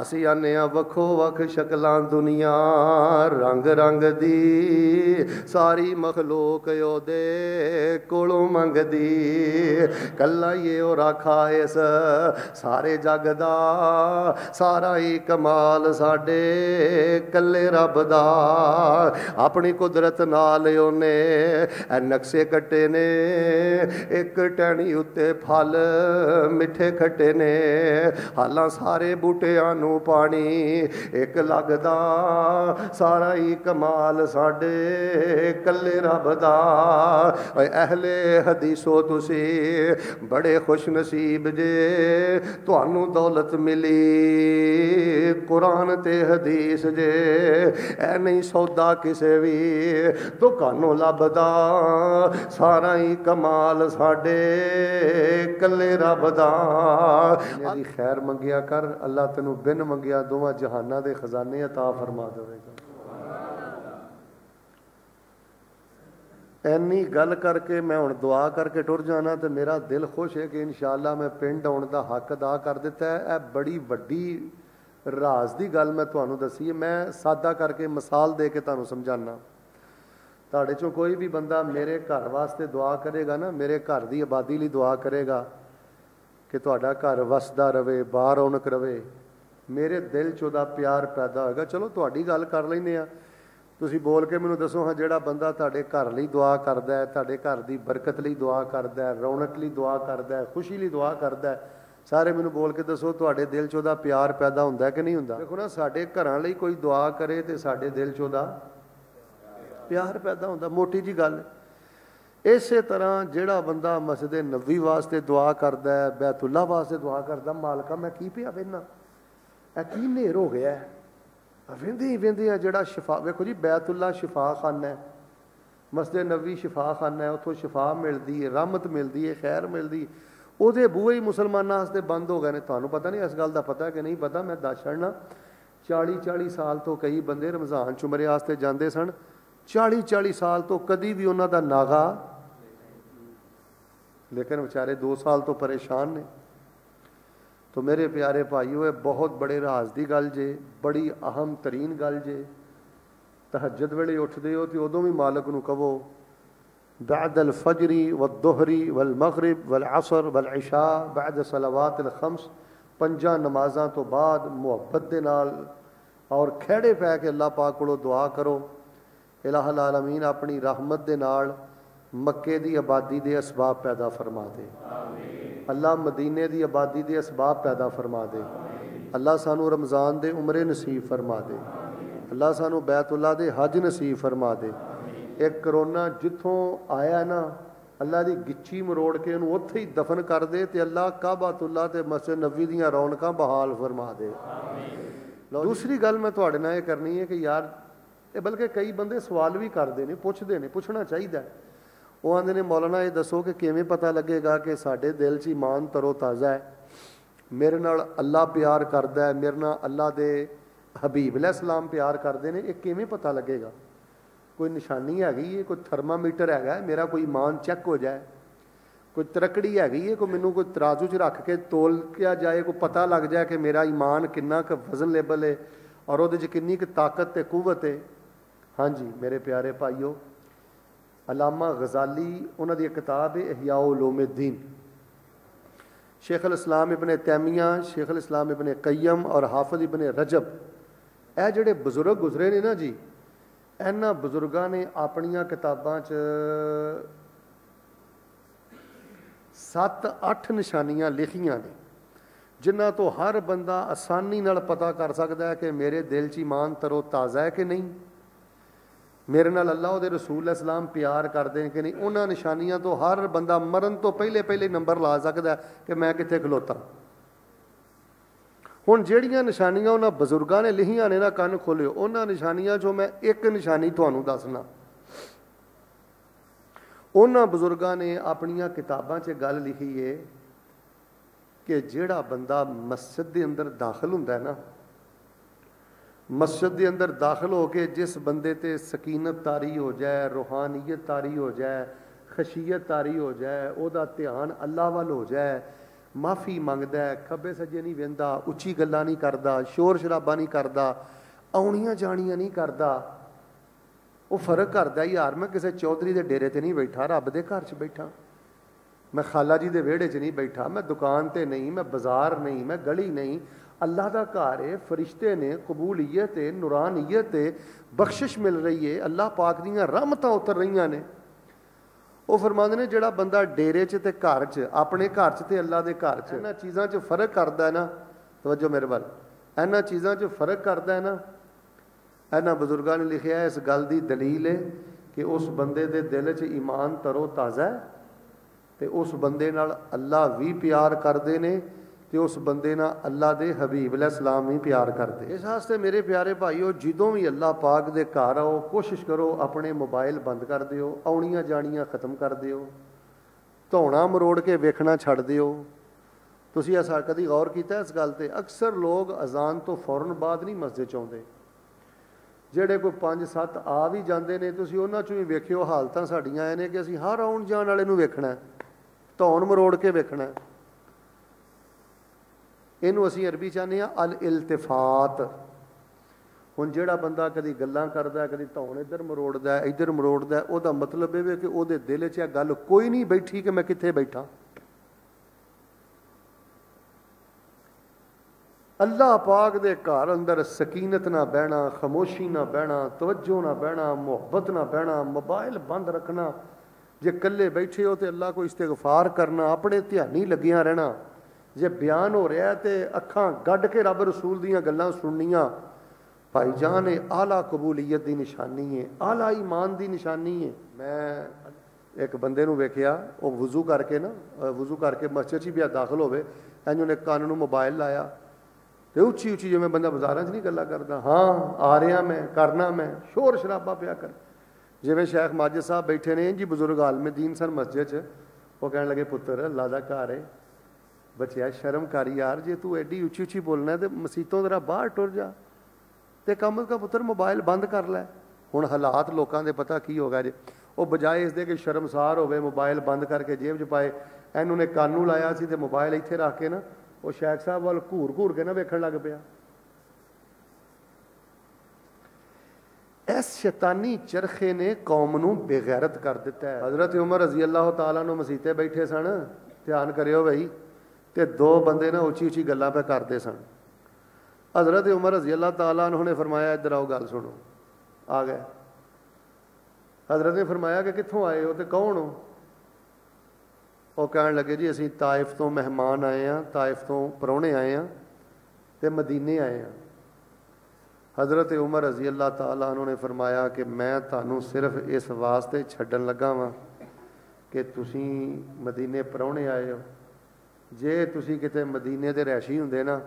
ਅਸੀਂ ਆਨੇ ਆ ਵੱਖੋ ਵੱਖ ਸ਼ਕਲਾਂ ਦੁਨੀਆ, ਰੰਗ ਰੰਗ ਦੀ। ਸਾਰੀ ਮਖਲੂਕ ਉਹਦੇ ਕੋਲੋਂ ਮੰਗਦੀ। ਕੱਲਾ ਹੀ ਉਹ ਰਾਖਾ ਇਸ ਸਾਰੇ ਜਗ ਦਾ। ਸਾਰਾ ਹੀ ਕਮਾਲ ਸਾਡੇ ਕੱਲੇ ਰੱਬ ਦਾ। ਆਪਣੀ ਕੁਦਰਤ ਨਾਲ ਉਹਨੇ ਇਹ ਨਕਸ਼ੇ ਕੱਟੇ ਨੇ। ਇੱਕ ਟਹਿਣੀ ਉੱਤੇ ਫਲ, ਮਿੱਠੇ ਖੱਟੇ ਨੇ। ਹਾਲਾਂ ਸਾਰੇ ਬੂਟਿਆਂ ਨੂੰ ਪਾਣੀ, ਇੱਕ ਲੱਗਦਾ ਸਾਰਾ ਹੀ ਕਮਾਲ ਸਾਡੇ ਕੱਲੇ ਰੱਬ ਦਾ। ਓਏ ਅਹਲੇ ਹਦੀਸੋ ਤੁਸੀਂ ਬੜੇ ਖੁਸ਼ ਨਸੀਬ ਜੇ, ਤੁਹਾਨੂੰ ਦੌਲਤ ਮਿਲੀ ਕੁਰਾਨ ਤੇ ਹਦੀਸ ਜੇ। ਐ ਨਹੀਂ ਸੌਦਾ ਕਿਸੇ ਵੀ ਦੁਕਾਨੋਂ ਲੱਭਦਾ, ਸਾਰਾ ਹੀ ਕਮਾਲ ਸਾਡੇ ਕੱਲੇ ਰੱਬ ਦਾ। ਇਹਦੀ ਖੈਰ ਮੰਗਿਆ ਕਰ ਅੱਲਾ ਤੈਨੂੰ ਬਿਨ ਮੰਗਿਆ ਦੋਵਾਂ ਜਹਾਨਾਂ ਦੇ ਖਜ਼ਾਨੇ عطا ਫਰਮਾ ਦੇਵੇਗਾ ਐਨੀ ਗੱਲ ਕਰਕੇ ਮੈਂ ਹੁਣ ਦੁਆ ਕਰਕੇ ਟੁਰ ਜਾਣਾ ਤੇ ਮੇਰਾ ਦਿਲ ਖੁਸ਼ ਹੈ ਕਿ ਇਨਸ਼ਾਅੱਲਾ ਮੈਂ ਪਿੰਡ ਆਉਣ ਦਾ ਹੱਕ ਅਦਾ ਕਰ ਦਿੱਤਾ ਹੈ ਇਹ ਬੜੀ ਵੱਡੀ ਰਾਜ਼ ਦੀ ਗੱਲ ਮੈਂ ਤੁਹਾਨੂੰ ਦੱਸੀ ਹੈ ਮੈਂ ਸਾਦਾ ਕਰਕੇ ਮਿਸਾਲ ਦੇ ਕੇ ਤੁਹਾਨੂੰ ਸਮਝਾਣਾ ਤੁਹਾਡੇ ਚੋਂ ਕੋਈ ਵੀ ਬੰਦਾ ਮੇਰੇ ਘਰ ਵਾਸਤੇ ਦੁਆ ਕਰੇਗਾ ਨਾ ਮੇਰੇ ਘਰ ਦੀ ਆਬਾਦੀ ਲਈ ਦੁਆ ਕਰੇਗਾ ਕਿ ਤੁਹਾਡਾ ਘਰ ਵਸਦਾ ਰਵੇ ਬਾਹਰ ਰੌਣਕ ਰਵੇ ਮੇਰੇ ਦਿਲ 'ਚ ਉਹਦਾ ਪਿਆਰ ਪੈਦਾ ਹੋਏਗਾ। ਚਲੋ, ਤੁਹਾਡੀ ਗੱਲ ਕਰ ਲੈਂਦੇ ਆ ਤੁਸੀਂ ਬੋਲ ਕੇ ਮੈਨੂੰ ਦੱਸੋ, ਹਾਂ, ਜਿਹੜਾ ਬੰਦਾ ਤੁਹਾਡੇ ਘਰ ਲਈ ਦੁਆ ਕਰਦਾ ਹੈ, ਤੁਹਾਡੇ ਘਰ ਦੀ ਬਰਕਤ ਲਈ ਦੁਆ ਕਰਦਾ ਹੈ, ਰੌਣਕ ਲਈ ਦੁਆ ਕਰਦਾ ਹੈ, ਖੁਸ਼ੀ ਲਈ ਦੁਆ ਕਰਦਾ ਹੈ, ਸਾਰੇ ਮੈਨੂੰ ਬੋਲ ਕੇ ਦੱਸੋ, ਤੁਹਾਡੇ ਦਿਲ 'ਚ ਉਹਦਾ ਪਿਆਰ ਪੈਦਾ ਹੁੰਦਾ ਕਿ ਨਹੀਂ ਹੁੰਦਾ? ਦੇਖੋ ਨਾ, ਸਾਡੇ ਘਰਾਂ ਲਈ ਕੋਈ ਦੁਆ ਕਰੇ ਤੇ ਸਾਡੇ ਦਿਲ 'ਚ ਉਹਦਾ ਪਿਆਰ ਪੈਦਾ ਹੁੰਦਾ। ਮੋਟੀ ਜੀ ਗੱਲ। ਇਸੇ ਤਰ੍ਹਾਂ ਜਿਹੜਾ ਬੰਦਾ ਮਸਜਿਦ ਨਬੀ ਵਾਸਤੇ ਦੁਆ ਕਰਦਾ ਹੈ, ਬੈਤੁੱਲਾ ਵਾਸਤੇ ਦੁਆ ਕਰਦਾ, ਮਾਲਕਾ, ਮੈਂ ਕੀ ਪਿਆ ਵੇਨਾ ਕੀ ਨੇਰ ਹੋ ਗਿਆ ਵੇਂਦੇ ਵੇਂਦੇ ਆ ਜਿਹੜਾ ਸ਼ਿਫਾ, ਵੇਖੋ ਜੀ, ਬੈਤੁੱਲਾ ਸ਼ਿਫਾ ਖਾਨਾ ਹੈ। ਮਸਜਿਦ ਨਬੀ ਸ਼ਿਫਾ ਖਾਨਾ ਹੈ, ਉੱਥੋਂ ਸ਼ਿਫਾ ਮਿਲਦੀ ਹੈ ਰਹਿਮਤ ਮਿਲਦੀ ਹੈ, ਖੈਰ ਮਿਲਦੀ ਉਹਦੇ ਬੂਹੇ ਹੀ ਮੁਸਲਮਾਨਾਂ ਵਾਸਤੇ ਬੰਦ ਹੋ ਗਏ ਨੇ। ਤੁਹਾਨੂੰ ਪਤਾ ਨਹੀਂ, ਇਸ ਗੱਲ ਦਾ ਪਤਾ ਕਿ ਨਹੀਂ ਪਤਾ, ਮੈਂ ਦੱਸ ਛੜਨਾ 40 40 ਸਾਲ ਤੋਂ ਕਈ ਬੰਦੇ ਰਮਜ਼ਾਨ ਚੁਮਰੇ ਵਾਸਤੇ ਜਾਂਦੇ ਸਨ। 40 40 ਸਾਲ ਤੋਂ ਕਦੀ ਵੀ ਉਹਨਾਂ ਦਾ ਨਾਗਾ ਲੇਕਿਨ ਵਿਚਾਰੇ 2 ਸਾਲ ਤੋਂ ਪਰੇਸ਼ਾਨ ਨੇ। तो मेरे प्यारे भाइयों बहुत बड़े राज की गल जे, बड़ी अहम तरीन गल जे। तहजद वेले उठते हो तो उदों भी मालक न कहो बैद अल फजरी व दोहरी वल मगरब वल असर वल इशा बैद सलावात अल खम्स पंजा नमाजा तो बाद मुहब्बत के नाल, और खेड़े पै के अल्लाह पाक को दुआ करो। इलाह अमीन अपनी रहमत के नाल ਮੱਕੇ ਦੀ ਆਬਾਦੀ ਦੇ ਅਸਬਾਬ ਪੈਦਾ ਫਰਮਾ ਦੇ ਆਮੀਨ ਅੱਲਾਹ ਮਦੀਨੇ ਦੀ ਆਬਾਦੀ ਦੇ ਅਸਬਾਬ ਪੈਦਾ ਫਰਮਾ ਦੇ ਅੱਲਾਹ ਸਾਨੂੰ ਰਮਜ਼ਾਨ ਦੇ ਉਮਰੇ ਨਸੀਬ ਫਰਮਾ ਦੇ ਅੱਲਾਹ ਸਾਨੂੰ ਬੈਤੁੱਲਾ ਦੇ ਹਜ ਨਸੀਬ ਫਰਮਾ ਦੇ ਇਹ ਕਰੋਨਾ ਜਿੱਥੋਂ ਆਇਆ ਨਾ ਅੱਲਾ ਦੀ ਗਿੱਚੀ ਮਰੋੜ ਕੇ ਉਹਨੂੰ ਉੱਥੇ ਹੀ ਦਫਨ ਕਰ ਦੇ ਤੇ ਅੱਲਾ ਕਾਬਾਤੁੱਲਾ ਤੇ ਮਸਜਿਦ ਨਬੀ ਦੀਆਂ ਰੌਣਕਾਂ ਬਹਾਲ ਫਰਮਾ ਦੇ ਆਮੀਨ ਦੂਸਰੀ ਗੱਲ ਮੈਂ ਤੁਹਾਡੇ ਨਾਲ ਇਹ ਕਰਨੀ ਹੈ ਕਿ ਯਾਰ ਇਹ ਬਲਕਿ ਕਈ ਬੰਦੇ ਸਵਾਲ ਵੀ ਕਰਦੇ ਨੇ ਪੁੱਛਦੇ ਨੇ ਪੁੱਛਣਾ ਚਾਹੀਦਾ ਉਹ ਆਂਦੇ ਨੇ, ਮੌਲਾਨਾ, ਇਹ ਦੱਸੋ ਕਿ ਕਿਵੇਂ ਪਤਾ ਲੱਗੇਗਾ ਕਿ ਸਾਡੇ ਦਿਲ 'ਚ ਈਮਾਨ ਤਰੋ ਤਾਜ਼ਾ ਹੈ? ਮੇਰੇ ਨਾਲ ਅੱਲਾ ਪਿਆਰ ਕਰਦਾ ਹੈ, ਮੇਰੇ ਨਾਲ ਅੱਲਾ ਦੇ ਹਬੀਬ ਅਲੈਹਿਸਲਾਮ ਪਿਆਰ ਕਰਦੇ ਨੇ, ਇਹ ਕਿਵੇਂ ਪਤਾ ਲੱਗੇਗਾ? ਕੋਈ ਨਿਸ਼ਾਨੀ ਹੈਗੀ ਹੈ? ਕੋਈ ਥਰਮਾਮੀਟਰ ਹੈਗਾ ਮੇਰਾ ਕੋਈ ਇਮਾਨ ਚੈੱਕ ਹੋ ਜਾਏ? ਕੋਈ ਤਰਕੜੀ ਹੈਗੀ ਹੈ? ਕੋਈ ਮੈਨੂੰ ਕੋਈ ਤਰਾਜ਼ੂ 'ਚ ਰੱਖ ਕੇ ਤੋਲ ਕਿਆ ਜਾਏ? ਕੋਈ ਪਤਾ ਲੱਗ ਜਾਏ ਕਿ ਮੇਰਾ ਈਮਾਨ ਕਿੰਨਾ ਕੁ ਵਜ਼ਨ ਲੈਬਲ ਹੈ ਔਰ ਉਹਦੇ 'ਚ ਕਿੰਨੀ ਕੁ ਤਾਕਤ ਤੇ ਕੂਵਤ ਹੈ? ਹਾਂਜੀ, ਮੇਰੇ ਪਿਆਰੇ ਭਾਈਓ ਅਲਾਮਾ ਗਜ਼ਾਲੀ ਉਹਨਾਂ ਦੀ ਕਿਤਾਬ ਹੈ ਇਹਿਆਉ ਉਲੂਮੁੱਦੀਨ ਸ਼ੇਖ ਅਲ ਇਸਲਾਮ ਇਬਨ ਤੈਮੀਆ ਸ਼ੇਖ ਅਲ ਇਸਲਾਮ ਇਬਨ ਕਈਮ ਔਰ ਹਾਫਿਜ਼ ਇਬਨ ਰਜਬ ਇਹ ਜਿਹੜੇ ਬਜ਼ੁਰਗ ਗੁਜ਼ਰੇ ਨੇ ਨਾ ਜੀ ਇਹਨਾਂ ਬਜ਼ੁਰਗਾਂ ਨੇ ਆਪਣੀਆਂ ਕਿਤਾਬਾਂ 'ਚ 7-8 ਨਿਸ਼ਾਨੀਆਂ ਲਿਖੀਆਂ ਨੇ ਜਿਨ੍ਹਾਂ ਤੋਂ ਹਰ ਬੰਦਾ ਆਸਾਨੀ ਨਾਲ ਪਤਾ ਕਰ ਸਕਦਾ ਹੈ ਕਿ ਮੇਰੇ ਦਿਲ 'ਚ ਇਮਾਨ ਤਰੋ ਤਾਜ਼ਾ ਹੈ ਕਿ ਨਹੀਂ ਮੇਰੇ ਨਾਲ ਅੱਲਾਹ ਉਹਦੇ ਰਸੂਲ ਇਸਲਾਮ ਪਿਆਰ ਕਰਦੇ ਨੇ ਕਿ ਨਹੀਂ, ਉਹਨਾਂ ਨਿਸ਼ਾਨੀਆਂ ਤੋਂ ਹਰ ਬੰਦਾ ਮਰਨ ਤੋਂ ਪਹਿਲੇ ਪਹਿਲੇ ਨੰਬਰ ਲਾ ਸਕਦਾ ਕਿ ਮੈਂ ਕਿੱਥੇ ਖਲੋਤਾ। ਹੁਣ ਜਿਹੜੀਆਂ ਨਿਸ਼ਾਨੀਆਂ ਉਹਨਾਂ ਬਜ਼ੁਰਗਾਂ ਨੇ ਲਿਖੀਆਂ ਨੇ ਨਾ ਕੰਨ ਖੋਲਿਓ, ਉਹਨਾਂ ਨਿਸ਼ਾਨੀਆਂ 'ਚੋਂ ਮੈਂ ਇੱਕ ਨਿਸ਼ਾਨੀ ਤੁਹਾਨੂੰ ਦੱਸਣਾ। ਉਹਨਾਂ ਬਜ਼ੁਰਗਾਂ ਨੇ ਆਪਣੀਆਂ ਕਿਤਾਬਾਂ 'ਚ ਗੱਲ ਲਿਖੀ ਏ ਕਿ ਜਿਹੜਾ ਬੰਦਾ ਮਸਜਿਦ ਦੇ ਅੰਦਰ ਦਾਖਲ ਹੁੰਦਾ ਹੈ ਨਾ ਮਸਜਿਦ ਦੇ ਅੰਦਰ ਦਾਖਲ ਹੋ ਕੇ ਜਿਸ ਬੰਦੇ ਤੇ ਸਕੀਨਤ ਤਾਰੀ ਹੋ ਜਾਏ, ਰੂਹਾਨੀਅਤ ਤਾਰੀ ਹੋ ਜਾਏ, ਖਸ਼ੀਅਤ ਤਾਰੀ ਹੋ ਜਾਏ, ਉਹਦਾ ਧਿਆਨ ਅੱਲਾ ਵੱਲ ਹੋ ਜਾਏ, ਮਾਫੀ ਮੰਗਦਾ ਖੱਬੇ ਸੱਜੇ ਨਹੀਂ ਵੇਂਦਾ, ਉੱਚੀ ਗੱਲਾਂ ਨਹੀਂ ਕਰਦਾ, ਸ਼ੋਰ ਸ਼ਰਾਬਾ ਨਹੀਂ ਕਰਦਾ, ਆਉਣੀਆਂ ਜਾਣੀਆਂ ਨਹੀਂ ਕਰਦਾ, ਉਹ ਫ਼ਰਕ ਕਰਦਾ, ਯਾਰ ਮੈਂ ਕਿਸੇ ਚੌਧਰੀ ਦੇ ਡੇਰੇ ਤੇ ਨਹੀਂ ਬੈਠਾ, ਰੱਬ ਦੇ ਘਰ 'ਚ ਬੈਠਾ। ਮੈਂ ਖਾਲਾ ਜੀ ਦੇ ਵਿਹੜੇ 'ਚ ਨਹੀਂ ਬੈਠਾ, ਮੈਂ ਦੁਕਾਨ ਤੇ ਨਹੀਂ, ਮੈਂ ਬਾਜ਼ਾਰ ਨਹੀਂ, ਮੈਂ ਗਲੀ ਨਹੀਂ ਅੱਲਾ ਦਾ ਘਰ ਹੈ ਫਰਿਸ਼ਤੇ ਨੇ, ਕਬੂਲੀਅਤ ਹੈ ਨੂਰਾਨੀਅਤ ਹੈ ਬਖਸ਼ਿਸ਼ ਮਿਲ ਰਹੀ ਹੈ ਅੱਲਾ ਪਾਕ ਦੀਆਂ ਰਹਿਮਤਾਂ ਉਤਰ ਰਹੀਆਂ ਨੇ। ਉਹ ਫਰਮਾਉਂਦੇ ਨੇ, ਜਿਹੜਾ ਬੰਦਾ ਡੇਰੇ 'ਚ ਤੇ ਘਰ 'ਚ, ਆਪਣੇ ਘਰ 'ਚ ਤੇ ਅੱਲਾ ਦੇ ਘਰ 'ਚ, ਇਹਨਾਂ ਚੀਜ਼ਾਂ 'ਚ ਫ਼ਰਕ ਕਰਦਾ ਹੈ ਨਾ, ਤਵੱਜੋ ਮੇਰੇ ਵੱਲ, ਇਹਨਾਂ ਚੀਜ਼ਾਂ 'ਚ ਫ਼ਰਕ ਕਰਦਾ ਹੈ ਨਾ, ਇਹਨਾਂ ਬਜ਼ੁਰਗਾਂ ਨੇ ਲਿਖਿਆ ਇਸ ਗੱਲ ਦੀ ਦਲੀਲ ਹੈ ਕਿ ਉਸ ਬੰਦੇ ਦੇ ਦਿਲ 'ਚ ਈਮਾਨ ਤਰੋ ਤਾਜ਼ਾ ਹੈ ਤੇ ਉਸ ਬੰਦੇ ਨਾਲ ਅੱਲਾ ਵੀ ਪਿਆਰ ਕਰਦੇ ਨੇ ਤੇ ਉਸ ਬੰਦੇ ਨਾਲ ਅੱਲਾ ਦੇ ਹਬੀਬ ਅਲੈਹ ਸਲਾਮ ਵੀ ਪਿਆਰ ਕਰਦੇ। ਇਸ ਵਾਸਤੇ ਮੇਰੇ ਪਿਆਰੇ ਭਾਈਓ, ਜਦੋਂ ਵੀ ਅੱਲਾ ਪਾਕ ਦੇ ਘਰ ਆਓ, ਕੋਸ਼ਿਸ਼ ਕਰੋ ਆਪਣੇ ਮੋਬਾਈਲ ਬੰਦ ਕਰ ਦਿਓ, ਆਉਣੀਆਂ ਜਾਣੀਆਂ ਖਤਮ ਕਰ ਦਿਓ, ਧੌਣਾ ਮਰੋੜ ਕੇ ਵੇਖਣਾ ਛੱਡ ਦਿਓ। ਤੁਸੀਂ ਐਸਾ ਕਦੀ ਗੌਰ ਕੀਤਾ ਇਸ ਗੱਲ ਤੇ? ਅਕਸਰ ਲੋਕ ਅਜ਼ਾਨ ਤੋਂ ਫੌਰਨ ਬਾਅਦ ਨਹੀਂ ਮਸਜਿਦ ਚ ਆਉਂਦੇ। ਜਿਹੜੇ ਕੋਈ 5-7 ਆ ਵੀ ਜਾਂਦੇ ਨੇ, ਤੁਸੀਂ ਉਹਨਾਂ ਚੋਂ ਹੀ ਵੇਖਿਓ ਹਾਲਤਾਂ ਸਾਡੀਆਂ ਐ ਨੇ ਕਿ ਅਸੀਂ ਹਰ ਆਉਣ ਜਾਣ ਵਾਲੇ ਨੂੰ ਵੇਖਣਾ ਧੌਣ ਮਰੋੜ ਕੇ ਵੇਖਣਾ ਇਹਨੂੰ ਅਸੀਂ ਅਰਬੀ ਚਾਹਨੇ ਆ ਅਲ ਇਲਤਫਾਤ ਹੁਣ ਜਿਹੜਾ ਬੰਦਾ ਕਦੀ ਗੱਲਾਂ ਕਰਦਾ, ਕਦੀ ਧੌਣ ਇੱਧਰ ਮਰੋੜਦਾ ਇੱਧਰ ਮਰੋੜਦਾ, ਉਹਦਾ ਮਤਲਬ ਇਹ ਵੇ ਕਿ ਉਹਦੇ ਦਿਲ 'ਚ ਇਹ ਗੱਲ ਕੋਈ ਨਹੀਂ ਬੈਠੀ ਕਿ ਮੈਂ ਕਿੱਥੇ ਬੈਠਾ। ਅੱਲਾ ਪਾਕ ਦੇ ਘਰ ਅੰਦਰ ਸਕੀਨਤ ਨਾ ਬਹਿਣਾ, ਖਮੋਸ਼ੀ ਨਾ ਬਹਿਣਾ, ਤਵੱਜੋ ਨਾ ਬਹਿਣਾ, ਮੁਹੱਬਤ ਨਾ ਬਹਿਣਾ ਮੋਬਾਈਲ ਬੰਦ ਰੱਖਣਾ। ਜੇ ਇਕੱਲੇ ਬੈਠੇ ਹੋ ਤੇ ਅੱਲਾ ਕੋ ਇਸਤਗਫਾਰ ਕਰਨਾ, ਆਪਣੇ ਧਿਆਨੀ ਲੱਗਿਆ ਰਹਿਣਾ। ਜੇ ਬਿਆਨ ਹੋ ਰਿਹਾ ਤੇ ਅੱਖਾਂ ਗੱਡ ਕੇ ਰੱਬ ਰਸੂਲ ਦੀਆਂ ਗੱਲਾਂ ਸੁਣਨੀਆਂ। ਭਾਈ ਜਾਨ, ਇਹ ਆਲਾ ਕਬੂਲੀਅਤ ਦੀ ਨਿਸ਼ਾਨੀ ਹੈ, ਆਲਾ ਈਮਾਨ ਦੀ ਨਿਸ਼ਾਨੀ ਹੈ। ਮੈਂ ਇੱਕ ਬੰਦੇ ਨੂੰ ਵੇਖਿਆ, ਉਹ ਵੁਜ਼ੂ ਕਰਕੇ ਨਾ ਵੁਜ਼ੂ ਕਰਕੇ ਮਸਜਿਦ 'ਚ ਵੀ ਦਾਖਲ ਹੋਵੇ ਐਨੂੰ ਉਹਨੇ ਕੰਨ ਨੂੰ ਮੋਬਾਈਲ ਲਾਇਆ। ਤੇ ਉੱਚੀ ਉੱਚੀ ਜਿਵੇਂ ਬੰਦਾ ਬਾਜ਼ਾਰਾਂ 'ਚ ਨਹੀਂ ਗੱਲਾਂ ਕਰਦਾ, ਹਾਂ, ਆ ਰਿਹਾ ਮੈਂ, ਕਰਨਾ ਮੈਂ, ਸ਼ੋਰ ਸ਼ਰਾਬਾ ਪਿਆ ਕਰ। ਜਿਵੇਂ ਸ਼ੇਖ ਮਾਜਿਦ ਸਾਹਿਬ ਬੈਠੇ ਨੇ ਜੀ ਬਜ਼ੁਰਗ ਆਲਮ ਦੀਨ ਸਰ ਮਸਜਿਦ 'ਚ, ਉਹ ਕਹਿਣ ਲੱਗੇ, ਪੁੱਤਰ ਅੱਲਾ ਦਾ ਘਰ ਹੈ ਬਚਿਆ ਸ਼ਰਮ ਕਰ ਯਾਰ ਜੇ ਤੂੰ ਐਡੀ ਉੱਚੀ ਉੱਚੀ ਬੋਲਣਾ ਤੇ ਮਸੀਤੋਂ ਜ਼ਰਾ ਬਾਹਰ ਟੁਰ ਜਾ ਤੇ ਕੰਮ ਕਾ ਪੁੱਤਰ ਮੋਬਾਈਲ ਬੰਦ ਕਰ ਲੈ ਹੁਣ ਹਾਲਾਤ ਲੋਕਾਂ ਦੇ ਪਤਾ ਕੀ ਹੋਗਾ ਜੇ ਉਹ ਬਜਾਏ ਇਸ ਦੇ ਕਿ ਸ਼ਰਮਸਾਰ ਹੋਵੇ ਮੋਬਾਈਲ ਬੰਦ ਕਰਕੇ ਜੇਬ 'ਚ ਪਾਏ ਇਹਨੂੰ ਨੇ ਕੰਨ ਨੂੰ ਲਾਇਆ ਸੀ ਤੇ ਮੋਬਾਈਲ ਇੱਥੇ ਰੱਖ ਕੇ ਨਾ ਉਹ ਸ਼ੇਖ ਸਾਹਿਬ ਵੱਲ ਘੂਰ ਘੂਰ ਕੇ ਨਾ ਵੇਖਣ ਲੱਗ ਪਿਆ ਇਸ ਸ਼ੈਤਾਨੀ ਚਰਖੇ ਨੇ ਕੌਮ ਨੂੰ ਬੇਗੈਰਤ ਕਰ ਦਿੱਤਾ ਹੈ حضرت ਉਮਰ ਰਜ਼ੀ ਅੱਲਾਹ ਤਾਲਾ ਨੂੰ ਮਸੀਤੇ ਬੈਠੇ ਸਨ ਧਿਆਨ ਕਰਿਓ ਭਾਈ ਤੇ ਦੋ ਬੰਦੇ ਨਾ ਉੱਚੀ ਉੱਚੀ ਗੱਲਾਂ ਪੈ ਕਰਦੇ ਸਨ حضرت ਉਮਰ ਰਜ਼ੀ ਅੱਲਾਹ ਤਾਲਾ ਨੇ ਫਰਮਾਇਆ ਇੱਧਰ ਆਓ ਗੱਲ ਸੁਣੋ ਆ ਗਏ حضرت ਨੇ ਫਰਮਾਇਆ ਕਿ ਕਿੱਥੋਂ ਆਏ ਹੋ ਤੇ ਕੌਣ ਹੋ ਉਹ ਕਹਿਣ ਲੱਗੇ ਜੀ ਅਸੀਂ ਤਾਇਫ ਤੋਂ ਮਹਿਮਾਨ ਆਏ ਆ ਤਾਇਫ ਤੋਂ ਪਰੌਣੇ ਆਏ ਆ ਤੇ ਮਦੀਨੇ ਆਏ ਆ حضرت ਉਮਰ ਰਜ਼ੀ ਅੱਲਾਹ ਤਾਲਾ ਉਹਨਾਂ ਨੇ ਫਰਮਾਇਆ ਕਿ ਮੈਂ ਤੁਹਾਨੂੰ ਸਿਰਫ ਇਸ ਵਾਸਤੇ ਛੱਡਣ ਲੱਗਾ ਵਾਂ ਕਿ ਤੁਸੀਂ ਮਦੀਨੇ ਪਰੌਣੇ ਆਏ ਹੋ ਜੇ ਤੁਸੀਂ ਕਿਤੇ ਮਦੀਨੇ ਦੇ ਰਹਿਸ਼ੀ ਹੁੰਦੇ ਨਾ,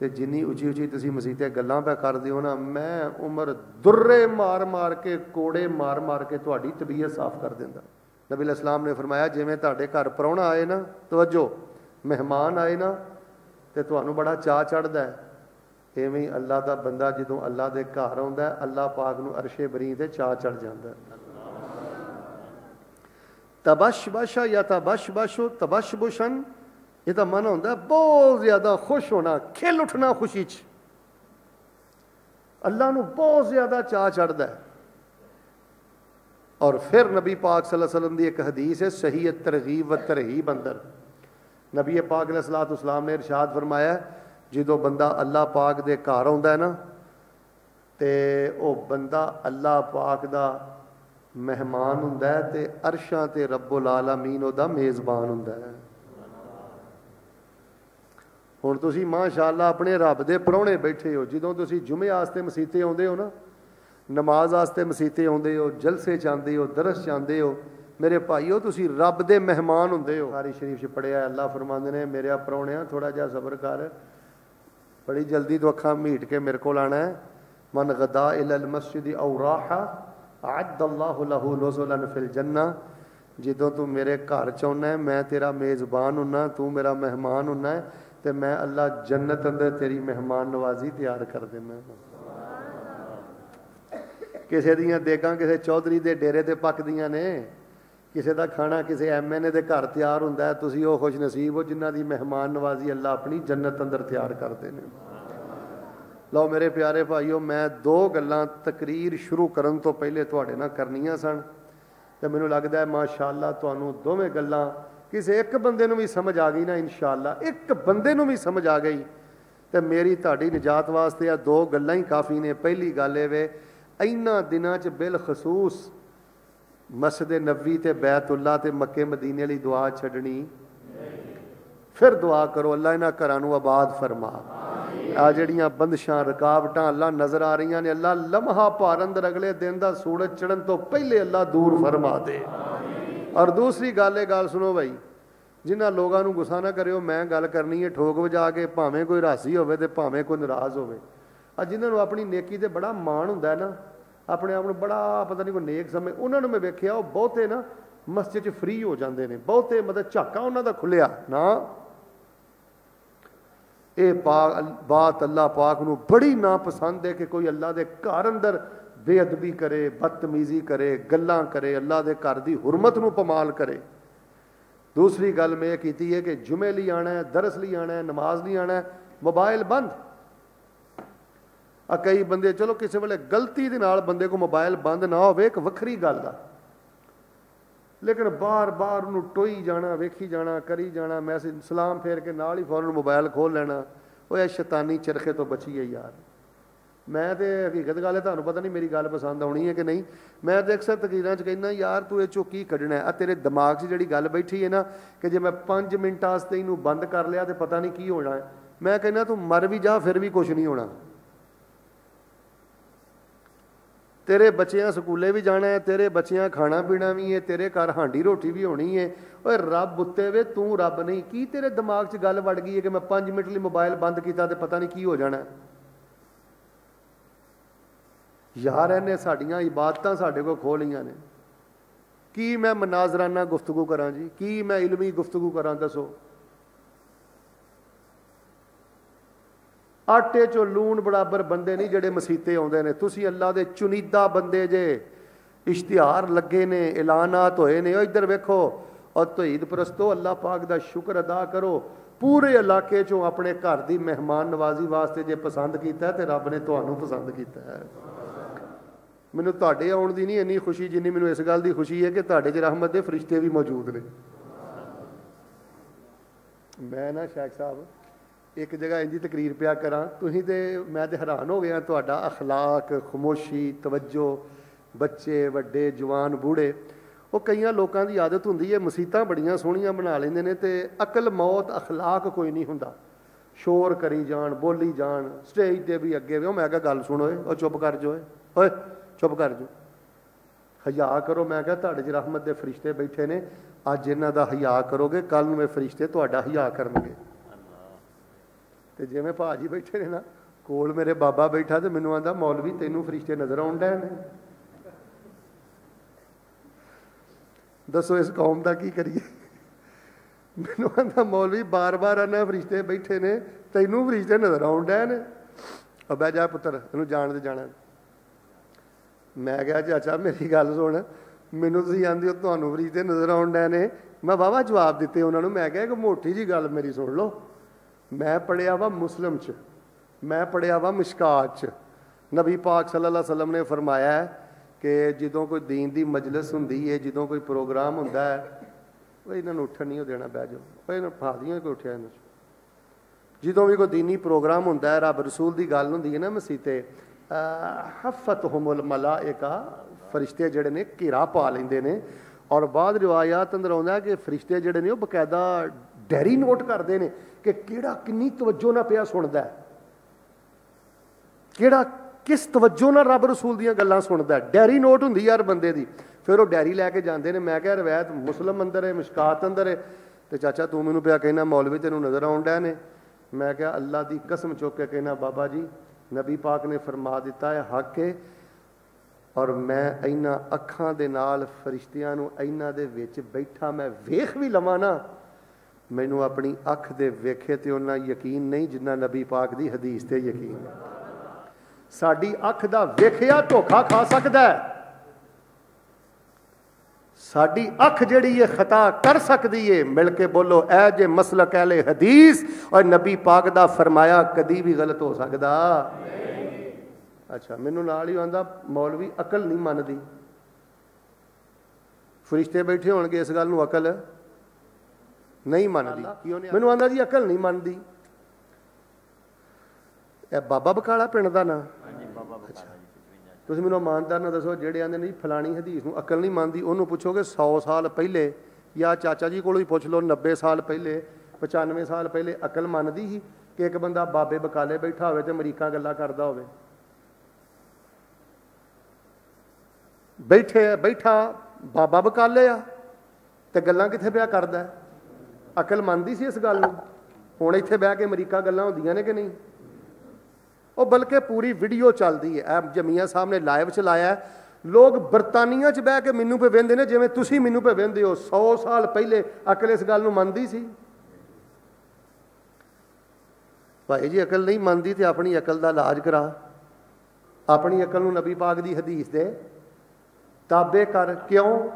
ਤੇ ਜਿੰਨੀ ਉੱਚੀ ਉੱਚੀ ਤੁਸੀਂ ਮਸੀਤੇ ਗੱਲਾਂ ਪੈ ਕਰਦੇ ਹੋ ਨਾ, ਮੈਂ ਉਮਰ ਦੁਰਰੇ ਮਾਰ ਮਾਰ ਕੇ, ਕੋੜੇ ਮਾਰ ਮਾਰ ਕੇ ਤੁਹਾਡੀ ਤਬੀਅਤ ਸਾਫ਼ ਕਰ ਦਿੰਦਾ। ਨਬੀ ਇਸਲਾਮ ਨੇ ਫਰਮਾਇਆ, ਜਿਵੇਂ ਤੁਹਾਡੇ ਘਰ ਪਰੌਣਾ ਆਏ ਨਾ, ਤਵੱਜੋ, ਮਹਿਮਾਨ ਆਏ ਨਾ, ਤੇ ਤੁਹਾਨੂੰ ਬੜਾ ਚਾਹ ਚੜਦਾ ਹੈ। ਐਵੇਂ ਅੱਲਾ ਦਾ ਬੰਦਾ ਜਦੋਂ ਅੱਲਾ ਦੇ ਘਰ ਆਉਂਦਾ ਹੈ ਅੱਲਾ ਪਾਕ ਨੂੰ ਅਰਸ਼ੇ ਬਰੀ ਤੇ ਚਾਹ ਚੜ ਜਾਂਦਾ। ਹੈ ਤਬਸ਼ਬਸ਼ਾ ਜਾਂ ਤਬਸ਼ਬਸ਼ੋ, ਤਬਸ਼ਬੁਸ਼ਨ ਇਹਦਾ ਮਨ ਹੁੰਦਾ, ਬਹੁਤ ਜ਼ਿਆਦਾ ਖੁਸ਼ ਹੋਣਾ, ਖਿਲ ਉੱਠਣਾ ਖੁਸ਼ੀ 'ਚ। ਅੱਲਾ ਨੂੰ ਬਹੁਤ ਜ਼ਿਆਦਾ ਚਾਹ ਚੜਦਾ ਹੈ। ਔਰ ਫਿਰ ਨਬੀ ਪਾਕ ਸੱਲੱਲਾਹੁ ਅਲੈहि ਵਸੱਲਮ ਦੀ ਇੱਕ ਹਦੀਸ ਹੈ, ਸਹੀ ਤਰਗੀਬ ਵ ਤਰਹੀਬ ਅੰਦਰ ਨਬੀ ਪਾਕ ਨੇ ਸਲਾਤ ਉਸਲਾਮ ਨੇ ਇਰਸ਼ਾਦ ਫਰਮਾਇਆ, ਜਦੋਂ ਬੰਦਾ ਅੱਲਾ ਪਾਕ ਦੇ ਘਰ ਆਉਂਦਾ ਹੈ ਨਾ, ਤੇ ਉਹ ਬੰਦਾ ਅੱਲਾ ਪਾਕ ਦਾ ਮਹਿਮਾਨ ਹੁੰਦਾ ਹੈ ਤੇ ਅਰਸ਼ਾਂ ਤੇ ਰੱਬੁਲ ਆਲਮੀਨ ਉਹਦਾ ਮੇਜ਼ਬਾਨ ਹੁੰਦਾ ਹੈ। ਹੁਣ ਤੁਸੀਂ ਮਾਸ਼ਾਅੱਲਾ ਆਪਣੇ ਰੱਬ ਦੇ ਪਰੌਣੇ ਬੈਠੇ ਹੋ, ਜਦੋਂ ਤੁਸੀਂ ਜੁਮੇ ਆਸਤੇ ਮਸੀਤੇ ਆਉਂਦੇ ਹੋ ਨਾ, ਨਮਾਜ਼ ਆਸਤੇ ਮਸੀਤੇ ਆਉਂਦੇ ਹੋ, ਜਲਸੇ ਜਾਂਦੇ ਹੋ, ਦਰਸ ਜਾਂਦੇ ਹੋ, ਮੇਰੇ ਭਾਈਓ ਤੁਸੀਂ ਰੱਬ ਦੇ ਮਹਿਮਾਨ ਹੁੰਦੇ ਹੋ। ਸਾਰੀ ਸ਼ਰੀਫ 'ਚ ਪੜਿਆ ਅੱਲਾ ਫਰਮਾਉਂਦੇ ਨੇ ਮੇਰੇ ਪਰੌਣਿਆ ਥੋੜਾ ਜਿਹਾ ਸਬਰ ਕਰ, ਬੜੀ ਜਲਦੀ ਤੋਂ ਅੱਖਾਂ ਮੀਟ ਕੇ ਮੇਰੇ ਕੋਲ ਆਣਾ ਹੈ। ਮਨ ਗਦਾ ਇਲ ਅਲ ਮਸਜਿਦ ਔ ਰਾਹਾ ਅਦ ਅੱਲਾਹੁ ਲਹੂ ਨੁਜ਼ਲਨ ਫਿਲ ਜੰਨਾ, ਜਦੋਂ ਤੂੰ ਮੇਰੇ ਘਰ ਚ ਆਉਣਾ ਮੈਂ ਤੇਰਾ ਮੇਜ਼ਬਾਨ ਹੁੰਨਾ, ਤੂੰ ਮੇਰਾ ਮਹਿਮਾਨ ਹੁੰਨਾ ਤੇ ਮੈਂ ਅੱਲਾ ਜੰਨਤ ਅੰਦਰ ਤੇਰੀ ਮਹਿਮਾਨ ਨਵਾਜ਼ੀ ਤਿਆਰ ਕਰ ਦਿੰਦਾ ਕਿਸੇ ਦੀਆਂ ਦੇਗਾਂ ਕਿਸੇ ਚੌਧਰੀ ਦੇ ਡੇਰੇ ਤੇ ਪੱਕਦੀਆਂ ਨੇ ਕਿਸੇ ਦਾ ਖਾਣਾ ਕਿਸੇ ਐਮਐਨਏ ਦੇ ਘਰ ਤਿਆਰ ਹੁੰਦਾ ਹੈ ਤੁਸੀਂ ਉਹ ਖੁਸ਼ ਨਸੀਬ ਹੋ ਜਿਨ੍ਹਾਂ ਦੀ ਮਹਿਮਾਨ ਨਵਾਜ਼ੀ ਅੱਲਾ ਆਪਣੀ ਜੰਨਤ ਅੰਦਰ ਤਿਆਰ ਕਰਦੇ ਨੇ ਲਓ ਮੇਰੇ ਪਿਆਰੇ ਭਾਈਓ ਮੈਂ ਦੋ ਗੱਲਾਂ ਤਕਰੀਰ ਸ਼ੁਰੂ ਕਰਨ ਤੋਂ ਪਹਿਲੇ ਤੁਹਾਡੇ ਨਾਲ ਕਰਨੀਆਂ ਸਨ ਤੇ ਮੈਨੂੰ ਲੱਗਦਾ ਹੈ ਮਾਸ਼ਾਅੱਲਾ ਤੁਹਾਨੂੰ ਦੋਵੇਂ ਗੱਲਾਂ ਕਿਸੇ ਇੱਕ ਬੰਦੇ ਨੂੰ ਵੀ ਸਮਝ ਆ ਗਈ ਨਾ ਇਨਸ਼ਾਅੱਲਾ, ਇੱਕ ਬੰਦੇ ਨੂੰ ਵੀ ਸਮਝ ਆ ਗਈ, ਤੇ ਮੇਰੀ ਤੁਹਾਡੀ ਨਜਾਤ ਵਾਸਤੇ ਆ ਦੋ ਗੱਲਾਂ ਹੀ ਕਾਫੀ ਨੇ। ਪਹਿਲੀ ਗੱਲ ਇਹ ਵੇ, ਇਨ੍ਹਾਂ ਦਿਨਾਂ 'ਚ ਬਿਲ ਖਸੂਸ ਮਸਜਿਦ ਨਬੀ ਤੇ ਬੈਤੁੱਲਾ ਤੇ ਮੱਕੇ ਮਦੀਨੇ ਲਈ ਦੁਆ ਛੱਡਣੀ। ਫਿਰ ਦੁਆ ਕਰੋ, ਅੱਲਾ ਇਹਨਾਂ ਘਰਾਂ ਨੂੰ ਆਬਾਦ ਫਰਮਾ। ਆ ਜਿਹੜੀਆਂ ਬੰਦਸ਼ਾਂ, ਰਕਾਵਟਾਂ ਅੱਲਾ ਨਜ਼ਰ ਆ ਰਹੀਆਂ ਨੇ, ਅੱਲਾ ਲਮਹਾ ਭਾਰ ਅੰਦਰ ਅਗਲੇ ਦਿਨ ਦਾ ਸੂਰਜ ਚੜਨ ਤੋਂ ਪਹਿਲੇ ਅੱਲਾ ਦੂਰ ਫਰਮਾ ਦੇ। ਔਰ ਦੂਸਰੀ ਗੱਲ, ਇਹ ਗੱਲ ਸੁਣੋ ਭਾਈ ਜਿਨ੍ਹਾਂ ਲੋਕਾਂ ਨੂੰ ਗੁੱਸਾ ਨਾ ਕਰਿਓ, ਮੈਂ ਗੱਲ ਕਰਨੀ ਹੈ ਠੋਕ ਵਜਾ ਕੇ, ਭਾਵੇਂ ਕੋਈ ਰਾਸੀ ਹੋਵੇ ਤੇ ਭਾਵੇਂ ਕੋਈ ਨਾਰਾਜ਼ ਹੋਵੇ। ਆ ਜਿਨ੍ਹਾਂ ਨੂੰ ਆਪਣੀ ਨੇਕੀ ਤੇ ਬੜਾ ਮਾਣ ਹੁੰਦਾ ਨਾ, ਆਪਣੇ ਆਪ ਨੂੰ ਬੜਾ ਪਤਾ ਨਹੀਂ ਕੋਈ ਨੇਕ ਸਮੇਂ, ਉਹਨਾਂ ਨੂੰ ਮੈਂ ਵੇਖਿਆ, ਉਹ ਬਹੁਤੇ ਨਾ ਮਸਜਿਦ 'ਚ ਫ੍ਰੀ ਹੋ ਜਾਂਦੇ ਨੇ, ਬਹੁਤੇ ਮਤਲਬ ਝਾਕਾ ਉਹਨਾਂ ਦਾ ਖੁੱਲਿਆ ਨਾ। ਇਹ ਪਾਕ ਬਾਤ ਅੱਲਾ ਪਾਕ ਨੂੰ ਬੜੀ ਨਾ ਪਸੰਦ ਹੈ ਕਿ ਕੋਈ ਅੱਲਾ ਦੇ ਘਰ ਅੰਦਰ ਬੇਅਦਬੀ ਕਰੇ, ਬਦਤਮੀਜ਼ੀ ਕਰੇ, ਗੱਲਾਂ ਕਰੇ, ਅੱਲਾ ਦੇ ਘਰ ਦੀ ਹਰਮਤ ਨੂੰ ਪਮਾਲ ਕਰੇ। ਦੂਸਰੀ ਗੱਲ ਮੈਂ ਇਹ ਕੀਤੀ ਹੈ ਕਿ ਜੁਮੇ ਲਈ ਆਣਾ ਹੈ, ਦਰਸ ਲਈ ਆਣਾ ਹੈ, ਨਮਾਜ਼ ਲਈ ਆਣਾ ਹੈ ਮੋਬਾਈਲ ਬੰਦ। ਆ ਕਈ ਬੰਦੇ, ਚਲੋ ਕਿਸੇ ਵੇਲੇ ਗਲਤੀ ਦੇ ਨਾਲ ਬੰਦੇ ਕੋ ਮੋਬਾਈਲ ਬੰਦ ਨਾ ਹੋਵੇ, ਇੱਕ ਵੱਖਰੀ ਗੱਲ ਆ ਲੇਕਿਨ ਬਾਰ-ਬਾਰ ਉਹਨੂੰ ਟੋਈ ਜਾਣਾ, ਵੇਖੀ ਜਾਣਾ, ਕਰੀ ਜਾਣਾ, ਮੈਸੇਜ ਸਲਾਮ ਫੇਰ ਕੇ ਨਾਲ ਹੀ ਫੌਰਨ ਮੋਬਾਈਲ ਖੋਲ ਲੈਣਾ, ਉਹ ਇਹ ਸ਼ੈਤਾਨੀ ਚਰਖੇ ਤੋਂ ਬਚੀਏ ਯਾਰ। ਮੈਂ ਤੇ ਹਕੀਕਤ ਗੱਲ ਹੈ, ਤੁਹਾਨੂੰ ਪਤਾ ਨਹੀਂ ਮੇਰੀ ਗੱਲ ਪਸੰਦ ਆਉਣੀ ਹੈ ਕਿ ਨਹੀਂ। ਮੈਂ ਤੇ ਅਕਸਰ ਤਕਰੀਰਾਂ 'ਚ ਕਹਿੰਦਾ, ਯਾਰ, ਤੂੰ ਇਹ ਚੋਂ ਕੀ ਕੱਢਣਾ ਆ ਤੇਰੇ ਦਿਮਾਗ 'ਚ ਜਿਹੜੀ ਗੱਲ ਬੈਠੀ ਹੈ ਨਾ, ਕਿ ਜੇ ਮੈਂ 5 ਮਿੰਟਾਂ ਵਾਸਤੇ ਇਹਨੂੰ ਬੰਦ ਕਰ ਲਿਆ ਤੇ ਪਤਾ ਨਹੀਂ ਕੀ ਹੋਣਾ ਹੈ। ਮੈਂ ਕਹਿੰਦਾ, ਤੂੰ ਮਰ ਵੀ ਜਾ, ਫਿਰ ਵੀ ਕੁਝ ਨਹੀਂ ਹੋਣਾ। ਤੇਰੇ ਬੱਚਿਆਂ ਸਕੂਲੇ ਵੀ ਜਾਣਾ ਹੈ, ਤੇਰੇ ਬੱਚਿਆਂ ਖਾਣਾ ਪੀਣਾ ਵੀ ਹੈ, ਤੇਰੇ ਘਰ ਹਾਂਡੀ ਰੋਟੀ ਵੀ ਹੋਣੀ ਹੈ। ਓਏ, ਰੱਬ ਉੱਤੇ ਵੇ, ਤੂੰ ਰੱਬ ਨਹੀਂ। ਕੀ ਤੇਰੇ ਦਿਮਾਗ 'ਚ ਗੱਲ ਵੜ ਗਈ ਹੈ ਕਿ ਮੈਂ 5 ਮਿੰਟ ਲਈ ਮੋਬਾਈਲ ਬੰਦ ਕੀਤਾ ਤੇ ਪਤਾ ਨਹੀਂ ਕੀ ਹੋ ਜਾਣਾ ਯਾਰ, ਇਹਨੇ ਸਾਡੀਆਂ ਇਬਾਦਤਾਂ ਸਾਡੇ ਕੋਲ ਖੋ ਲਈਆਂ ਨੇ। ਕੀ ਮੈਂ ਮਨਾਜ਼ਰਾਨਾ ਗੁਫ਼ਤਗੂ ਕਰਾਂ ਜੀ? ਕੀ ਮੈਂ ਇਲਮੀ ਗੁਫ਼ਤਗੂ ਕਰਾਂ, ਦੱਸੋ। ਆਟੇ ਚੋਂ ਲੂਣ ਬਰਾਬਰ ਬੰਦੇ ਨਹੀਂ ਜਿਹੜੇ ਮਸੀਤੇ ਆਉਂਦੇ ਨੇ। ਤੁਸੀਂ ਅੱਲਾ ਦੇ ਚੁਨੀਦਾ ਬੰਦੇ ਜੇ। ਇਸ਼ਤਿਹਾਰ ਲੱਗੇ ਨੇ, ਐਲਾਨਾਤ ਹੋਏ ਨੇ। ਉਹ ਇੱਧਰ ਵੇਖੋ, ਔਰ ਤੌਹੀਦ ਪ੍ਰਸਤੋ, ਅੱਲਾ ਪਾਕ ਦਾ ਸ਼ੁਕਰ ਅਦਾ ਕਰੋ। ਪੂਰੇ ਇਲਾਕੇ ਚੋਂ ਆਪਣੇ ਘਰ ਦੀ ਮਹਿਮਾਨ ਨਵਾਜ਼ੀ ਵਾਸਤੇ ਜੇ ਪਸੰਦ ਕੀਤਾ ਤੇ ਰੱਬ ਨੇ ਤੁਹਾਨੂੰ ਪਸੰਦ ਕੀਤਾ ਹੈ। ਮੈਨੂੰ ਤੁਹਾਡੇ ਆਉਣ ਦੀ ਨਹੀਂ ਇੰਨੀ ਖੁਸ਼ੀ ਜਿੰਨੀ ਮੈਨੂੰ ਇਸ ਗੱਲ ਦੀ ਖੁਸ਼ੀ ਹੈ ਕਿ ਤੁਹਾਡੇ 'ਚ ਰਹਿਮਤ ਦੇ ਫਰਿਸ਼ਤੇ ਵੀ ਮੌਜੂਦ ਨੇ ਮੈਂ ਨਾ ਸ਼ੇਖ ਸਾਹਿਬ ਇੱਕ ਜਗ੍ਹਾ ਇੰਜੀ ਤਕਰੀਰ ਪਿਆ ਕਰਾਂ ਤੁਸੀਂ ਤੇ ਮੈਂ ਤੇ ਹੈਰਾਨ ਹੋ ਗਿਆ ਤੁਹਾਡਾ اخلاق ਖਮੋਸ਼ੀ ਤਵੱਜੋ ਬੱਚੇ ਵੱਡੇ ਜਵਾਨ ਬੂੜੇ ਉਹ ਕਈਆਂ ਲੋਕਾਂ ਦੀ ਆਦਤ ਹੁੰਦੀ ਹੈ ਮਸੀਤਾਂ ਬੜੀਆਂ ਸੋਹਣੀਆਂ ਬਣਾ ਲੈਂਦੇ ਨੇ ਤੇ ਅਕਲ ਮੌਤ اخلاق ਕੋਈ ਨਹੀਂ ਹੁੰਦਾ ਸ਼ੋਰ ਕਰੀ ਜਾਣ ਬੋਲੀ ਜਾਣ ਸਟੇਜ ਤੇ ਵੀ ਅੱਗੇ ਵੇ ਮੈਂ ਕਿਹਾ ਗੱਲ ਸੁਣ ਓਏ ਉਹ ਚੁੱਪ ਕਰ ਜੋ ਓਏ ਚੁੱਪ ਕਰ ਜੋ ਹਿਆ ਕਰੋ। ਮੈਂ ਕਿਹਾ ਤੁਹਾਡੇ 'ਚ ਰਹਿਮਤ ਦੇ ਫਰਿਸ਼ਤੇ ਬੈਠੇ ਨੇ। ਅੱਜ ਇਹਨਾਂ ਦਾ ਹਿਆ ਕਰੋਗੇ ਕੱਲ ਨੂੰ ਇਹ ਫਰਿਸ਼ਤੇ ਤੁਹਾਡਾ ਹਿਆ ਕਰਨਗੇ। ਤੇ ਜਿਵੇਂ ਭਾਜੀ ਬੈਠੇ ਨੇ ਨਾ, ਕੋਲ ਮੇਰੇ ਬਾਬਾ ਬੈਠਾ ਤੇ ਮੈਨੂੰ ਆਂਦਾ, ਮੌਲਵੀ, ਤੈਨੂੰ ਫਰਿਸ਼ਤੇ ਨਜ਼ਰ ਆਉਂਦੇ ਨੇ। ਦੱਸੋ ਇਸ ਕੌਮ ਦਾ ਕੀ ਕਰੀਏ? ਮੈਨੂੰ ਆਂਦਾ, ਮੌਲਵੀ, ਬਾਰ-ਬਾਰ ਆਨਾ ਫਰਿਸ਼ਤੇ ਬੈਠੇ ਨੇ, ਤੈਨੂੰ ਫਰਿਸ਼ਤੇ ਨਜ਼ਰ ਆਉਂਦੇ ਨੇ। ਅਬੈ ਜਾ ਪੁੱਤਰ, ਇਹਨੂੰ ਜਾਣ ਦੇ ਜਾਣਾ। ਮੈਂ ਕਿਹਾ, ਚਾਚਾ, ਮੇਰੀ ਗੱਲ ਸੁਣ। ਮੈਨੂੰ ਤੁਸੀਂ ਆਂਦੇ ਹੋ, ਤੁਹਾਨੂੰ ਫਰਿਸ਼ਤੇ ਨਜ਼ਰ ਆਉਂਦੇ ਨੇ। ਮੈਂ ਵਾਵਾ ਜਵਾਬ ਦਿੱਤੇ ਉਹਨਾਂ ਨੂੰ। ਮੈਂ ਕਿਹਾ ਕਿ ਮੋਟੀ ਜੀ ਗੱਲ ਮੇਰੀ ਸੁਣ ਲਓ। ਮੈਂ ਪੜਿਆ ਵਾ ਮੁਸਲਮ ਚ। ਮੈਂ ਪੜਿਆ ਵਾ ਮਿਸ਼ਕਾਤ ਚ। ਨਬੀ ਪਾਕ ਸੱਲੱਲਾਹੁ ਅਲੈहि ਵਸੱਲਮ ਨੇ ਫਰਮਾਇਆ ਕਿ ਜਦੋਂ ਕੋਈ ਦੀਨ ਦੀ ਮਜਲਿਸ ਹੁੰਦੀ ਹੈ ਜਦੋਂ ਕੋਈ ਪ੍ਰੋਗਰਾਮ ਹੁੰਦਾ ਹੈ, ਉਹ ਇਹਨਾਂ ਨੂੰ ਉੱਠਣ ਨਹੀਂ ਦੇਣਾ, ਬਹਿ ਜਾਓ। ਉਹ ਇਹਨਾਂ ਫਾਦੀਆਂ ਕੋਈ ਉੱਠਿਆ ਇਹਨਾਂ ਜਦੋਂ ਵੀ ਕੋਈ ਦੀਨੀ ਪ੍ਰੋਗਰਾਮ ਹੁੰਦਾ ਹੈ, ਰੱਬ ਰਸੂਲ ਦੀ ਗੱਲ ਹੁੰਦੀ ਹੈ ਨਾ ਮਸੀਤੇ ਹਫਤਹੁਮੁਲ ਮਲਾਇਕਾ, ਫਰਿਸ਼ਤੇ ਜਿਹੜੇ ਨੇ ਘੇਰਾ ਪਾ ਲੈਂਦੇ ਨੇ। ਔਰ ਬਾਅਦ ਰਿਵਾਇਤ ਅੰਦਰ ਆਉਂਦਾ ਕਿ ਫਰਿਸ਼ਤੇ ਜਿਹੜੇ ਨੇ ਉਹ ਬਕਾਇਦਾ ਡੈਰੀ ਨੋਟ ਕਰਦੇ ਨੇ ਕਿ ਕਿਹੜਾ ਕਿੰਨੀ ਤਵੱਜੋ ਨਾਲ ਪਿਆ ਸੁਣਦਾ ਕਿਹੜਾ ਕਿਸ ਤਵੱਜੋ ਨਾਲ ਰੱਬ ਰਸੂਲ ਦੀਆਂ ਗੱਲਾਂ ਸੁਣਦਾ ਡੈਰੀ ਨੋਟ ਹੁੰਦੀ ਯਾਰ ਬੰਦੇ ਦੀ। ਫਿਰ ਉਹ ਡੈਰੀ ਲੈ ਕੇ ਜਾਂਦੇ ਨੇ। ਮੈਂ ਕਿਹਾ, ਰਵਾਇਤ ਮੁਸਲਮ ਅੰਦਰ ਹੈ, ਮਿਸ਼ਕਾਤ ਅੰਦਰ ਹੈ। ਤੇ ਚਾਚਾ, ਤੂੰ ਮੈਨੂੰ ਪਿਆ ਕਹਿਣਾ, ਮੌਲਵੀ ਤੈਨੂੰ ਨਜ਼ਰ ਆਉਂਦਾ ਨੇ। ਮੈਂ ਕਿਹਾ, ਅੱਲਾ ਦੀ ਕਸਮ ਚੁੱਕ ਕੇ ਕਹਿਣਾ, ਬਾਬਾ ਜੀ ਨਬੀ ਪਾਕ ਨੇ ਫਰਮਾ ਦਿੱਤਾ ਹੈ, ਹੱਕ ਹੈ। ਔਰ ਮੈਂ ਇਹਨਾਂ ਅੱਖਾਂ ਦੇ ਨਾਲ ਫਰਿਸ਼ਤਿਆਂ ਨੂੰ ਇਹਨਾਂ ਦੇ ਵਿੱਚ ਬੈਠਾ, ਮੈਂ ਵੇਖ ਵੀ ਲਵਾਂ ਨਾ। ਮੈਨੂੰ ਆਪਣੀ ਅੱਖ ਦੇ ਵੇਖੇ ਤੇ ਉਹਨਾਂ ਯਕੀਨ ਨਹੀਂ ਜਿੰਨਾ ਨਬੀ ਪਾਕ ਦੀ ਹਦੀਸ ਤੇ ਯਕੀਨ। ਸਾਡੀ ਅੱਖ ਦਾ ਵੇਖਿਆ ਧੋਖਾ ਖਾ ਸਕਦਾ ਹੈ। ਸਾਡੀ ਅੱਖ ਜਿਹੜੀ ਇਹ ਖਤਾ ਕਰ ਸਕਦੀ ਏ ਮਿਲ ਕੇ ਬੋਲੋ ਐ ਜੇ ਮਸਲਕ ਅਹਲੇ ਹਦੀਸ ਔਰ ਨਬੀ ਪਾਕ ਦਾ ਫਰਮਾਇਆ ਕਦੀ ਵੀ ਗਲਤ ਹੋ ਸਕਦਾ। ਨਹੀਂ ਅੱਛਾ ਮੈਨੂੰ ਨਾਲ ਹੀ ਆਂਦਾ ਮੌਲਵੀ ਅਕਲ ਨਹੀਂ ਮੰਨਦੀ। ਫਰਿਸ਼ਤੇ ਬੈਠੇ ਹੋਣਗੇ ਇਸ ਗੱਲ ਨੂੰ ਅਕਲ ਨਹੀਂ ਮੰਨਦੀ। ਮੈਨੂੰ ਆਂਦਾ ਜੀ ਅਕਲ ਨਹੀਂ ਮੰਨਦੀ। ਇਹ ਬਾਬਾ ਬਕਾਲਾ ਪਿੰਡ ਦਾ ਨਾਂ? ਹਾਂਜੀ ਬਾਬਾ ਬਕਾਲਾ। ਤੁਸੀਂ ਮੈਨੂੰ ਇਮਾਨਦਾਰ ਨਾਲ ਦੱਸੋ, ਜਿਹੜੇ ਆਂਦੇ ਨਹੀਂ ਫਲਾਣੀ ਹਦੀਸ ਨੂੰ ਅਕਲ ਨਹੀਂ ਮੰਨਦੀ, ਉਹਨੂੰ ਪੁੱਛੋਗੇ 100 ਸਾਲ ਪਹਿਲੇ, ਜਾਂ ਚਾਚਾ ਜੀ ਕੋਲੋਂ ਹੀ ਪੁੱਛ ਲਓ 90 ਸਾਲ ਪਹਿਲੇ 95 ਸਾਲ ਪਹਿਲੇ ਅਕਲ ਮੰਨਦੀ ਸੀ ਕਿ ਇੱਕ ਬੰਦਾ ਬਾਬੇ ਬਕਾਲੇ ਬੈਠਾ ਹੋਵੇ ਤੇ ਅਮਰੀਕਾ ਗੱਲਾਂ ਕਰਦਾ ਹੋਵੇ? ਬੈਠੇ, ਬੈਠਾ ਬਾਬਾ ਬਕਾਲੇ ਆ ਤੇ ਗੱਲਾਂ ਕਿੱਥੇ ਪਿਆ ਕਰਦਾ? ਅਕਲ ਮੰਨਦੀ ਸੀ ਇਸ ਗੱਲ ਨੂੰ? ਹੁਣ ਇੱਥੇ ਬਹਿ ਕੇ ਅਮਰੀਕਾ ਗੱਲਾਂ ਹੁੰਦੀਆਂ ਨੇ ਕਿ ਨਹੀਂ? ਉਹ ਬਲਕਿ ਪੂਰੀ ਵੀਡੀਓ ਚੱਲਦੀ ਹੈ। ਐ ਜਮੀਆਂ ਸਾਹਿਬ ਨੇ ਲਾਈਵ ਚਲਾਇਆ ਲੋਕ ਬਰਤਾਨੀਆ 'ਚ ਬਹਿ ਕੇ ਮੈਨੂੰ ਪੇ ਵੇਂਦੇ ਨੇ, ਜਿਵੇਂ ਤੁਸੀਂ ਮੈਨੂੰ ਪੇ ਵੇਂਦੇ ਹੋ 100 ਸਾਲ ਪਹਿਲੇ ਅਕਲ ਇਸ ਗੱਲ ਨੂੰ ਮੰਨਦੀ ਸੀ? ਭਾਈ ਜੀ, ਅਕਲ ਨਹੀਂ ਮੰਨਦੀ ਤੇ ਆਪਣੀ ਅਕਲ ਦਾ ਇਲਾਜ ਕਰਾ। ਆਪਣੀ ਅਕਲ ਨੂੰ ਨਬੀ ਪਾਕ ਦੀ ਹਦੀਸ ਦੇ। ਤਾਬੇ ਕਰ, ਕਿਉਂ?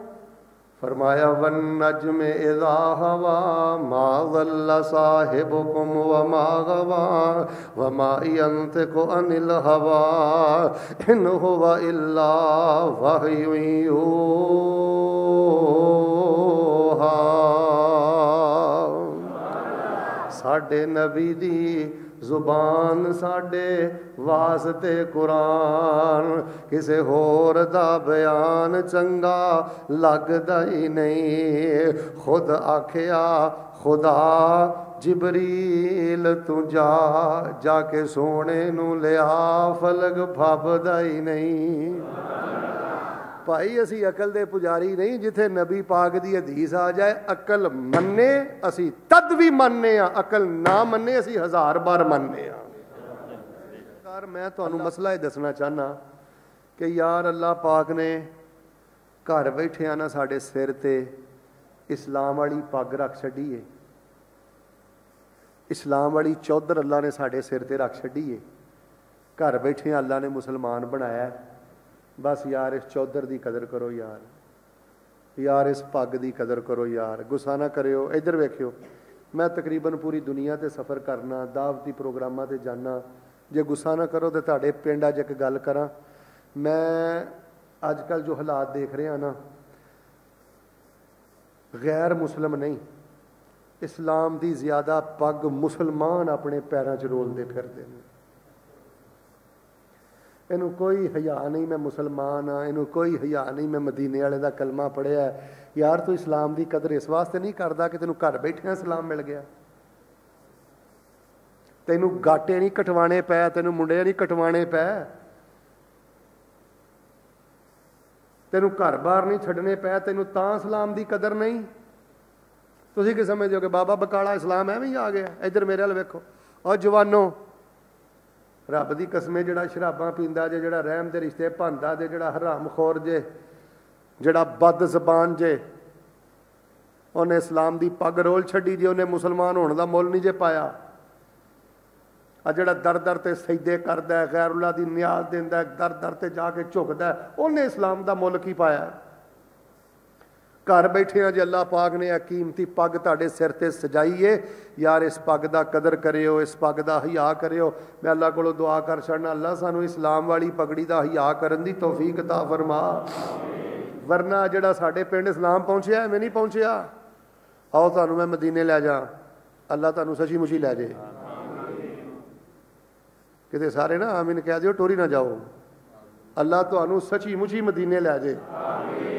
फरमाया वन नजम इज़ा हवा मा ज़ल्ल साहिबुकुम व मा गवा व मा यंतिकु अनिल हवा इन हुवा इल्ला वहयु यूहा ਸਾਡੇ ਨਬੀ ਦੀ ਜ਼ੁਬਾਨ ਸਾਡੇ ਵਾਸਤੇ ਕੁਰਾਨ। ਕਿਸੇ ਹੋਰ ਦਾ ਬਿਆਨ ਚੰਗਾ ਲੱਗਦਾ ਹੀ ਨਹੀਂ। ਖੁਦ ਆਖਿਆ, ਖੁਦਾ ਜਿਬਰੀਲ, ਤੂੰ ਜਾ ਜਾ ਕੇ ਸੋਹਣੇ ਨੂੰ ਲਿਆ। ਫਲਗ ਫੱਬਦਾ ਹੀ ਨਹੀਂ। ਭਾਈ, ਅਸੀਂ ਅਕਲ ਦੇ ਪੁਜਾਰੀ ਨਹੀਂ, ਜਿੱਥੇ ਨਬੀ ਪਾਕ ਦੀ ਹਦੀਸ ਆ ਜਾਏ, ਅਕਲ ਮੰਨੇ, ਅਸੀਂ ਤਦ ਵੀ ਮੰਨੇ ਆ ਅਕਲ ਨਾ ਮੰਨੇ, ਅਸੀਂ ਹਜ਼ਾਰ ਵਾਰ ਮੰਨਨੇ ਆ ਯਾਰ ਮੈਂ ਤੁਹਾਨੂੰ ਮਸਲਾ ਇਹ ਦੱਸਣਾ ਚਾਹਨਾ ਕਿ ਯਾਰ ਅੱਲਾਹ ਪਾਕ ਨੇ ਘਰ ਬੈਠਿਆਂ ਨਾ ਸਾਡੇ ਸਿਰ ਤੇ ਇਸਲਾਮ ਵਾਲੀ ਪੱਗ ਰੱਖ ਛੱਡੀ ਏ। ਇਸਲਾਮ ਵਾਲੀ ਚੌਧਰ ਅੱਲਾ ਨੇ ਸਾਡੇ ਸਿਰ ਤੇ ਰੱਖ ਛੱਡੀ ਏ। ਘਰ ਬੈਠੇ ਅੱਲਾ ਨੇ ਮੁਸਲਮਾਨ ਬਣਾਇਆ। ਬਸ ਯਾਰ, ਇਸ ਚੌਧਰ ਦੀ ਕਦਰ ਕਰੋ ਯਾਰ। ਯਾਰ, ਇਸ ਪੱਗ ਦੀ ਕਦਰ ਕਰੋ ਯਾਰ। ਗੁੱਸਾ ਨਾ ਕਰਿਓ। ਇੱਧਰ ਵੇਖਿਓ, ਮੈਂ ਤਕਰੀਬਨ ਪੂਰੀ ਦੁਨੀਆ ਤੇ ਸਫ਼ਰ ਕਰਨਾ, ਦਾਵਤੀ ਪ੍ਰੋਗਰਾਮਾਂ ਤੇ ਜਾਣਾ ਜੇ ਗੁੱਸਾ ਨਾ ਕਰੋ ਤੇ ਤੁਹਾਡੇ ਪਿੰਡ ਅੱਜ ਇੱਕ ਗੱਲ ਕਰਾਂ। ਮੈਂ ਅੱਜ ਕੱਲ ਜੋ ਹਾਲਾਤ ਦੇਖ ਰਿਹਾ ਨਾ, ਗੈਰ ਮੁਸਲਮ ਨਹੀਂ। ਇਸਲਾਮ ਦੀ ਜ਼ਿਆਦਾ ਪੱਗ ਮੁਸਲਮਾਨ ਆਪਣੇ ਪੈਰਾਂ 'ਚ ਰੋਲਦੇ ਫਿਰਦੇ ਨੇ। ਇਹਨੂੰ ਕੋਈ ਹਿਆ ਨਹੀਂ ਮੈਂ ਮੁਸਲਮਾਨ ਆ ਇਹਨੂੰ ਕੋਈ ਹਿਆ ਨਹੀਂ ਮੈਂ ਮਦੀਨੇ ਵਾਲੇ ਦਾ ਕਲਮਾ ਪੜਿਆ ਯਾਰ ਤੂੰ ਇਸਲਾਮ ਦੀ ਕਦਰ ਇਸ ਵਾਸਤੇ ਨਹੀਂ ਕਰਦਾ ਕਿ ਤੈਨੂੰ ਘਰ ਬੈਠਿਆਂ ਇਸਲਾਮ ਮਿਲ ਗਿਆ। ਤੈਨੂੰ ਗਾਟੇ ਨਹੀਂ ਕਟਵਾਣੇ ਪਏ ਤੈਨੂੰ ਮੁੰਡੇ ਨਹੀਂ ਕਟਵਾਣੇ ਪਏ ਤੈਨੂੰ ਘਰ-ਬਾਰ ਨਹੀਂ ਛੱਡਣੇ ਪਏ ਤੈਨੂੰ ਤਾਂ ਇਸਲਾਮ ਦੀ ਕਦਰ ਨਹੀਂ। ਤੁਸੀਂ ਕੀ ਸਮਝਦੇ ਹੋ ਕਿ ਬਾਬਾ ਬਕਾਲਾ ਇਸਲਾਮ ਐਵੇਂ ਹੀ ਆ ਗਿਆ? ਇੱਧਰ ਮੇਰੇ ਵੱਲ ਵੇਖੋ। ਔਰ ਜਵਾਨੋ ਰੱਬ ਦੀ ਕਸਮੇ ਜਿਹੜਾ ਸ਼ਰਾਬਾਂ ਪੀਂਦਾ ਜੇ, ਜਿਹੜਾ ਰਹਿਮ ਦੇ ਰਿਸ਼ਤੇ ਭੰਦਾ ਜੇ, ਜਿਹੜਾ ਹਰਾਮਖੋਰ ਜੇ, ਜਿਹੜਾ ਬਦ ਜ਼ਬਾਨ ਜੇ, ਉਹਨੇ ਇਸਲਾਮ ਦੀ ਪੱਗ ਰੋਲ ਛੱਡੀ ਜੇ, ਉਹਨੇ ਮੁਸਲਮਾਨ ਹੋਣ ਦਾ ਮੁੱਲ ਨਹੀਂ ਜੇ ਪਾਇਆ। ਆ ਜਿਹੜਾ ਦਰ ਦਰ ਤੇ ਸਜਦੇ ਕਰਦਾ ਹੈ ਗੈਰੁੱਲਾ ਦੀ ਨਿਆਜ਼ ਦਿੰਦਾ, ਦਰ ਦਰ ਤੇ ਜਾ ਕੇ ਝੁਕਦਾ, ਉਹਨੇ ਇਸਲਾਮ ਦਾ ਮੁੱਲ ਕੀ ਪਾਇਆ? ਘਰ ਬੈਠੇ ਆ ਜੇ ਅੱਲਾਹ ਪਾਕ ਨੇ ਆ ਕੀਮਤੀ ਪੱਗ ਤੁਹਾਡੇ ਸਿਰ ਤੇ ਸਜਾਈਏ ਯਾਰ ਇਸ ਪੱਗ ਦਾ ਕਦਰ ਕਰਿਓ ਇਸ ਪੱਗ ਦਾ ਹਿਆ ਕਰਿਓ ਮੈਂ ਅੱਲਾਹ ਕੋਲੋਂ ਦੁਆ ਕਰ ਛੜਨਾ ਅੱਲਾਹ ਸਾਨੂੰ ਇਸਲਾਮ ਵਾਲੀ ਪਗੜੀ ਦਾ ਹਿਆ ਕਰਨ ਦੀ ਤੌਫੀਕ عطا ਫਰਮਾ ਵਰਨਾ ਜਿਹੜਾ ਸਾਡੇ ਪਿੰਡ ਇਸਲਾਮ ਪਹੁੰਚਿਆ ਐਵੇਂ ਨਹੀਂ ਪਹੁੰਚਿਆ ਆਓ ਤੁਹਾਨੂੰ ਮੈਂ ਮਦੀਨੇ ਲੈ ਜਾ ਅੱਲਾਹ ਤੁਹਾਨੂੰ ਸੱਚੀ ਮੁਚੀ ਲੈ ਜੇ ਕਿਤੇ ਸਾਰੇ ਨਾ ਆਮੀਨ ਕਹਿ ਦਿਓ ਟੋਰੀ ਨਾ ਜਾਓ ਅੱਲਾਹ ਤੁਹਾਨੂੰ ਸੱਚੀ ਮੁਚੀ ਮਦੀਨੇ ਲੈ ਜੇ ਆਮੀਨ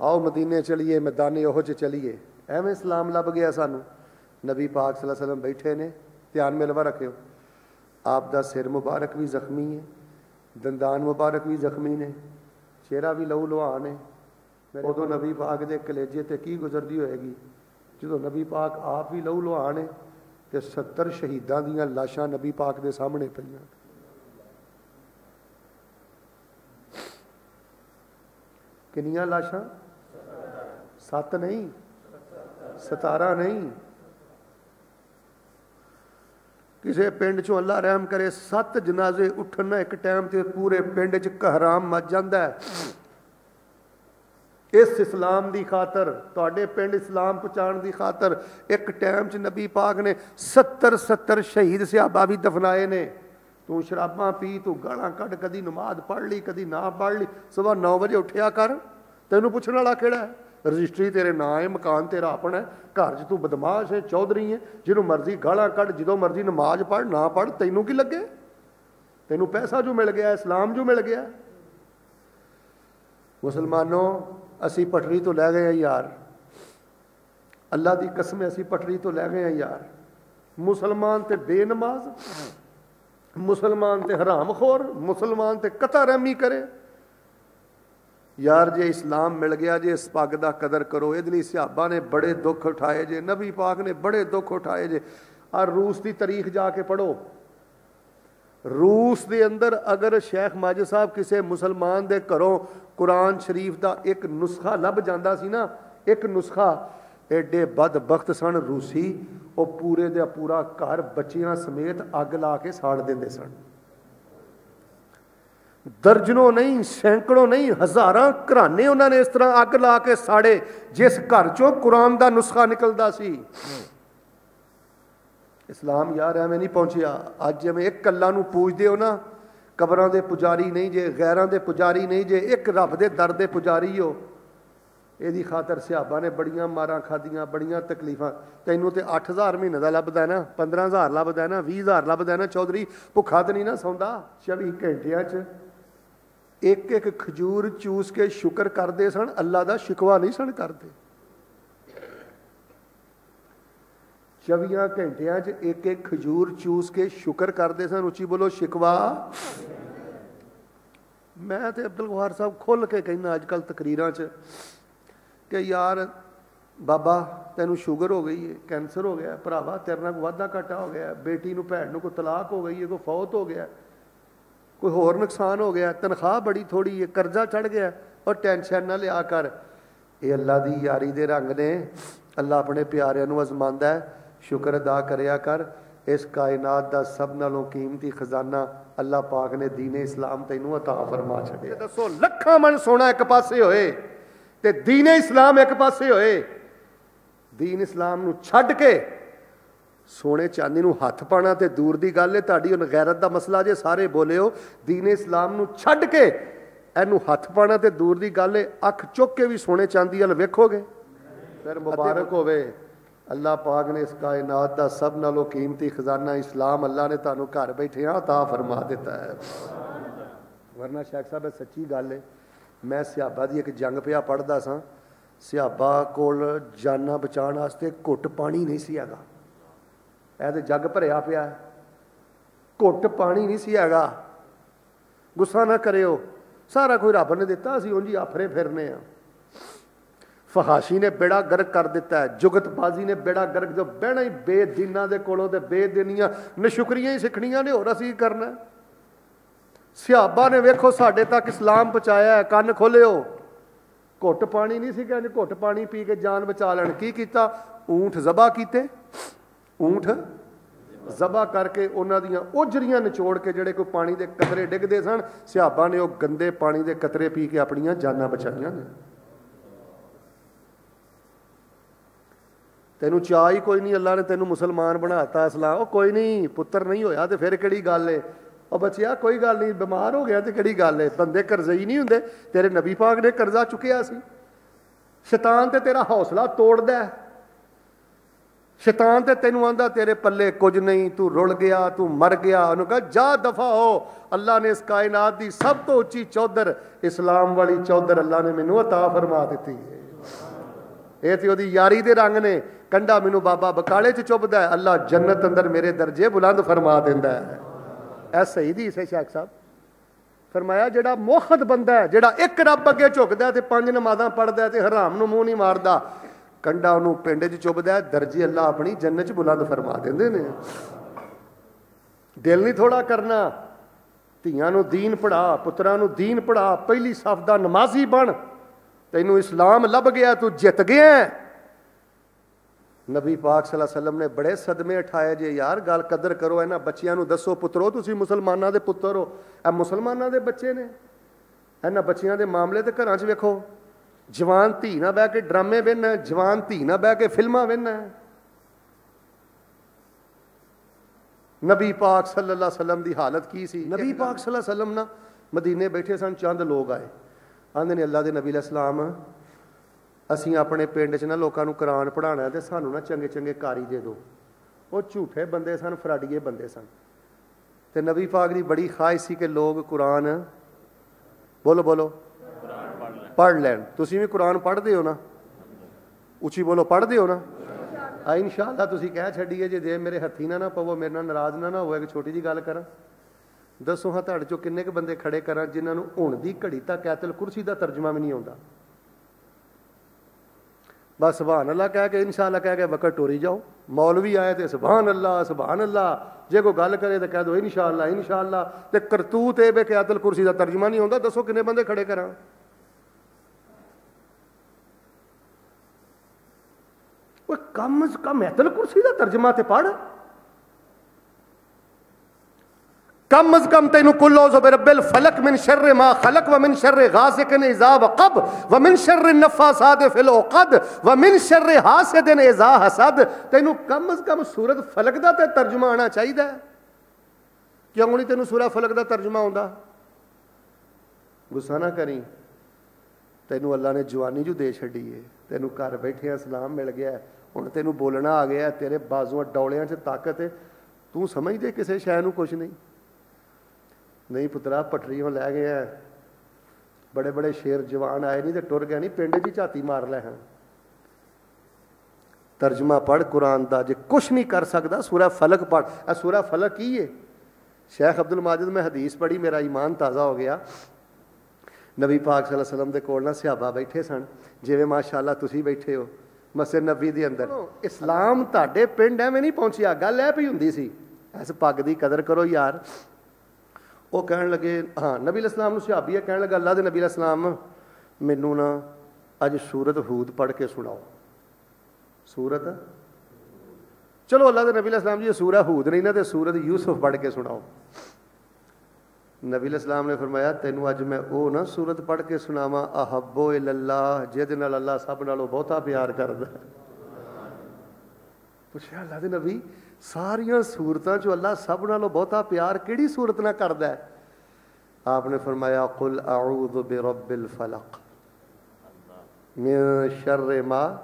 ਆਓ ਮਦੀਨੇ ਚਲੀਏ ਮੈਦਾਨੇ ਉਹ ਚ ਚਲੀਏ ਐਵੇਂ ਇਸਲਾਮ ਲੱਭ ਗਿਆ ਸਾਨੂੰ ਨਬੀ ਪਾਕ ਸੱਲੱਲਾਹੁ ਅਲੈहि ਵਸੱਲਮ ਬੈਠੇ ਨੇ ਧਿਆਨ ਮਿਲਵਾ ਰੱਖਿਓ ਆਪ ਦਾ ਸਿਰ ਮੁਬਾਰਕ ਵੀ ਜ਼ਖਮੀ ਹੈ ਦੰਦਾਨ ਮੁਬਾਰਕ ਵੀ ਜ਼ਖਮੀ ਨੇ ਚਿਹਰਾ ਵੀ ਲਹੂ ਲੁਹਾਨ ਹੈ ਉਦੋਂ ਨਬੀ ਪਾਕ ਦੇ ਕਲੇਜੇ ਤੇ ਕੀ ਗੁਜ਼ਰਦੀ ਹੋਏਗੀ ਜਦੋਂ ਨਬੀ ਪਾਕ ਆਪ ਵੀ ਲਹੂ ਲੁਹਾਨ ਹੈ ਤੇ 70 ਸ਼ਹੀਦਾਂ ਦੀਆਂ ਲਾਸ਼ਾਂ ਨਬੀ ਪਾਕ ਦੇ ਸਾਹਮਣੇ ਪਈਆਂ ਕਿੰਨੀਆਂ ਲਾਸ਼ਾਂ ਸੱਤ ਨਹੀਂ 17 ਨਹੀਂ। ਕਿਸੇ ਪਿੰਡ ਚੋਂ ਅੱਲਾ ਰਹਿਮ ਕਰੇ, ਸੱਤ ਜਨਾਜ਼ੇ ਉੱਠਣ ਇੱਕ ਟਾਈਮ ਤੇ ਪੂਰੇ ਪਿੰਡ 'ਚ ਕਹਰਾਮ ਮਚ ਜਾਂਦਾ ਇਸ ਇਸਲਾਮ ਦੀ ਖਾਤਰ, ਤੁਹਾਡੇ ਪਿੰਡ ਇਸਲਾਮ ਪਹੁੰਚਾਉਣ ਦੀ ਖਾਤਰ, ਇੱਕ ਟਾਈਮ 'ਚ ਨਬੀ ਪਾਕ ਨੇ 70 70 ਸ਼ਹੀਦ ਸਿਹਾਬਾ ਵੀ ਦਫਨਾਏ ਨੇ। ਤੂੰ ਸ਼ਰਾਬਾਂ ਪੀ, ਤੂੰ ਗਾਲਾਂ ਕੱਢ, ਕਦੀ ਨਮਾਜ਼ ਪੜ੍ਹ ਲਈ, ਕਦੀ ਨਾ ਪੜ੍ਹ ਲਈ, ਸਵੇਰ 9 ਵਜੇ ਉੱਠਿਆ ਕਰ। ਤੈਨੂੰ ਪੁੱਛਣ ਵਾਲਾ ਕਿਹੜਾ ਹੈ? ਰਜਿਸਟਰੀ ਤੇਰੇ ਨਾਂ ਹੈ, ਮਕਾਨ ਤੇਰਾ ਆਪਣਾ ਹੈ, ਘਰ 'ਚ ਤੂੰ ਬਦਮਾਸ਼ ਹੈ, ਚੌਧਰੀ ਹੈ, ਜਿਹਨੂੰ ਮਰਜ਼ੀ ਗਾਲਾਂ ਕੱਢ, ਜਦੋਂ ਮਰਜ਼ੀ ਨਮਾਜ਼ ਪੜ੍ਹ, ਨਾ ਪੜ੍ਹ, ਤੈਨੂੰ ਕੀ ਲੱਗੇ? ਤੈਨੂੰ ਪੈਸਾ ਜੋ ਮਿਲ ਗਿਆ, ਇਸਲਾਮ ਜੋ ਮਿਲ ਗਿਆ। ਮੁਸਲਮਾਨੋ, ਅਸੀਂ ਪਟਰੀ ਤੋਂ ਲੈ ਗਏ ਆ ਯਾਰ। ਅੱਲਾ ਦੀ ਕਸਮ ਅਸੀਂ ਪਟਰੀ ਤੋਂ ਲੈ ਗਏ ਆ ਯਾਰ। ਮੁਸਲਮਾਨ ਤੇ ਬੇਨਮਾਜ਼, ਮੁਸਲਮਾਨ ਤੇ ਹਰਾਮਖੋਰ, ਮੁਸਲਮਾਨ ਤੇ ਕਤਾ ਕਰੇ। ਯਾਰ ਜੇ ਇਸਲਾਮ ਮਿਲ ਗਿਆ, ਜੇ ਇਸ ਪੱਗ ਦਾ ਕਦਰ ਕਰੋ, ਇਹਦੇ ਲਈ ਸਿਹਾਬਾ ਨੇ ਬੜੇ ਦੁੱਖ ਉਠਾਏ ਜੇ, ਨਬੀ ਪਾਕ ਨੇ ਬੜੇ ਦੁੱਖ ਉਠਾਏ ਜੇ। ਆ ਰੂਸ ਦੀ ਤਾਰੀਖ ਜਾ ਕੇ ਪੜੋ ਰੂਸ ਦੇ ਅੰਦਰ ਅਗਰ ਸ਼ੇਖ ਮਾਜid ਸਾਹਿਬ ਕਿਸੇ ਮੁਸਲਮਾਨ ਦੇ ਘਰੋਂ ਕੁਰਾਨ ਸ਼ਰੀਫ ਦਾ ਇੱਕ ਨੁਸਖਾ ਲੱਭ ਜਾਂਦਾ ਸੀ ਨਾ, ਇੱਕ ਨੁਸਖਾ ਐਡੇ ਬਦਬਖਤ ਸਨ ਰੂਸੀ, ਉਹ ਪੂਰੇ ਦਾ ਪੂਰਾ ਘਰ ਬੱਚਿਆਂ ਸਮੇਤ ਅੱਗ ਲਾ ਕੇ ਸਾੜ ਦਿੰਦੇ ਸਨ। ਦਰਜਨੋਂ ਨਹੀਂ, ਸੈਂਕੜੋਂ ਨਹੀਂ, ਹਜ਼ਾਰਾਂ ਘਰਾਣੇ ਉਹਨਾਂ ਨੇ ਇਸ ਤਰ੍ਹਾਂ ਅੱਗ ਲਾ ਕੇ ਸਾੜੇ, ਜਿਸ ਘਰ ਚੋਂ ਕੁਰਾਨ ਦਾ ਨੁਸਖਾ ਨਿਕਲਦਾ ਸੀ। ਇਸਲਾਮ ਯਾਰ ਐਵੇਂ ਨਹੀਂ ਪਹੁੰਚਿਆ। ਅੱਜ ਜਿਵੇਂ ਇੱਕ ਕੱਲਾ ਨੂੰ ਪੂਜਦੇ ਹੋ ਨਾ, ਕਬਰਾਂ ਦੇ ਪੁਜਾਰੀ ਨਹੀਂ ਜੇ, ਗੈਰਾਂ ਦੇ ਪੁਜਾਰੀ ਨਹੀਂ ਜੇ, ਇੱਕ ਰੱਬ ਦੇ ਦਰ ਦੇ ਪੁਜਾਰੀ ਹੋ, ਇਹਦੀ ਖਾਤਰ ਸਿਹਾਬਾ ਨੇ ਬੜੀਆਂ ਮਾਰਾਂ ਖਾਦੀਆਂ ਬੜੀਆਂ ਤਕਲੀਫਾਂ। ਤੈਨੂੰ ਤੇ 8000 ਮਹੀਨੇ ਦਾ ਲੱਭਦਾ ਨਾ 15000 ਲੱਭਦਾ ਨਾ 20000 ਲੱਭਦਾ ਨਾ, ਚੌਧਰੀ, ਭੁੱਖਾ ਤੇ ਨਹੀਂ ਨਾ ਸੌਂਦਾ 24 ਘੰਟਿਆਂ 'ਚ। ਇੱਕ ਇੱਕ ਖਜੂਰ ਚੂਸ ਕੇ ਸ਼ੁਕਰ ਕਰਦੇ ਸਨ, ਅੱਲਾ ਦਾ ਸ਼ਿਕਵਾ ਨਹੀਂ ਸਨ ਕਰਦੇ। 24 ਘੰਟਿਆਂ 'ਚ ਇੱਕ ਇੱਕ ਖਜੂਰ ਚੂਸ ਕੇ ਸ਼ੁਕਰ ਕਰਦੇ ਸਨ, ਉੱਚੀ ਬੋਲੋ, ਸ਼ਿਕਵਾ। ਮੈਂ ਤੇ ਅਬਦੁਲ ਗਵਾਰ ਸਾਹਿਬ ਖੁੱਲ ਕੇ ਕਹਿੰਦਾ ਅੱਜ ਕੱਲ ਤਕਰੀਰਾਂ 'ਚ ਕਿ ਯਾਰ, ਬਾਬਾ, ਤੈਨੂੰ ਸ਼ੂਗਰ ਹੋ ਗਈ ਹੈ ਕੈਂਸਰ ਹੋ ਗਿਆ, ਭਰਾਵਾ, ਤੇਰੇ ਨਾਲ ਵਾਧਾ ਘਾਟਾ ਹੋ ਗਿਆ, ਬੇਟੀ ਨੂੰ ਭੈਣ ਨੂੰ ਕੋਈ ਤਲਾਕ ਹੋ ਗਈ ਹੈ ਕੋਈ ਫੌਤ ਹੋ ਗਿਆ। कोई होर नुकसान हो गया तनख्वाह बड़ी थोड़ी है, कर्जा चढ़ गया, और टेंशन ना लिया कर। ये अल्लाह की यारी दे रंग ने, अल्लाह अपने प्यारियाँ आजमाता है, शुक्र अदा कर। इस कायनात का सब नो कीमती खजाना अल्लाह पाक ने दीने इस्लाम तेनों अता फरमा छड़े। दसो लखा मन सोना एक पासे होए, ते दीने इस्लाम एक पासे होए। दीन इस्लाम छड़ के ਸੋਨੇ ਚਾਂਦੀ ਨੂੰ ਹੱਥ ਪਾਣਾ ਤੇ ਦੂਰ ਦੀ ਗੱਲ ਹੈ ਤੁਹਾਡੀ ਉਹ ਗੈਰਤ ਦਾ ਮਸਲਾ ਜੇ ਸਾਰੇ ਬੋਲਿਓ ਦੀਨ ਇਸਲਾਮ ਨੂੰ ਛੱਡ ਕੇ ਇਹਨੂੰ ਹੱਥ ਪਾਣਾ ਤੇ ਦੂਰ ਦੀ ਗੱਲ ਹੈ ਅੱਖ ਚੁੱਕ ਕੇ ਵੀ ਸੋਨੇ ਚਾਂਦੀ ਵੱਲ ਵੇਖੋਗੇ। ਫਿਰ ਮੁਬਾਰਕ ਹੋਵੇ। ਅੱਲਾਹ ਪਾਕ ਨੇ ਇਸ ਕਾਇਨਾਤ ਦਾ ਸਭ ਨਾਲੋਂ ਕੀਮਤੀ ਖਜ਼ਾਨਾ ਇਸਲਾਮ ਅੱਲਾਹ ਨੇ ਤੁਹਾਨੂੰ ਘਰ ਬੈਠੇ ਆ ਤਾਂ ਫਰਮਾ ਦਿੱਤਾ ਹੈ। ਵਰਨਾ ਸ਼ੇਖ ਸਾਹਿਬ ਸੱਚੀ ਗੱਲ ਹੈ ਮੈਂ ਸਿਹਾਬਾ ਦੀ ਇੱਕ ਜੰਗ ਪਿਆ ਪੜਦਾ ਸਾਂ। ਸਿਹਾਬਾ ਕੋਲ ਜਾਨਾਂ ਬਚਾਉਣ ਵਾਸਤੇ ਘੁੱਟ ਪਾਣੀ ਨਹੀਂ ਸੀ ਹੈਗਾ। ਇਹ ਤੇ ਜੱਗ ਭਰਿਆ ਪਿਆ। ਘੁੱਟ ਪਾਣੀ ਨਹੀਂ ਸੀ ਹੈਗਾ। ਗੁੱਸਾ ਨਾ ਕਰਿਓ। ਸਾਰਾ ਕੋਈ ਰੱਬ ਨੇ ਦਿੱਤਾ, ਅਸੀਂ ਉਂਝ ਹੀ ਆਫਰੇ ਫਿਰਨੇ ਆ। ਫਹਾਸ਼ੀ ਨੇ ਬੇੜਾ ਗਰਕ ਕਰ ਦਿੱਤਾ ਹੈ। ਜੁਗਤਬਾਜ਼ੀ ਨੇ ਬੇੜਾ ਗਰਕ, ਜੋ ਬਹਿਣਾ ਹੀ ਬੇਦੀਨਾਂ ਦੇ ਕੋਲੋਂ ਤੇ ਬੇਦੀਨੀਆਂ। ਨਸ਼ੁਕਰੀਆਂ ਹੀ ਸਿੱਖਣੀਆਂ ਨੇ, ਹੋਰ ਅਸੀਂ ਕਰਨਾ? ਸਿਹਾਬਾ ਨੇ ਵੇਖੋ, ਸਾਡੇ ਤੱਕ ਇਸਲਾਮ ਪਹੁੰਚਾਇਆ ਕੰਨ ਖੋਲਿਓ ਘੁੱਟ ਪਾਣੀ ਨਹੀਂ ਸੀ ਕਹਿੰਦੇ, ਘੁੱਟ ਪਾਣੀ ਪੀ ਕੇ ਜਾਨ ਬਚਾ ਲੈਣ। ਕੀ ਕੀਤਾ? ਊਂਠ ਜ਼ਬਾ ਕੀਤੇ। ਊਂਠ ਜ਼ਬਾ ਕਰਕੇ ਉਹਨਾਂ ਦੀਆਂ ਉਜਰੀਆਂ ਨਿਚੋੜ ਕੇ ਜਿਹੜੇ ਕੋਈ ਪਾਣੀ ਦੇ ਕਤਰੇ ਡਿੱਗਦੇ ਸਨ ਸਿਹਾਬਾਂ ਨੇ ਉਹ ਗੰਦੇ ਪਾਣੀ ਦੇ ਕਤਰੇ ਪੀ ਕੇ ਆਪਣੀਆਂ ਜਾਨਾਂ ਬਚਾਈਆਂ ਨੇ। ਤੈਨੂੰ ਚਾਹ ਹੀ ਕੋਈ ਨਹੀਂ ਅੱਲਾ ਨੇ ਤੈਨੂੰ ਮੁਸਲਮਾਨ ਬਣਾਤਾ ਇਸਲਾਮ। ਉਹ ਕੋਈ ਨਹੀਂ, ਪੁੱਤਰ ਨਹੀਂ ਹੋਇਆ ਤੇ ਫਿਰ ਕਿਹੜੀ ਗੱਲ ਏ? ਉਹ ਬੱਚਿਆ, ਕੋਈ ਗੱਲ ਨਹੀਂ, ਬਿਮਾਰ ਹੋ ਗਿਆ ਤੇ ਕਿਹੜੀ ਗੱਲ ਏ? ਬੰਦੇ ਕਰਜ਼ਈ ਨਹੀਂ ਹੁੰਦੇ। ਤੇਰੇ ਨਬੀ ਪਾਕ ਨੇ ਕਰਜ਼ਾ ਚੁੱਕਿਆ ਸੀ। ਸ਼ੈਤਾਨ ਤੇ ਤੇਰਾ ਹੌਸਲਾ ਤੋੜਦਾ ਸ਼ੈਤਾਨ ਤੇ ਤੈਨੂੰ ਆਂਦਾ ਤੇਰੇ ਪੱਲੇ ਕੁਝ ਨਹੀਂ ਤੂੰ ਰੁਲ ਗਿਆ ਤੂੰ ਮਰ ਗਿਆ ਉਹਨੂੰ ਕਹ ਜਾ ਦਫਾ ਹੋ ਅੱਲਾ ਨੇ ਇਸ ਕਾਇਨਾਤ ਦੀ ਸਭ ਤੋਂ ਉੱਚੀ ਚੌਧਰ ਇਸਲਾਮ ਵਾਲੀ ਚੌਧਰ ਅੱਲਾ ਨੇ ਮੈਨੂੰ عطا ਫਰਮਾ ਦਿੱਤੀ ਹੈ ਇਹ ਤੇ ਉਹਦੀ ਯਾਰੀ ਦੇ ਰੰਗ ਨੇ ਕੰਡਾ ਮੈਨੂੰ ਬਾਬਾ ਬਕਾਲੇ 'ਚ ਚੁੱਭਦਾ ਹੈ ਅੱਲਾ ਜੰਨਤ ਅੰਦਰ ਮੇਰੇ ਦਰਜੇ ਬੁਲੰਦ ਫਰਮਾ ਦਿੰਦਾ ਹੈ ਐ ਸਹੀ ਦੀ ਇਸੇ ਸ਼ੇਖ ਸਾਹਿਬ ਫਰਮਾਇਆ ਜਿਹੜਾ ਮੋਹਤ ਬੰਦਾ ਹੈ ਜਿਹੜਾ ਇੱਕ ਰੱਬ ਅੱਗੇ ਝੁਕਦਾ ਤੇ ਪੰਜ ਨਮਾਜ਼ਾਂ ਪੜਦਾ ਤੇ ਹਰਾਮ ਨੂੰ ਮੂੰਹ ਨਹੀਂ ਮਾਰਦਾ ਕੰਡਾ ਉਹਨੂੰ ਪਿੰਡ 'ਚ ਚੁੱਭਦਾ ਦਰਜੀ ਅੱਲਾ ਆਪਣੀ ਜੰਨਤ 'ਚ ਬੁਲੰਦ ਫਰਮਾ ਦਿੰਦੇ ਨੇ। ਦਿਲ ਨਹੀਂ ਥੋੜਾ ਕਰਨਾ, ਧੀਆਂ ਨੂੰ ਦੀਨ ਪੜਾ ਪੁੱਤਰਾਂ ਨੂੰ ਦੀਨ ਪੜਾ ਪਹਿਲੀ ਸਫ ਦਾ ਨਮਾਜ਼ੀ ਬਣ, ਤੈਨੂੰ ਇਸਲਾਮ ਲੱਭ ਗਿਆ, ਤੂੰ ਜਿੱਤ ਗਿਆ ਨਬੀ ਪਾਕ ਸੱਲੱਲਾਹੁ ਅਲੈहि ਵਸੱਲਮ ਨੇ ਬੜੇ ਸਦਮੇ ਉਠਾਏ ਜੇ, ਯਾਰ ਗੱਲ ਕਦਰ ਕਰੋ, ਇਹਨਾਂ ਬੱਚਿਆਂ ਨੂੰ ਦੱਸੋ, ਪੁੱਤਰੋ, ਤੁਸੀਂ ਮੁਸਲਮਾਨਾਂ ਦੇ ਪੁੱਤਰ ਹੋ। ਇਹ ਮੁਸਲਮਾਨਾਂ ਦੇ ਬੱਚੇ ਨੇ। ਇਹਨਾਂ ਬੱਚਿਆਂ ਦੇ ਮਾਮਲੇ ਤੇ ਘਰਾਂ 'ਚ ਵੇਖੋ। ਜਵਾਨ ਧੀ ਨਾ ਬਹਿ ਕੇ ਡਰਾਮੇ ਵੇਖਣਾ ਜਵਾਨ ਧੀ ਨਾ ਬਹਿ ਕੇ ਫਿਲਮਾਂ ਵੇਖਣਾ। ਨਬੀ ਪਾਕ ਸੱਲੱਲਾਹੁ ਅਲੈਹਿ ਵਸੱਲਮ ਦੀ ਹਾਲਤ ਕੀ ਸੀ? ਨਬੀ ਪਾਕ ਸੱਲੱਲਾਹੁ ਅਲੈਹਿ ਵਸੱਲਮ ਨਾ ਮਦੀਨੇ ਬੈਠੇ ਸਨ ਚੰਦ ਲੋਕ ਆਏ। ਆਂਦੇ ਨੇ ਅੱਲਾ ਦੇ ਨਬੀ ਅਲੈਹਿਸਲਾਮ ਅਸੀਂ ਆਪਣੇ ਪਿੰਡ 'ਚ ਨਾ ਲੋਕਾਂ ਨੂੰ ਕੁਰਾਨ ਪੜਾਉਣਾ ਤੇ ਸਾਨੂੰ ਨਾ ਚੰਗੇ ਚੰਗੇ ਕਾਰੀ ਦੇ ਦਿਓ। ਉਹ ਝੂਠੇ ਬੰਦੇ ਸਨ ਫਰਾਡੀਏ ਬੰਦੇ ਸਨ। ਤੇ ਨਬੀ ਪਾਕ ਦੀ ਬੜੀ ਖਾਹਿਸ਼ ਸੀ ਕਿ ਲੋਕ ਕੁਰਾਨ ਬੋਲੋ ਬੋਲੋ। ਪੜ੍ਹ ਲੈਣ। ਤੁਸੀਂ ਵੀ ਕੁਰਾਨ ਪੜ੍ਹਦੇ ਹੋ ਨਾ? ਉੱਚੀ ਬੋਲੋ, ਪੜ੍ਹਦੇ ਹੋ ਨਾ? ਆ ਇਨਸ਼ਾਅੱਲਾ ਤੁਸੀਂ ਕਹਿ ਛੱਡੀਏ, ਜੇ ਦੇ ਮੇਰੇ ਹੱਥੀ ਨਾ ਨਾ ਪਵੋ, ਮੇਰੇ ਨਾਲ ਨਾਰਾਜ਼ ਨਾ ਨਾ ਹੋਵੇ ਕਿ ਛੋਟੀ ਜੀ ਗੱਲ ਕਰਾਂ। ਦੱਸੋ ਹਾਂ ਤੁਹਾਡੇ ਚੋਂ ਕਿੰਨੇ ਕੁ ਬੰਦੇ ਖੜੇ ਕਰਾਂ, ਜਿਨ੍ਹਾਂ ਨੂੰ ਹੁਣ ਦੀ ਘੜੀ ਤੱਕ ਐਤਲ ਕੁਰਸੀ ਦਾ ਤਰਜਮਾ ਵੀ ਨਹੀਂ ਆਉਂਦਾ। ਬਸ ਸੁਭਾਨ ਅੱਲਾ ਕਹਿ ਕੇ, ਇਨਸ਼ਾਅੱਲਾ ਕਹਿ ਕੇ ਵਕਤ ਟੋਰੀ ਜਾਓ। ਮੌਲਵੀ ਆਏ ਤੇ ਸੁਭਾਨ ਅੱਲਾ ਸੁਭਾਨ ਅੱਲਾ ਜੇ ਕੋਈ ਗੱਲ ਕਰੇ ਤਾਂ ਕਹਿ ਦੋ, ਇਨਸ਼ਾਅੱਲਾ ਇਨਸ਼ਾਅੱਲਾ। ਤੇ ਕਰਤੂਤ ਇਹ ਬੇ ਕਿ ਐਤਲ ਕੁਰਸੀ ਦਾ ਤਰਜਮਾ ਨਹੀਂ ਆਉਂਦਾ। ਦੱਸੋ ਕਿੰਨੇ ਬੰਦੇ ਖੜੇ ਕਰਾਂ? ਉਹ ਕਮ ਅਜ਼ ਕਮ ਐਤਲ ਕੁਰਸੀ ਦਾ ਤਰਜਮਾ ਤੇ ਪੜ ਕਮ ਅਜ਼ ਕਮ ਤੈਨੂੰ ਕੁਲ ਜ਼ੋ ਬਿਰਬਿਲ ਫਲਕ ਮਿਨ ਸ਼ਰ ਮਾ ਖਲਕ ਵਮਿਨ ਸ਼ਰ ਗਾਸਿਕਨ ਇਜ਼ਾ ਵਕਬ ਵਮਿਨ ਸ਼ਰ ਨਫਾਸਾਤ ਫਿਲ ਉਕਦ ਵਮਿਨ ਸ਼ਰ ਹਾਸਦਨ ਇਜ਼ਾ ਹਸਦ। ਤੈਨੂੰ ਕਮ ਅਜ਼ ਕਮ ਸੂਰਤ ਫਲਕ ਦਾ ਤੇ ਤਰਜਮਾ ਆਣਾ ਚਾਹੀਦਾ ਕਿਉਂ ਨਹੀਂ ਤੈਨੂੰ ਸੂਰਾ ਫਲਕ ਦਾ ਤਰਜਮਾ ਆਉਂਦਾ? ਗੁੱਸਾ ਨਾ ਕਰੀ। ਤੈਨੂੰ ਅੱਲਾ ਨੇ ਜਵਾਨੀ ਜੂ ਦੇ ਛੱਡੀ ਏ। ਤੈਨੂੰ ਘਰ ਬੈਠਿਆਂ ਸਲਾਮ ਮਿਲ ਗਿਆ ਹੁਣ ਤੈਨੂੰ ਬੋਲਣਾ ਆ ਗਿਆ ਤੇਰੇ ਬਾਜ਼ੂਆਂ ਡੌਲਿਆਂ 'ਚ ਤਾਕਤ ਹੈ। ਤੂੰ ਸਮਝਦੇ ਕਿਸੇ ਸ਼ੈ ਨੂੰ ਕੁਝ ਨਹੀਂ। ਨਹੀਂ ਪੁੱਤਰਾ, ਪਟਰੀੋਂ ਲੈ ਗਿਆ ਬੜੇ ਬੜੇ ਸ਼ੇਰ ਜਵਾਨ ਆਏ ਨਹੀਂ ਤੇ ਟੁਰ ਗਏ ਨਹੀਂ, ਪਿੰਡ 'ਚ ਝਾਤੀ ਮਾਰ ਲੈ ਹਨ ਤਰਜਮਾ ਪੜ ਕੁਰਾਨ ਦਾ ਜੇ ਕੁਝ ਨਹੀਂ ਕਰ ਸਕਦਾ, ਸੂਰਾ ਫਲਕ ਪੜ ਆ ਸੂਰਾ ਫਲਕ ਕੀ ਹੈ ਸ਼ੇਖ ਅਬਦੁਲ ਮਾਜਦ, ਮੈਂ ਹਦੀਸ ਪੜੀ ਮੇਰਾ ਈਮਾਨ ਤਾਜ਼ਾ ਹੋ ਗਿਆ। ਨਬੀ ਪਾਕ ਸੱਲੱਲਾਹੁ ਅਲੈहि ਵਸੱਲਮ ਦੇ ਕੋਲ ਨਾ ਸਿਹਾਬਾ ਬੈਠੇ ਸਨ ਜਿਵੇਂ ਮਾਸ਼ਾਅੱਲਾ ਤੁਸੀਂ ਬੈਠੇ ਹੋ ਮਸਜਿਦ ਨਬੀ ਦੇ ਅੰਦਰ। ਇਸਲਾਮ ਤੁਹਾਡੇ ਪਿੰਡ ਐਵੇਂ ਨਹੀਂ ਪਹੁੰਚਿਆ ਗੱਲ ਐ ਪਈ ਹੁੰਦੀ ਸੀ ਐਸ ਪੱਗ ਦੀ ਕਦਰ ਕਰੋ ਯਾਰ। ਉਹ ਕਹਿਣ ਲੱਗੇ ਹਾਂ ਨਬੀ ਅਸਲਾਮ ਨੂੰ ਸੁਹਾਬੀ ਕਹਿਣ ਲੱਗਾ ਅੱਲਾ ਦੇ ਨਬੀ ਅਸਲਾਮ ਮੈਨੂੰ ਨਾ ਅੱਜ ਸੂਰਤ ਹੂਦ ਪੜ੍ਹ ਕੇ ਸੁਣਾਓ। ਸੂਰਤ? ਚਲੋ ਅੱਲਾ ਦੇ ਨਬੀ ਅਸਲਾਮ ਜੀ ਸੂਰਾ ਹੂਦ ਨਹੀਂ ਨਾ ਤੇ ਸੂਰਤ ਯੂਸਫ ਪੜ੍ਹ ਕੇ ਸੁਣਾਓ। ਨਬੀ ਅਸਲਾਮ ਨੇ ਫਰਮਾਇਆ ਤੈਨੂੰ ਅੱਜ ਮੈਂ ਉਹ ਨਾ ਸੂਰਤ ਪੜ੍ਹ ਕੇ ਸੁਣਾਵਾਂ ਅਹੱਬੋ ਇਲੱਲਾ ਜਿਹਦੇ ਨਾਲ ਅੱਲਾ ਸਭ ਨਾਲੋਂ ਬਹੁਤਾ ਪਿਆਰ ਕਰਦਾ ਪੁੱਛਿਆ ਅੱਲਾ ਦੇ ਨਬੀ ਸਾਰੀਆਂ ਸੂਰਤਾਂ 'ਚ ਅੱਲਾ ਸਭ ਨਾਲੋਂ ਬਹੁਤਾ ਪਿਆਰ ਕਿਹੜੀ ਸੂਰਤ ਨਾਲ ਕਰਦਾ ਹੈ ਆਪਨੇ ਫਰਮਾਇਆ ਕੁਲ ਅਊਜ਼ੁ ਬਿਰਬਿਲ ਫਲਕ ਮਿਨ ਸ਼ਰ ਮਾ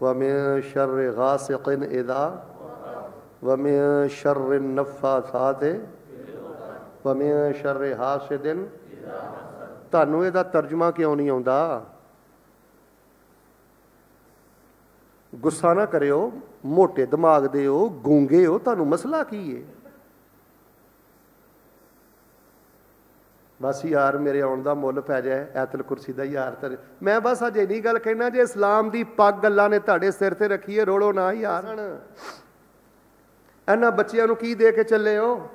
ومن شر غاسق اذا ومن شر النفاثات ਵਮਿਨ ਸ਼ਰ ਹਾਸਿਦਿਨ ਤੁਹਾਨੂੰ ਇਹਦਾ ਤਰਜਮਾ ਕਿਉਂ ਨਹੀਂ ਆਉਂਦਾ? ਗੁੱਸਾ ਨਾ ਕਰਿਓ ਮੋਟੇ ਦਿਮਾਗ ਦੇ ਹੋ ਗੂੰਗੇ ਹੋ ਤੁਹਾਨੂੰ ਮਸਲਾ ਕੀ ਏ? ਬਸ ਯਾਰ ਮੇਰੇ ਆਉਣ ਦਾ ਮੁੱਲ ਪੈ ਜਾਏ ਐਤਲ ਕੁਰਸੀ ਦਾ ਯਾਰ ਤਰ। ਮੈਂ ਬਸ ਅਜੇ ਨਹੀਂ ਗੱਲ ਕਹਿਣਾ ਜੇ ਇਸਲਾਮ ਦੀ ਪੱਗ ਗੱਲਾਂ ਨੇ ਤੁਹਾਡੇ ਸਿਰ ਤੇ ਰੱਖੀ ਏ ਰੋਲੋ ਨਾ ਯਾਰ। ਇਹਨਾਂ ਬੱਚਿਆਂ ਨੂੰ ਕੀ ਦੇ ਕੇ ਚੱਲੇ ਹੋ?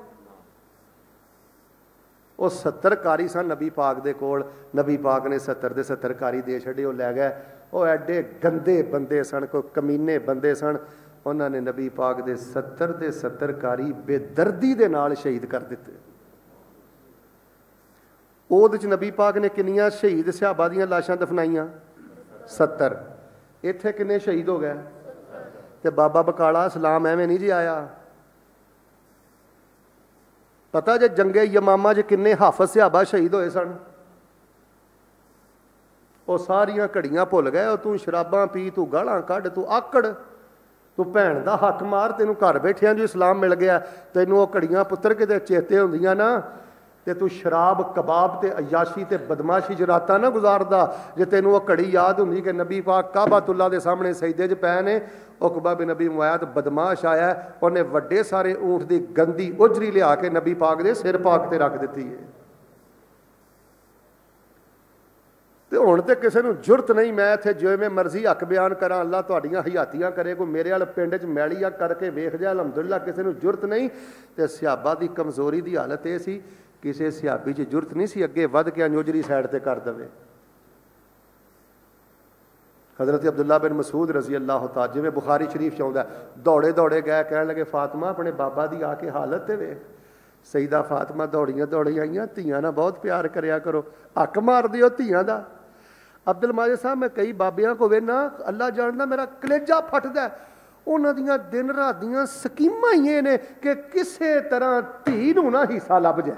ਉਹ 70 ਕਾਰੀ ਸਨ ਨਬੀ ਪਾਕ ਦੇ ਕੋਲ। ਨਬੀ ਪਾਕ ਨੇ 70 ਦੇ 70 ਕਾਰੀ ਦੇ ਛੱਡੇ, ਉਹ ਲੈ ਗਏ। ਉਹ ਐਡੇ ਗੰਦੇ ਬੰਦੇ ਸਨ, ਕੋਈ ਕਮੀਨੇ ਬੰਦੇ ਸਨ। ਉਹਨਾਂ ਨੇ ਨਬੀ ਪਾਕ ਦੇ 70 ਦੇ 70 ਕਾਰੀ ਬੇਦਰਦੀ ਦੇ ਨਾਲ ਸ਼ਹੀਦ ਕਰ ਦਿੱਤੇ। ਉਹਦੇ ਚ ਨਬੀ ਪਾਕ ਨੇ ਕਿੰਨੀਆਂ ਸ਼ਹੀਦ ਸਹਾਬਾ ਦੀਆਂ ਲਾਸ਼ਾਂ ਦਫਨਾਈਆਂ? 70 ਇੱਥੇ ਕਿੰਨੇ ਸ਼ਹੀਦ ਹੋ ਗਏ? ਤੇ ਬਾਬਾ ਬਕਾਲਾ ਸਲਾਮ ਐਵੇਂ ਨਹੀਂ ਜੀ ਆਇਆ। ਪਤਾ ਜੇ ਜੰਗੇ ਯਮਾਮਾ 'ਚ ਕਿੰਨੇ ਹਾਫਜ਼ ਸਹਾਬਾ ਸ਼ਹੀਦ ਹੋਏ ਸਨ? ਉਹ ਸਾਰੀਆਂ ਘੜੀਆਂ ਭੁੱਲ ਗਏ, ਉਹ ਤੂੰ ਸ਼ਰਾਬਾਂ ਪੀ, ਤੂੰ ਗਾਲਾਂ ਕੱਢ, ਤੂੰ ਆਕੜ, ਤੂੰ ਭੈਣ ਦਾ ਹੱਥ ਮਾਰ, ਤੈਨੂੰ ਘਰ ਬੈਠਿਆਂ ਜੋ ਇਸਲਾਮ ਮਿਲ ਗਿਆ। ਤੈਨੂੰ ਉਹ ਘੜੀਆਂ ਪੁੱਤਰ ਕਿਤੇ ਚੇਤੇ ਹੁੰਦੀਆਂ ਨਾ ਤੇ ਤੂੰ ਸ਼ਰਾਬ, ਕਬਾਬ ਤੇ ਅਯਾਸ਼ੀ ਤੇ ਬਦਮਾਸ਼ੀ ਚ ਨਾ ਗੁਜ਼ਾਰਦਾ। ਜੇ ਤੈਨੂੰ ਉਹ ਘੜੀ ਯਾਦ ਹੁੰਦੀ ਕਿ ਨਬੀ ਪਾਕ ਕਾਬਾਤੁੱਲਾ ਦੇ ਸਾਹਮਣੇ ਸਜਦੇ 'ਚ ਪਏ ਨੇ, ਉਕਬਾ ਬਿਨ ਨਬੀ ਮੁਆਦ ਬਦਮਾਸ਼ ਆਇਆ, ਉਹਨੇ ਵੱਡੇ ਸਾਰੇ ਊਠ ਦੀ ਗੰਦੀ ਉਜਰੀ ਲਿਆ ਕੇ ਨਬੀ ਪਾਕ ਦੇ ਸਿਰ ਪਾਕ ਤੇ ਰੱਖ ਦਿੱਤੀ ਹੈ ਤੇ ਹੁਣ ਤੇ ਕਿਸੇ ਨੂੰ ਜੁਰਤ ਨਹੀਂ, ਮੈਂ ਇੱਥੇ ਜਿਵੇਂ ਮਰਜ਼ੀ ਹੱਕ ਬਿਆਨ ਕਰਾਂ ਅੱਲਾ ਤੁਹਾਡੀਆਂ ਹਯਾਤੀਆਂ ਕਰੇ, ਕੋਈ ਮੇਰੇ ਵਾਲ ਪਿੰਡ 'ਚ ਮੈਲੀਆ ਕਰਕੇ ਵੇਖ ਜਾ, ਅਲਹਮਦੁਲਿਲਾ ਕਿਸੇ ਨੂੰ ਜੁਰਤ ਨਹੀਂ। ਤੇ ਸਿਆਬਾ ਦੀ ਕਮਜ਼ੋਰੀ ਦੀ ਹਾਲਤ ਇਹ ਸੀ ਕਿਸੇ ਸਿਆਬੀ 'ਚ ਜੁਰਤ ਨਹੀਂ ਸੀ ਅੱਗੇ ਵੱਧ ਕੇ ਅਨੋਜਰੀ ਸਾਈਡ ਤੇ ਕਰ ਦਵੇ। ਹਜ਼ਰਤ ਅਬਦੁੱਲਾ ਬਿਨ ਮਸੂਦ ਰਜ਼ੀ ਅੱਲਾਹ ਤਾ ਜਿਵੇਂ ਬੁਖਾਰੀ ਸ਼ਰੀਫ ਚ ਆਉਂਦਾ ਦੌੜੇ ਦੌੜੇ ਗਏ, ਕਹਿਣ ਲੱਗੇ, ਫਾਤਮਾ, ਆਪਣੇ ਬਾਬਾ ਦੀ ਆ ਕੇ ਹਾਲਤ ਤੇ ਵੇਖ। ਸੈਦਾ ਫਾਤਮਾ ਦੌੜੀਆਂ ਦੌੜੀਆਂ ਆਈਆਂ, ਧੀਆਂ ਨਾਲ ਬਹੁਤ ਪਿਆਰ ਕਰਿਆ ਕਰੋ। ਹੱਕ ਮਾਰਦੇ ਹੋ ਧੀਆਂ ਦਾ। ਅਬਦੁਲ ਮਾਜਿਦ ਸਾਹਿਬ, ਮੈਂ ਕਈ ਬਾਬਿਆਂ ਕੋ ਵੇਨਾ ਅੱਲਾ ਜਾਣਦਾ ਮੇਰਾ ਕਲੇਜਾ ਫਟਦਾ ਉਹਨਾਂ ਦੀਆਂ ਦਿਨ ਰਾਤ ਦੀਆਂ ਸਕੀਮਾਂ ਹੀ ਇਹ ਨੇ ਕਿ ਕਿਸੇ ਤਰ੍ਹਾਂ ਧੀ ਨੂੰ ਨਾ ਹਿੱਸਾ ਲੱਭ ਜਾਏ।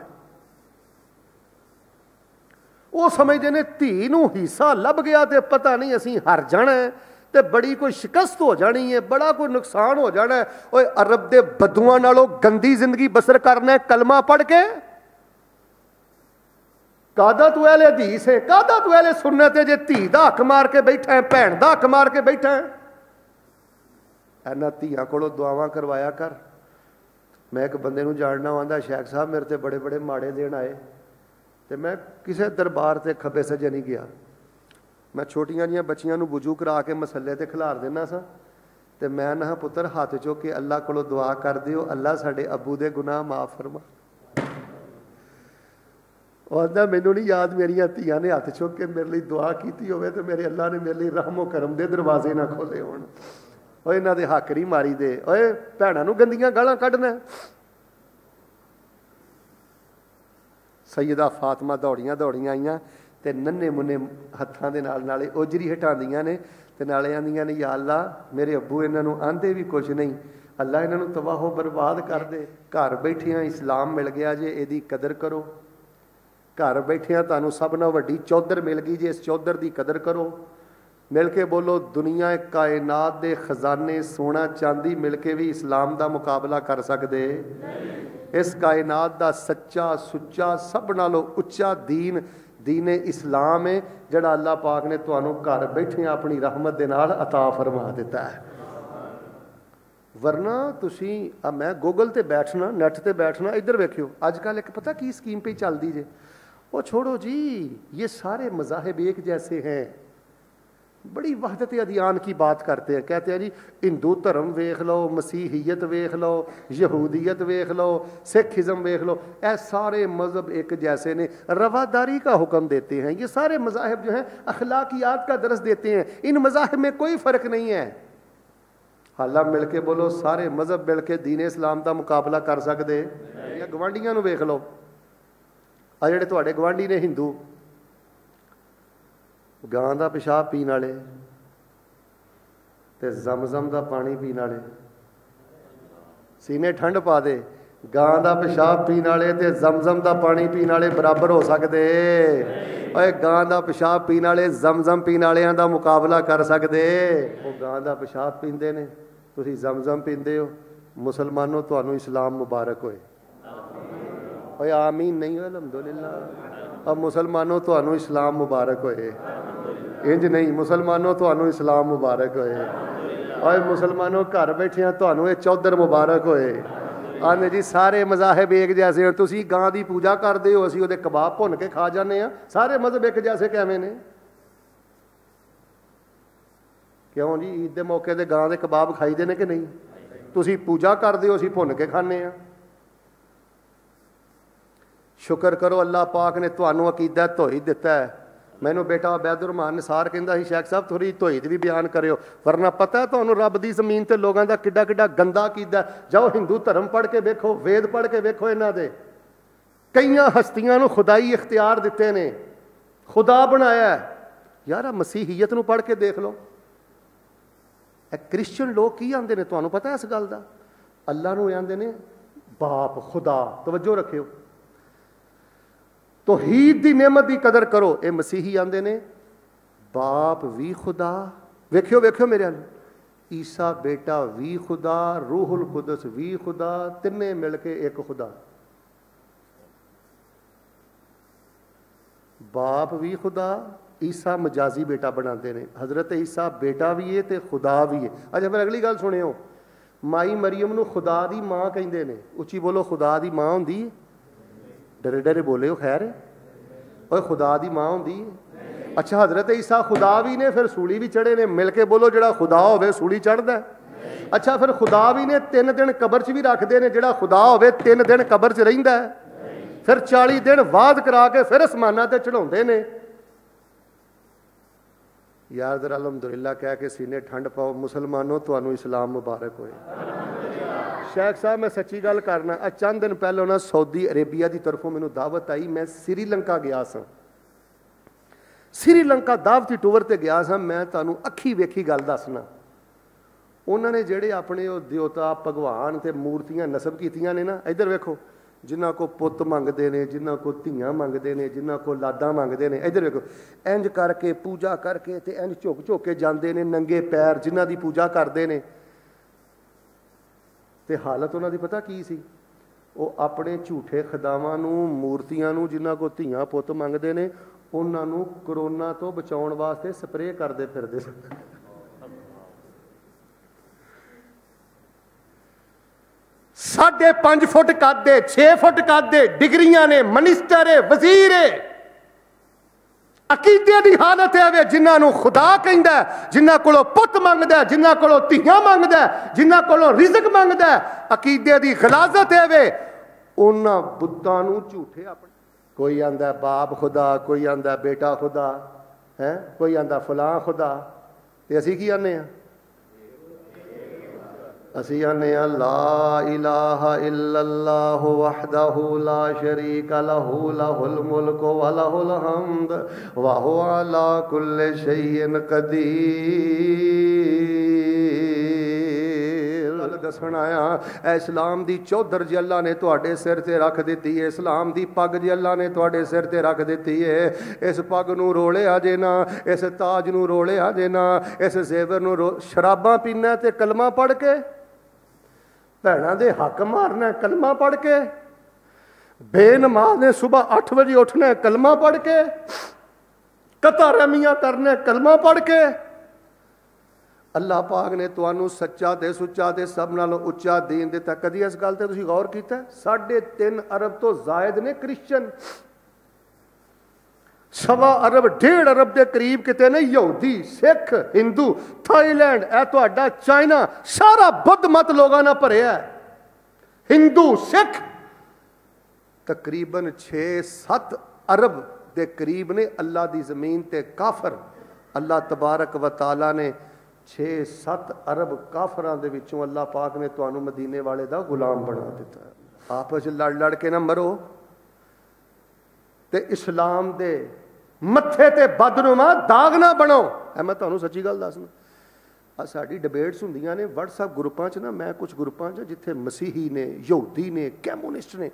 ਉਹ ਸਮਝਦੇ ਨੇ ਧੀ ਨੂੰ ਹਿੱਸਾ ਲੱਭ ਗਿਆ ਤੇ ਪਤਾ ਨਹੀਂ ਅਸੀਂ ਹਰ ਜਾਣਾ ਤੇ ਬੜੀ ਕੋਈ ਸ਼ਿਕਸਤ ਹੋ ਜਾਣੀ ਹੈ, ਬੜਾ ਕੋਈ ਨੁਕਸਾਨ ਹੋ ਜਾਣਾ ਓਏ ਅਰਬ ਦੇ ਬਦੂਆਂ ਨਾਲੋਂ ਗੰਦੀ ਜ਼ਿੰਦਗੀ ਬਸਰ ਕਰਨਾ ਕਲਮਾ ਪੜ ਕੇ। ਕਾਦਾ ਤੂੰ ਇਹਲੇ ਹਦੀਸ ਹੈ? ਕਾਦਾ ਤੂੰ ਇਹਲੇ ਸੁਨਨਤ ਹੈ ਜੇ ਧੀ ਦਾ ਹੱਕ ਮਾਰ ਕੇ ਬੈਠਾ ਹੈ, ਭੈਣ ਦਾ ਹੱਕ ਮਾਰ ਕੇ ਬੈਠਾ ਹੈ? ਇਹਨਾਂ ਧੀਆਂ ਕੋਲੋਂ ਦੁਆਵਾਂ ਕਰਵਾਇਆ ਕਰ। ਮੈਂ ਇੱਕ ਬੰਦੇ ਨੂੰ ਜਾਣਨਾ ਆਂਦਾ ਸ਼ੇਖ ਸਾਹਿਬ ਮੇਰੇ ਤੇ ਬੜੇ ਬੜੇ ਮਾੜੇ ਦੇਣ ਆਏ। ਤੇ ਮੈਂ ਕਿਸੇ ਦਰਬਾਰ ਤੇ ਖੱਬੇ ਸੱਜੇ ਨਹੀਂ ਗਿਆ। ਮੈਂ ਛੋਟੀਆਂ ਜੀਆਂ ਬੱਚੀਆਂ ਨੂੰ ਬੁਝੂ ਕਰਾ ਕੇ ਮਸੱਲੇ ਤੇ ਖਿਲਾਰ ਦਿੰਨਾ ਸਾਂ ਤੇ ਮੈਂ ਨਾ ਪੁੱਤਰ ਹੱਥ ਚੁੱਕ ਕੇ ਅੱਲਾ ਕੋਲੋਂ ਦੁਆ ਕਰ ਦਿਓ ਅੱਲਾ ਸਾਡੇ ਅੱਬੂ ਦੇ ਗੁਨਾਹ ਮਾਫ ਫਰਮਾ। ਉਹਦਾ ਮੈਨੂੰ ਨਹੀਂ ਯਾਦ ਮੇਰੀਆਂ ਧੀਆਂ ਨੇ ਹੱਥ ਚੁੱਕ ਕੇ ਮੇਰੇ ਲਈ ਦੁਆ ਕੀਤੀ ਹੋਵੇ ਤੇ ਮੇਰੇ ਅੱਲਾ ਨੇ ਮੇਰੇ ਲਈ ਰਹਿਮੋ ਕਰਮ ਦੇ ਦਰਵਾਜ਼ੇ ਨਾ ਖੋਲੇ ਹੋਣ। ਓਏ ਇਹਨਾਂ ਦੇ ਹੱਕ ਨਹੀਂ ਮਾਰੀ ਦੇ ਓਏ, ਭੈਣਾਂ ਨੂੰ ਗੰਦੀਆਂ ਗਾਲਾਂ ਕੱਢਣਾ। ਸੈਯਦਾ ਫਾਤਮਾ ਦੌੜੀਆਂ ਦੌੜੀਆਂ ਆਈਆਂ ਤੇ ਨੰਨੇ ਮੁੰਨੇ ਹੱਥਾਂ ਦੇ ਨਾਲ ਨਾਲੇ ਉਜਰੀ ਹਟਾਉਂਦੀਆਂ ਨੇ ਤੇ ਨਾਲੇ ਆਂਦੀਆਂ ਨੇ, ਯਾ ਅੱਲਾ ਮੇਰੇ ਅੱਬੂ ਇਹਨਾਂ ਨੂੰ ਆਂਦੇ ਵੀ ਕੁਝ ਨਹੀਂ। ਅੱਲਾ ਇਹਨਾਂ ਨੂੰ ਤਬਾਹੋ ਬਰਬਾਦ ਕਰ ਦੇ। ਘਰ ਬੈਠਿਆਂ ਇਸਲਾਮ ਮਿਲ ਗਿਆ ਜੇ, ਇਹਦੀ ਕਦਰ ਕਰੋ। ਘਰ ਬੈਠਿਆਂ ਤੁਹਾਨੂੰ ਸਭ ਨਾਲੋਂ ਵੱਡੀ ਚੌਧਰ ਮਿਲ ਗਈ ਜੇ, ਇਸ ਚੌਧਰ ਦੀ ਕਦਰ ਕਰੋ। ਮਿਲ ਕੇ ਬੋਲੋ ਦੁਨੀਆ ਕਾਇਨਾਤ ਦੇ ਖਜ਼ਾਨੇ ਸੋਨਾ ਚਾਂਦੀ ਮਿਲ ਕੇ ਵੀ ਇਸਲਾਮ ਦਾ ਮੁਕਾਬਲਾ ਕਰ ਸਕਦੇ ਨਹੀਂ ਇਸ ਕਾਇਨਾਤ ਦਾ ਸੱਚਾ ਸੁੱਚਾ ਸਭ ਨਾਲੋਂ ਉੱਚਾ ਦੀਨ ਦੀਨੇ ਇਸਲਾਮ ਹੈ ਜਿਹੜਾ ਅੱਲਾਹ ਪਾਕ ਨੇ ਤੁਹਾਨੂੰ ਘਰ ਬੈਠੇ ਆਪਣੀ ਰਹਿਮਤ ਦੇ ਨਾਲ عطا ਫਰਮਾ ਦਿੱਤਾ ਹੈ ਵਰਨਾ ਤੁਸੀਂ ਆ ਮੈਂ ਗੂਗਲ ਤੇ ਬੈਠਣਾ ਨੈਟ ਤੇ ਬੈਠਣਾ ਇੱਧਰ ਵੇਖਿਓ ਅੱਜ ਕੱਲ ਇੱਕ ਪਤਾ ਕੀ ਸਕੀਮ ਪਈ ਚੱਲਦੀ ਜੇ ਉਹ ਛੋੜੋ ਜੀ ਇਹ ਸਾਰੇ ਮਜ਼ਾਹਿਬ ਇੱਕ ਜੈਸੇ ਹੈ ਬੜੀ ਵਹਦਤ ਅਧਿਆਨ ਕੀ ਬਾਤ ਕਰਤੇ हैं कहते हैं जी हिंदू ਧਰਮ ਵੇਖ ਲਓ ਮਸੀਹੀਅਤ ਵੇਖ ਲਓ ਯਹੂਦੀਅਤ ਵੇਖ ਲਓ ਸਿੱਖੀਜ਼ਮ ਵੇਖ ਲਓ ਇਹ ਸਾਰੇ ਮਜ਼ਹਬ ਇੱਕ जैसे ने रवादारी का हुक्म देते हैं ये सारे मजाहब जो हैं अखलाकियात का दरस देते हैं इन मजाहब में कोई फ़र्क नहीं है ਹਾਲਾ ਮਿਲ ਕੇ ਬੋਲੋ ਸਾਰੇ ਮਜ਼ਹਬ ਮਿਲ ਕੇ دین ਇਸਲਾਮ ਦਾ ਮੁਕਾਬਲਾ ਕਰ ਸਕਦੇ ਜਾਂ ਗਵਾਂਡੀਆਂ ਨੂੰ ਵੇਖ ਲਓ ਆ ਜਿਹੜੇ ਤੁਹਾਡੇ ਗਵਾਂਡੀ ਨੇ ਹਿੰਦੂ ਗਾਂ ਦਾ ਪਿਸ਼ਾਬ ਪੀਣ ਵਾਲੇ ਤੇ ਜ਼ਮਜ਼ਮ ਦਾ ਪਾਣੀ ਪੀਣ ਵਾਲੇ। ਸੀਨੇ ਠੰਡ ਪਾ ਦੇ। ਗਾਂ ਦਾ ਪਿਸ਼ਾਬ ਪੀਣ ਵਾਲੇ ਤੇ ਜ਼ਮਜ਼ਮ ਦਾ ਪਾਣੀ ਪੀਣ ਵਾਲੇ ਬਰਾਬਰ ਹੋ ਸਕਦੇ। ਓਏ, ਗਾਂ ਦਾ ਪਿਸ਼ਾਬ ਪੀਣ ਵਾਲੇ ਜ਼ਮਜ਼ਮ ਪੀਣ ਵਾਲਿਆਂ ਦਾ ਮੁਕਾਬਲਾ ਕਰ ਸਕਦੇ। ਉਹ ਗਾਂ ਦਾ ਪਿਸ਼ਾਬ ਪੀਂਦੇ ਨੇ। ਤੁਸੀਂ ਜ਼ਮਜ਼ਮ ਪੀਂਦੇ ਹੋ। ਮੁਸਲਮਾਨੋ, ਤੁਹਾਨੂੰ ਇਸਲਾਮ ਮੁਬਾਰਕ ਹੋਏ। ਓਏ, ਆਮੀਨ ਨਹੀਂ ਅਲਹਮਦੁਲਿਲਾ। ਅਬ ਮੁਸਲਮਾਨੋ, ਤੁਹਾਨੂੰ ਇਸਲਾਮ ਮੁਬਾਰਕ ਹੋਏ। ਇੰਜ ਨਹੀਂ, ਮੁਸਲਮਾਨੋ ਤੁਹਾਨੂੰ ਇਸਲਾਮ ਮੁਬਾਰਕ ਹੋਏ। ਓਏ ਮੁਸਲਮਾਨੋ, ਘਰ ਬੈਠਿਆਂ ਤੁਹਾਨੂੰ ਇਹ ਚੌਧਰ ਮੁਬਾਰਕ ਹੋਏ। ਆਨੇ ਜੀ, ਸਾਰੇ ਮਜ਼ਾਹਿਬ ਇੱਕ ਜੈਸੇ ਹਨ ਤੁਸੀਂ ਗਾਂ ਦੀ ਪੂਜਾ ਕਰਦੇ ਹੋ, ਅਸੀਂ ਉਹਦੇ ਕਬਾਬ ਭੁੰਨ ਕੇ ਖਾ ਜਾਂਦੇ ਆ ਸਾਰੇ ਮਜ਼ਹਬ ਇੱਕ ਜੈਸੇ ਕਿਵੇਂ ਨੇ? ਕਿਉਂ ਜੀ? ਈਦ ਦੇ ਮੌਕੇ ਤੇ ਗਾਂ ਦੇ ਕਬਾਬ ਖਾਈਦੇ ਨੇ ਕਿ ਨਹੀਂ? ਤੁਸੀਂ ਪੂਜਾ ਕਰਦੇ ਹੋ, ਅਸੀਂ ਭੁੰਨ ਕੇ ਖਾਂਦੇ ਆ ਸ਼ੁਕਰ ਕਰੋ, ਅੱਲਾਹ ਪਾਕ ਨੇ ਤੁਹਾਨੂੰ ਅਕੀਦਾ ਧੋਈ ਦਿੱਤਾ ਹੈ। ਮੈਨੂੰ ਬੇਟਾ ਅਬੈਦੁਰ ਰਹਿਮਾਨ ਨਿਸਾਰ ਕਹਿੰਦਾ ਸੀ, ਸ਼ੇਖ ਸਾਹਿਬ ਥੋੜੀ ਧੋਈ ਵੀ ਬਿਆਨ ਕਰਿਓ। ਵਰਨਾ ਪਤਾ ਤੁਹਾਨੂੰ ਰੱਬ ਦੀ ਜ਼ਮੀਨ ਤੇ ਲੋਕਾਂ ਦਾ ਕਿੱਡਾ ਕਿੱਡਾ ਗੰਦਾ ਕੀਤਾ ਜਾਓ ਹਿੰਦੂ ਧਰਮ ਪੜ੍ਹ ਕੇ ਵੇਖੋ, ਵੇਦ ਪੜ੍ਹ ਕੇ ਵੇਖੋ ਇਹਨਾਂ ਦੇ। ਕਈਆਂ ਹਸਤੀਆਂ ਨੂੰ ਖੁਦਾਈ ਇਖਤਿਆਰ ਦਿੱਤੇ ਨੇ। ਖੁਦਾ ਬਣਾਇਆ ਯਾਰ ਆ ਮਸੀਹੀਅਤ ਨੂੰ ਪੜ੍ਹ ਕੇ ਦੇਖ ਲਓ। ਇਹ ਕ੍ਰਿਸਚੀਅਨ ਲੋਕ ਕੀ ਆਂਦੇ ਨੇ? ਤੁਹਾਨੂੰ ਪਤਾ ਇਸ ਗੱਲ ਦਾ? ਅੱਲਾ ਨੂੰ ਆਂਦੇ ਨੇ, ਬਾਪ ਖੁਦਾ। ਤਵੱਜੋ ਰੱਖਿਓ। ਤੋਹੀਦ ਦੀ ਨਿਮਤ ਦੀ ਕਦਰ ਕਰੋ। ਇਹ ਮਸੀਹੀ ਆਂਦੇ ਨੇ, ਬਾਪ ਵੀ ਖੁਦਾ। ਵੇਖਿਓ ਵੇਖਿਓ ਮੇਰੇ ਨਾਲ ਈਸਾ ਬੇਟਾ ਵੀ ਖੁਦਾ, ਰੂਹੁਲ ਕੁਦਸ ਵੀ ਖੁਦਾ, ਤਿੰਨੇ ਮਿਲ ਕੇ ਇੱਕ ਖੁਦਾ। ਬਾਪ ਵੀ ਖੁਦਾ, ਈਸਾ ਮਜਾਜ਼ੀ ਬੇਟਾ ਬਣਾਉਂਦੇ ਨੇ। ਹਜ਼ਰਤ ਈਸਾ ਬੇਟਾ ਵੀ ਹੈ ਤੇ ਖੁਦਾ ਵੀ ਹੈ ਅੱਛਾ, ਫਿਰ ਅਗਲੀ ਗੱਲ ਸੁਣਿਓ। ਮਾਈ ਮਰੀਮ ਨੂੰ ਖੁਦਾ ਦੀ ਮਾਂ ਕਹਿੰਦੇ ਨੇ। ਉੱਚੀ ਬੋਲੋ, ਖੁਦਾ ਦੀ ਮਾਂ ਹੁੰਦੀ ਹੈ ਡਰੇ ਡਰੇ ਬੋਲੇ ਹੋ ਖੈਰ। ਓਏ, ਖੁਦਾ ਦੀ ਮਾਂ ਹੁੰਦੀ ਹੈ ਅੱਛਾ, ਹਜ਼ਰਤ ਈਸਾ ਖੁਦਾ ਵੀ ਨੇ, ਫਿਰ ਸੂਲੀ ਵੀ ਚੜੇ ਨੇ। ਮਿਲ ਕੇ ਬੋਲੋ, ਜਿਹੜਾ ਖੁਦਾ ਹੋਵੇ, ਸੂਲੀ ਚੜਦਾ ਅੱਛਾ, ਫਿਰ ਖੁਦਾ ਵੀ ਨੇ, ਤਿੰਨ ਦਿਨ ਕਬਰ 'ਚ ਵੀ ਰੱਖਦੇ ਨੇ। ਜਿਹੜਾ ਖੁਦਾ ਹੋਵੇ, ਤਿੰਨ ਦਿਨ ਕਬਰ 'ਚ ਰਹਿੰਦਾ ਫਿਰ 40 ਦਿਨ ਬਾਅਦ ਕਰਾ ਕੇ ਫਿਰ ਅਸਮਾਨਾਂ ਤੇ ਚੜਾਉਂਦੇ ਨੇ। ਯਾਰ ਦਰ ਅਲਹਮਦੁਲਿਲਾ ਕਹਿ ਕੇ ਸੀਨੇ ਠੰਡ ਪਾਓ, ਮੁਸਲਮਾਨੋ, ਤੁਹਾਨੂੰ ਇਸਲਾਮ ਮੁਬਾਰਕ ਹੋਏ। ਸ਼ੇਖ ਸਾਹਿਬ, ਮੈਂ ਸੱਚੀ ਗੱਲ ਕਰਨਾ ਆ ਚੰਦ ਦਿਨ ਪਹਿਲਾਂ ਨਾ ਸਾਊਦੀ ਅਰੇਬੀਆ ਦੀ ਤਰਫੋਂ ਮੈਨੂੰ ਦਾਵਤ ਆਈ, ਮੈਂ ਸ੍ਰੀਲੰਕਾ ਗਿਆ ਸਾਂ। ਸ੍ਰੀਲੰਕਾ ਦਾਵਤੀ ਟੂਰ ਤੇ ਗਿਆ ਸਾਂ, ਮੈਂ ਤੁਹਾਨੂੰ ਅੱਖੀ ਵੇਖੀ ਗੱਲ ਦੱਸਣਾ। ਉਹਨਾਂ ਨੇ ਜਿਹੜੇ ਆਪਣੇ ਉਹ ਦੇਵਤਾ ਭਗਵਾਨ ਤੇ ਮੂਰਤੀਆਂ ਨਸਬ ਕੀਤੀਆਂ ਨੇ ਨਾ, ਇੱਧਰ ਵੇਖੋ ਜਿਨ੍ਹਾਂ ਕੋ ਪੁੱਤ ਮੰਗਦੇ ਨੇ, ਜਿਨ੍ਹਾਂ ਕੋ ਧੀਆਂ ਮੰਗਦੇ ਨੇ, ਜਿਨ੍ਹਾਂ ਕੋ ਲਾਦਾਂ ਮੰਗਦੇ ਨੇ। ਇੱਧਰ ਵੇਖੋ ਇੰਜ ਕਰਕੇ, ਪੂਜਾ ਕਰਕੇ ਤੇ ਇੰਜ ਝੁਕ ਝੁਕ ਕੇ ਜਾਂਦੇ ਨੇ ਨੰਗੇ ਪੈਰ, ਜਿਨ੍ਹਾਂ ਦੀ ਪੂਜਾ ਕਰਦੇ ਨੇ। ਤੇ ਹਾਲਤ ਉਹਨਾਂ ਦੀ ਪਤਾ ਕੀ ਸੀ? ਉਹ ਆਪਣੇ ਝੂਠੇ ਖਦਾਵਾਂ ਨੂੰ, ਮੂਰਤੀਆਂ ਨੂੰ, ਜਿਨ੍ਹਾਂ ਕੋ ਧੀਆਂ ਪੁੱਤ ਮੰਗਦੇ ਨੇ, ਉਹਨਾਂ ਨੂੰ ਕਰੋਨਾ ਤੋਂ ਬਚਾਉਣ ਵਾਸਤੇ ਸਪਰੇਅ ਕਰਦੇ ਫਿਰਦੇ ਸਨ। ਸਾਢੇ 5 ਫੁੱਟ ਕੱਦ ਦੇ 6 ਫੁੱਟ ਕੱਦ ਦੇ ਡਿਗਰੀਆਂ ਨੇ, ਮਨਿਸਟਰ ਏ, ਵਜ਼ੀਰ ਏ। ਅਕੀਦੇ ਦੀ ਹਾਲਤ ਹੈ ਵੇ ਜਿਨ੍ਹਾਂ ਨੂੰ ਖੁਦਾ ਕਹਿੰਦਾ ਜਿਨ੍ਹਾਂ ਕੋਲੋਂ ਪੁੱਤ ਮੰਗਦਾ ਜਿਨ੍ਹਾਂ ਕੋਲੋਂ ਧੀਆਂ ਮੰਗਦਾ ਜਿਨ੍ਹਾਂ ਕੋਲੋਂ ਰਿਜ਼ਕ ਮੰਗਦਾ ਅਕੀਦੇ ਦੀ ਖਲਾਜ਼ਤ ਹੈ ਵੇ, ਉਹਨਾਂ ਬੁੱਤਾਂ ਨੂੰ ਝੂਠੇ ਆਪਣੇ ਕੋਈ ਆਂਦਾ ਬਾਪ ਖੁਦਾ, ਕੋਈ ਆਂਦਾ ਬੇਟਾ ਖੁਦਾ, ਹੈ? ਕੋਈ ਆਂਦਾ ਫਲਾਂ ਖੁਦਾ। ਤੇ ਅਸੀਂ ਕੀ ਆਨੇ ਆ? ਅਸੀਂ ਆਨੇ ਆ, ਲਾ ਇਲਾਹਾ ਇਲੱਲਾਹ ਵਹਦਹੁ ਲਾ ਸ਼ਰੀਕ ਲਹੁ, ਲਹੁਲ ਮੁਲਕ ਵ ਲਹੁਲ ਹਮਦ, ਵਾ ਹੁਆ ਅਲਾ ਕੁੱਲ ਸ਼ੈਇਨ ਕਦੀਰ। ਦੱਸਣ ਆਇਆ, ਐ ਇਸਲਾਮ ਦੀ ਚੌਧਰ ਜੀ ਅੱਲਾ ਨੇ ਤੁਹਾਡੇ ਸਿਰ ਤੇ ਰੱਖ ਦਿੱਤੀ ਏ, ਇਸਲਾਮ ਦੀ ਪੱਗ ਜੀ ਅੱਲਾ ਨੇ ਤੁਹਾਡੇ ਸਿਰ ਤੇ ਰੱਖ ਦਿੱਤੀ ਏ। ਇਸ ਪੱਗ ਨੂੰ ਰੋਲਿਆ ਜੇ ਨਾ, ਇਸ ਤਾਜ ਨੂੰ ਰੋਲਿਆ ਜੇ ਨਾ, ਇਸ ਜ਼ੇਵਰ ਨੂੰ ਸ਼ਰਾਬਾਂ ਪੀਣਾ ਤੇ ਕਲਮਾ ਪੜ ਕੇ ਭੈਣਾਂ ਦੇ ਹੱਕ ਮਾਰਨਾ ਕਲਮਾ ਪੜ ਕੇ। ਬੇਨਮਾਜ਼ ਨੇ ਸਵੇਰ 8 ਵਜੇ ਉੱਠਣਾ ਕਲਮਾ ਪੜ ਕੇ। ਕਤਾ ਰਮੀਆਂ ਕਰਨਾ ਕਲਮਾ ਪੜ ਕੇ। ਅੱਲਾਹ ਪਾਕ ਨੇ ਤੁਹਾਨੂੰ ਸੱਚਾ ਤੇ ਸੁੱਚਾ ਤੇ ਸਭ ਨਾਲੋਂ ਉੱਚਾ ਦੀਨ ਦਿੱਤਾ। ਕਦੀ ਇਸ ਗੱਲ ਤੇ ਤੁਸੀਂ ਗੌਰ ਕੀਤਾ 3.5 ਅਰਬ ਤੋਂ ਜ਼ਾਇਦ ਨੇ ਕ੍ਰਿਸਚੀਅਨ ਸਵਾ ਅਰਬ, ਡੇਢ ਅਰਬ ਦੇ ਕਰੀਬ ਕਿਤੇ ਨੇ ਯਹੂਦੀ, ਸਿੱਖ, ਹਿੰਦੂ, ਥਾਈਲੈਂਡ, ਇਹ ਤੁਹਾਡਾ ਚਾਈਨਾ, ਸਾਰਾ ਬੁੱਧ ਮਤ ਲੋਕਾਂ ਨਾਲ ਭਰਿਆ ਹਿੰਦੂ, ਸਿੱਖ, ਤਕਰੀਬਨ 6-7 ਅਰਬ ਦੇ ਕਰੀਬ ਨੇ ਅੱਲਾ ਦੀ ਜ਼ਮੀਨ ਤੇ ਕਾਫਰ। ਅੱਲਾ ਤਬਾਰਕ व ਤਾਲਾ ਨੇ 6-7 ਅਰਬ ਕਾਫਰਾਂ ਦੇ ਵਿੱਚੋਂ ਅੱਲਾ ਪਾਕ ਨੇ ਤੁਹਾਨੂੰ ਮਦੀਨੇ ਵਾਲੇ ਦਾ ਗੁਲਾਮ ਬਣਾ ਦਿੱਤਾ। ਆਪਸ ਵਿੱਚ ਲੜ ਲੜ ਕੇ ਨਾ ਮਰੋ। ਤੇ ਇਸਲਾਮ ਦੇ ਮੱਥੇ ਤੇ ਬਦਨੁਮਾ ਦਾਗ ਨਾ ਬਣੋ। ਐ ਮੈਂ ਤੁਹਾਨੂੰ ਸੱਚੀ ਗੱਲ ਦੱਸਦਾ। ਆ ਸਾਡੀ ਡਿਬੇਟਸ ਹੁੰਦੀਆਂ ਨੇ, WhatsApp ਗਰੁੱਪਾਂ 'ਚ ਨਾ, ਮੈਂ ਕੁਝ ਗਰੁੱਪਾਂ 'ਚ ਜਿੱਥੇ ਮਸੀਹੀ ਨੇ, ਯਹੂਦੀ ਨੇ ਕੈਮੂਨਿਸਟ ਨੇ,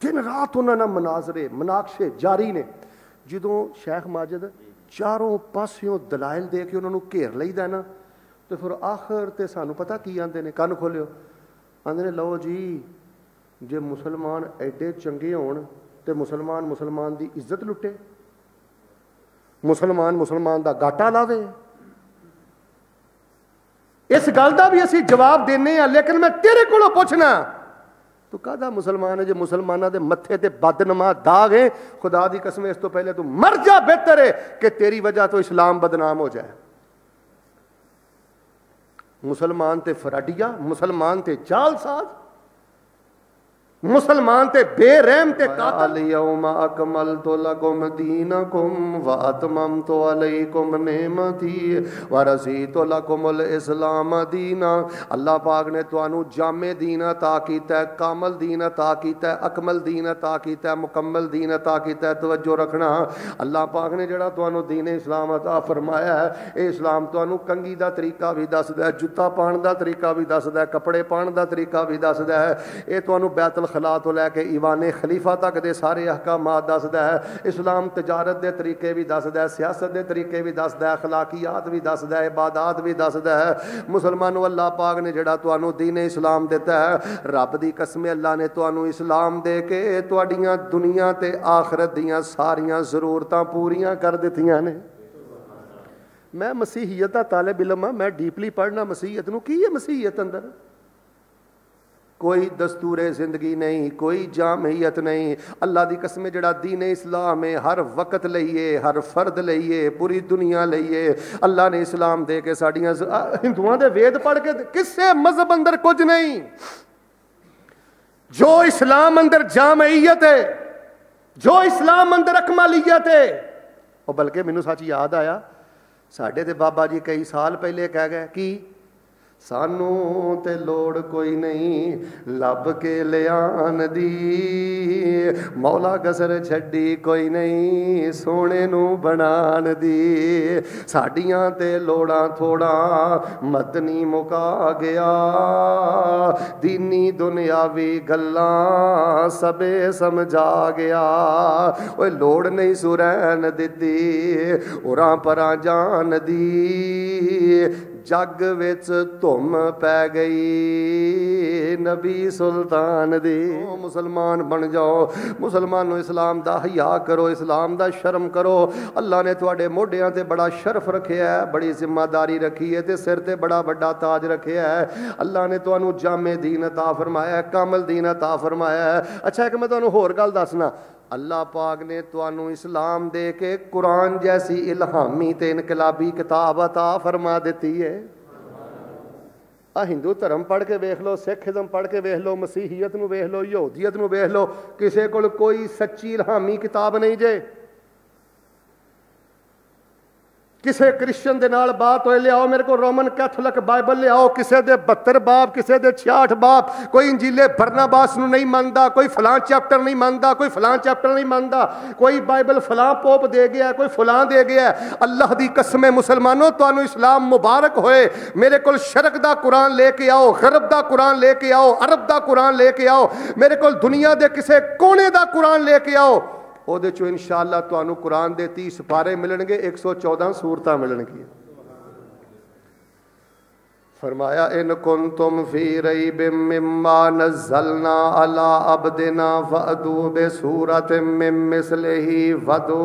ਦਿਨ ਰਾਤ ਉਹਨਾਂ ਨਾਲ ਮਨਾਜ਼ਰੇ, ਮਨਾਕਸ਼ੇ ਜਾਰੀ ਨੇ। ਜਦੋਂ ਸ਼ੇਖ ਮਾਜਦ ਚਾਰੋਂ ਪਾਸਿਓਂ ਦਲਾਇਲ ਦੇ ਕੇ ਉਹਨਾਂ ਨੂੰ ਘੇਰ ਲਈਦਾ ਨਾ, ਤੇ ਫਿਰ ਆਖਰ ਤੇ ਸਾਨੂੰ ਪਤਾ ਕੀ ਆਂਦੇ ਨੇ, ਕੰਨ ਖੋਲਿਓ। ਆਂਦੇ ਨੇ, ਲਓ ਜੀ, ਜੇ ਮੁਸਲਮਾਨ ਐਡੇ ਚੰਗੇ ਹੋਣ ਤੇ ਮੁਸਲਮਾਨ ਮੁਸਲਮਾਨ ਦੀ ਇੱਜ਼ਤ ਲੁੱਟੇ ਮੁਸਲਮਾਨ ਮੁਸਲਮਾਨ ਦਾ ਗਾਟਾ ਲਾਵੇ। ਇਸ ਗੱਲ ਦਾ ਵੀ ਅਸੀਂ ਜਵਾਬ ਦੇਨੇ ਆ, ਲੇਕਿਨ ਮੈਂ ਤੇਰੇ ਕੋਲੋਂ ਪੁੱਛਣਾ, ਤੂੰ ਕਾਹਦਾ ਮੁਸਲਮਾਨ ਹੈ ਜੇ ਮੁਸਲਮਾਨਾਂ ਦੇ ਮੱਥੇ ਤੇ ਬਦਨਮਾ ਦਾਗ ਹੈ ਖੁਦਾ ਦੀ ਕਸਮ, ਇਸ ਤੋਂ ਪਹਿਲੇ ਤੂੰ ਮਰ ਜਾ ਬਿਹਤਰ ਹੈ ਕਿ ਤੇਰੀ ਵਜ੍ਹਾ ਤੋਂ ਇਸਲਾਮ ਬਦਨਾਮ ਹੋ ਜਾਏ। ਮੁਸਲਮਾਨ ਤੇ ਫਰਾਡੀਆ, ਮੁਸਲਮਾਨ ਤੇ ਜਾਲਸਾਜ਼ ਮੁਸਲਮਾਨ ਤੇ ਬੇਰਹਿਮ ਤੇ ਕਾਤਲ ਯੌਮ ਅਕਮਲਤੁ ਲਕੁਮ ਦੀਨਕੁਮ व ਅਤਮਮਤੁ ਅਲੈਕੁਮ ਨਿਮਤੀ व ਰਜ਼ੀਤੁ ਲਕੁਮੁਲ ਇਸਲਾਮ ਦੀਨਾ ਅੱਲਾਹ ਪਾਕ ਨੇ ਤੁਹਾਨੂੰ ਜਾਮੇ ਦੀਨ عطا ਕੀਤਾ ਕਾਮਲ ਦੀਨ عطا ਕੀਤਾ ਅਕਮਲ ਦੀਨ عطا ਕੀਤਾ ਮੁਕੰਮਲ ਦੀਨ عطا ਕੀਤਾ ਤਵੱਜੋ ਰੱਖਣਾ ਅੱਲਾਹ ਪਾਕ ਨੇ ਜਿਹੜਾ ਤੁਹਾਨੂੰ ਦੀਨ ਇਸਲਾਮ عطا ਫਰਮਾਇਆ ਹੈ ਇਹ ਇਸਲਾਮ ਤੁਹਾਨੂੰ ਕੰਗੀ ਦਾ ਤਰੀਕਾ ਵੀ ਦੱਸਦਾ ਹੈ ਜੁੱਤਾ ਪਾਉਣ ਦਾ ਤਰੀਕਾ ਵੀ ਦੱਸਦਾ ਹੈ ਕੱਪੜੇ ਪਾਉਣ ਦਾ ਤਰੀਕਾ ਵੀ ਦੱਸਦਾ ਹੈ ਇਹ ਤੁਹਾਨੂੰ ਬੈਤਲ ਖਲਾ ਤੋਂ ਲੈ ਕੇ ਈਵਾਨੇ ਖਲੀਫਾ ਤੱਕ ਦੇ ਸਾਰੇ ਅਹਕਾਮਾਤ ਦੱਸਦਾ ਹੈ ਇਸਲਾਮ ਤਜਾਰਤ ਦੇ ਤਰੀਕੇ ਵੀ ਦੱਸਦਾ ਹੈ ਸਿਆਸਤ ਦੇ ਤਰੀਕੇ ਵੀ ਦੱਸਦਾ ਹੈ اخلاقیات ਵੀ ਦੱਸਦਾ ਹੈ ਇਬਾਦਤ ਵੀ ਦੱਸਦਾ ਹੈ ਮੁਸਲਮਾਨੋ ਅੱਲਾਹ ਪਾਕ ਨੇ ਜਿਹੜਾ ਤੁਹਾਨੂੰ ਦੀਨ ਇਸਲਾਮ ਦਿੱਤਾ ਹੈ ਰੱਬ ਦੀ ਕਸਮ ਅੱਲਾਹ ਨੇ ਤੁਹਾਨੂੰ ਇਸਲਾਮ ਦੇ ਕੇ ਤੁਹਾਡੀਆਂ ਦੁਨੀਆ ਤੇ ਆਖਰਤ ਦੀਆਂ ਸਾਰੀਆਂ ਜ਼ਰੂਰਤਾਂ ਪੂਰੀਆਂ ਕਰ ਦਿੱਤੀਆਂ ਨੇ ਮੈਂ ਮਸੀਹੀਅਤ ਦਾ ਤਾਲਿਬ ਇਲਮ ਆ ਮੈਂ ਡੀਪਲੀ ਪੜ੍ਹਨਾ ਮਸੀਹੀਅਤ ਨੂੰ ਕੀ ਹੈ ਮਸੀਹੀਅਤ ਅੰਦਰ ਕੋਈ ਦਸਤੂਰੇ ਜ਼ਿੰਦਗੀ ਨਹੀਂ ਕੋਈ ਜਾਮਹੀਅਤ ਨਹੀਂ ਅੱਲਾ ਦੀ ਕਸਮ ਜਿਹੜਾ ਦੀਨ ਇਸਲਾਮ ਹੈ ਹਰ ਵਕਤ ਲਈਏ ਹਰ ਫਰਦ ਲਈਏ ਪੂਰੀ ਦੁਨੀਆ ਲਈਏ ਅੱਲਾ ਨੇ ਇਸਲਾਮ ਦੇ ਕੇ ਸਾਡੀਆਂ ਹਿੰਦੂਆਂ ਦੇ ਵੇਦ ਪੜ੍ਹ ਕੇ ਕਿਸੇ ਮਜ਼ਹਬ ਅੰਦਰ ਕੁਝ ਨਹੀਂ ਜੋ ਇਸਲਾਮ ਅੰਦਰ ਜਾਮਹੀਅਤ ਹੈ ਜੋ ਇਸਲਾਮ ਅੰਦਰ ਅਕਮਲੀਅਤ ਹੈ ਉਹ ਬਲਕਿ ਮੈਨੂੰ ਸੱਚ ਯਾਦ ਆਇਆ ਸਾਡੇ ਤੇ ਬਾਬਾ ਜੀ ਕਈ ਸਾਲ ਪਹਿਲੇ ਕਹਿ ਗਏ ਕਿ ਸਾਨੂੰ ਤੇ ਲੋੜ ਕੋਈ ਨਹੀਂ, ਲੱਭ ਕੇ ਲਿਆਨ ਦੀ। ਮੌਲਾ ਕਸਰ ਛੱਡੀ ਕੋਈ ਨਹੀਂ, ਸੋਹਣੇ ਨੂੰ ਬਣਾਣ ਦੀ। ਸਾਡੀਆਂ ਤੇ ਲੋੜਾਂ ਥੋੜਾ, ਮਦਨੀ ਮੁਕਾ ਗਿਆ। ਦੀਨੀ ਦੁਨਿਆਵੀ ਗੱਲਾਂ ਸਭੇ ਸਮਝਾ ਗਿਆ। ਓਏ ਲੋੜ ਨਹੀਂ ਸੁਰੈਨ ਦਿੱਤੀ, ਉਰਾਂ ਪਰਾਂ ਜਾਣ ਦੀ ਜੱਗ ਵਿੱਚ ਧੁੰਮ ਪੈ ਗਈ ਨਬੀ ਸੁਲਤਾਨ ਦੀ ਮੁਸਲਮਾਨ ਬਣ ਜਾਓ ਮੁਸਲਮਾਨ ਨੂੰ ਇਸਲਾਮ ਦਾ ਹਿਆ ਕਰੋ ਇਸਲਾਮ ਦਾ ਸ਼ਰਮ ਕਰੋ ਅੱਲਾ ਨੇ ਤੁਹਾਡੇ ਮੋਢਿਆਂ ਤੇ ਬੜਾ ਸ਼ਰਫ ਰੱਖਿਆ ਹੈ ਬੜੀ ਜ਼ਿੰਮੇਵਾਰੀ ਰੱਖੀ ਹੈ ਤੇ ਸਿਰ ਤੇ ਬੜਾ ਵੱਡਾ ਤਾਜ ਰੱਖਿਆ ਹੈ ਅੱਲਾ ਨੇ ਤੁਹਾਨੂੰ ਜਾਮੇ ਦੀਨ عطا ਫਰਮਾਇਆ ਹੈ ਕਾਮਲ ਦੀਨ عطا ਫਰਮਾਇਆ ਹੈ ਅੱਛਾ ਇੱਕ ਮੈਂ ਤੁਹਾਨੂੰ ਹੋਰ ਗੱਲ ਦੱਸਣਾ ਅੱਲਾਹ ਪਾਕ ਨੇ ਤੁਹਾਨੂੰ ਇਸਲਾਮ ਦੇ ਕੇ ਕੁਰਾਨ ਜੈਸੀ ਇਲਹਾਮੀ ਤੇ ਇਨਕਲਾਬੀ ਕਿਤਾਬ عطا ਫਰਮਾ ਦਿੱਤੀ ਹੈ ਆ ਹਿੰਦੂ ਧਰਮ ਪੜ੍ਹ ਕੇ ਵੇਖ ਲਓ ਸਿੱਖੀਜ਼ਮ ਪੜ੍ਹ ਕੇ ਵੇਖ ਲਓ ਮਸੀਹੀਅਤ ਨੂੰ ਵੇਖ ਲਓ ਯਹੂਦੀਅਤ ਨੂੰ ਵੇਖ ਲਓ ਕਿਸੇ ਕੋਲ ਕੋਈ ਸੱਚੀ ਇਲਹਾਮੀ ਕਿਤਾਬ ਨਹੀਂ ਜੇ ਕਿਸੇ ਕ੍ਰਿਸਚੀਅਨ ਦੇ ਨਾਲ ਬਾਤ ਹੋਏ ਲਿਆਓ ਮੇਰੇ ਕੋਲ ਰੋਮਨ ਕੈਥੋਲਿਕ ਬਾਈਬਲ ਲਿਆਓ ਕਿਸੇ ਦੇ 72 ਬਾਪ ਕਿਸੇ ਦੇ 66 ਬਾਪ ਕੋਈ ਇੰਜੀਲੇ ਬਰਨਾਬਾਸ ਨੂੰ ਨਹੀਂ ਮੰਨਦਾ ਕੋਈ ਫਲਾਂ ਚੈਪਟਰ ਨਹੀਂ ਮੰਨਦਾ ਕੋਈ ਫਲਾਂ ਚੈਪਟਰ ਨਹੀਂ ਮੰਨਦਾ ਕੋਈ ਬਾਈਬਲ ਫਲਾਂ ਪੋਪ ਦੇ ਗਿਆ ਕੋਈ ਫਲਾਂ ਦੇ ਗਿਆ ਅੱਲਾਹ ਦੀ ਕਸਮ ਹੈ ਮੁਸਲਮਾਨੋ ਤੁਹਾਨੂੰ ਇਸਲਾਮ ਮੁਬਾਰਕ ਹੋਏ ਮੇਰੇ ਕੋਲ ਸ਼ਰਕ ਦਾ ਕੁਰਾਨ ਲੈ ਕੇ ਆਓ ਗਰਬ ਦਾ ਕੁਰਾਨ ਲੈ ਕੇ ਆਓ ਅਰਬ ਦਾ ਕੁਰਾਨ ਲੈ ਕੇ ਆਓ ਮੇਰੇ ਕੋਲ ਦੁਨੀਆ ਦੇ ਕਿਸੇ ਕੋਨੇ ਦਾ ਕੁਰਾਨ ਲੈ ਕੇ ਆਓ ਉਹਦੇ ਚੋਂ ਇਨਸ਼ਾਅੱਲਾ ਤੁਹਾਨੂੰ ਕੁਰਾਨ ਦੇ 30 ਸਪਾਰੇ ਮਿਲਣਗੇ 114 ਸੂਰਤਾਂ ਮਿਲਣਗੀਆਂ। फरमाया, इन कुन तुम फ़ी रई नजलना अला अब दिना वदू बे सूरत मिसले ही वदो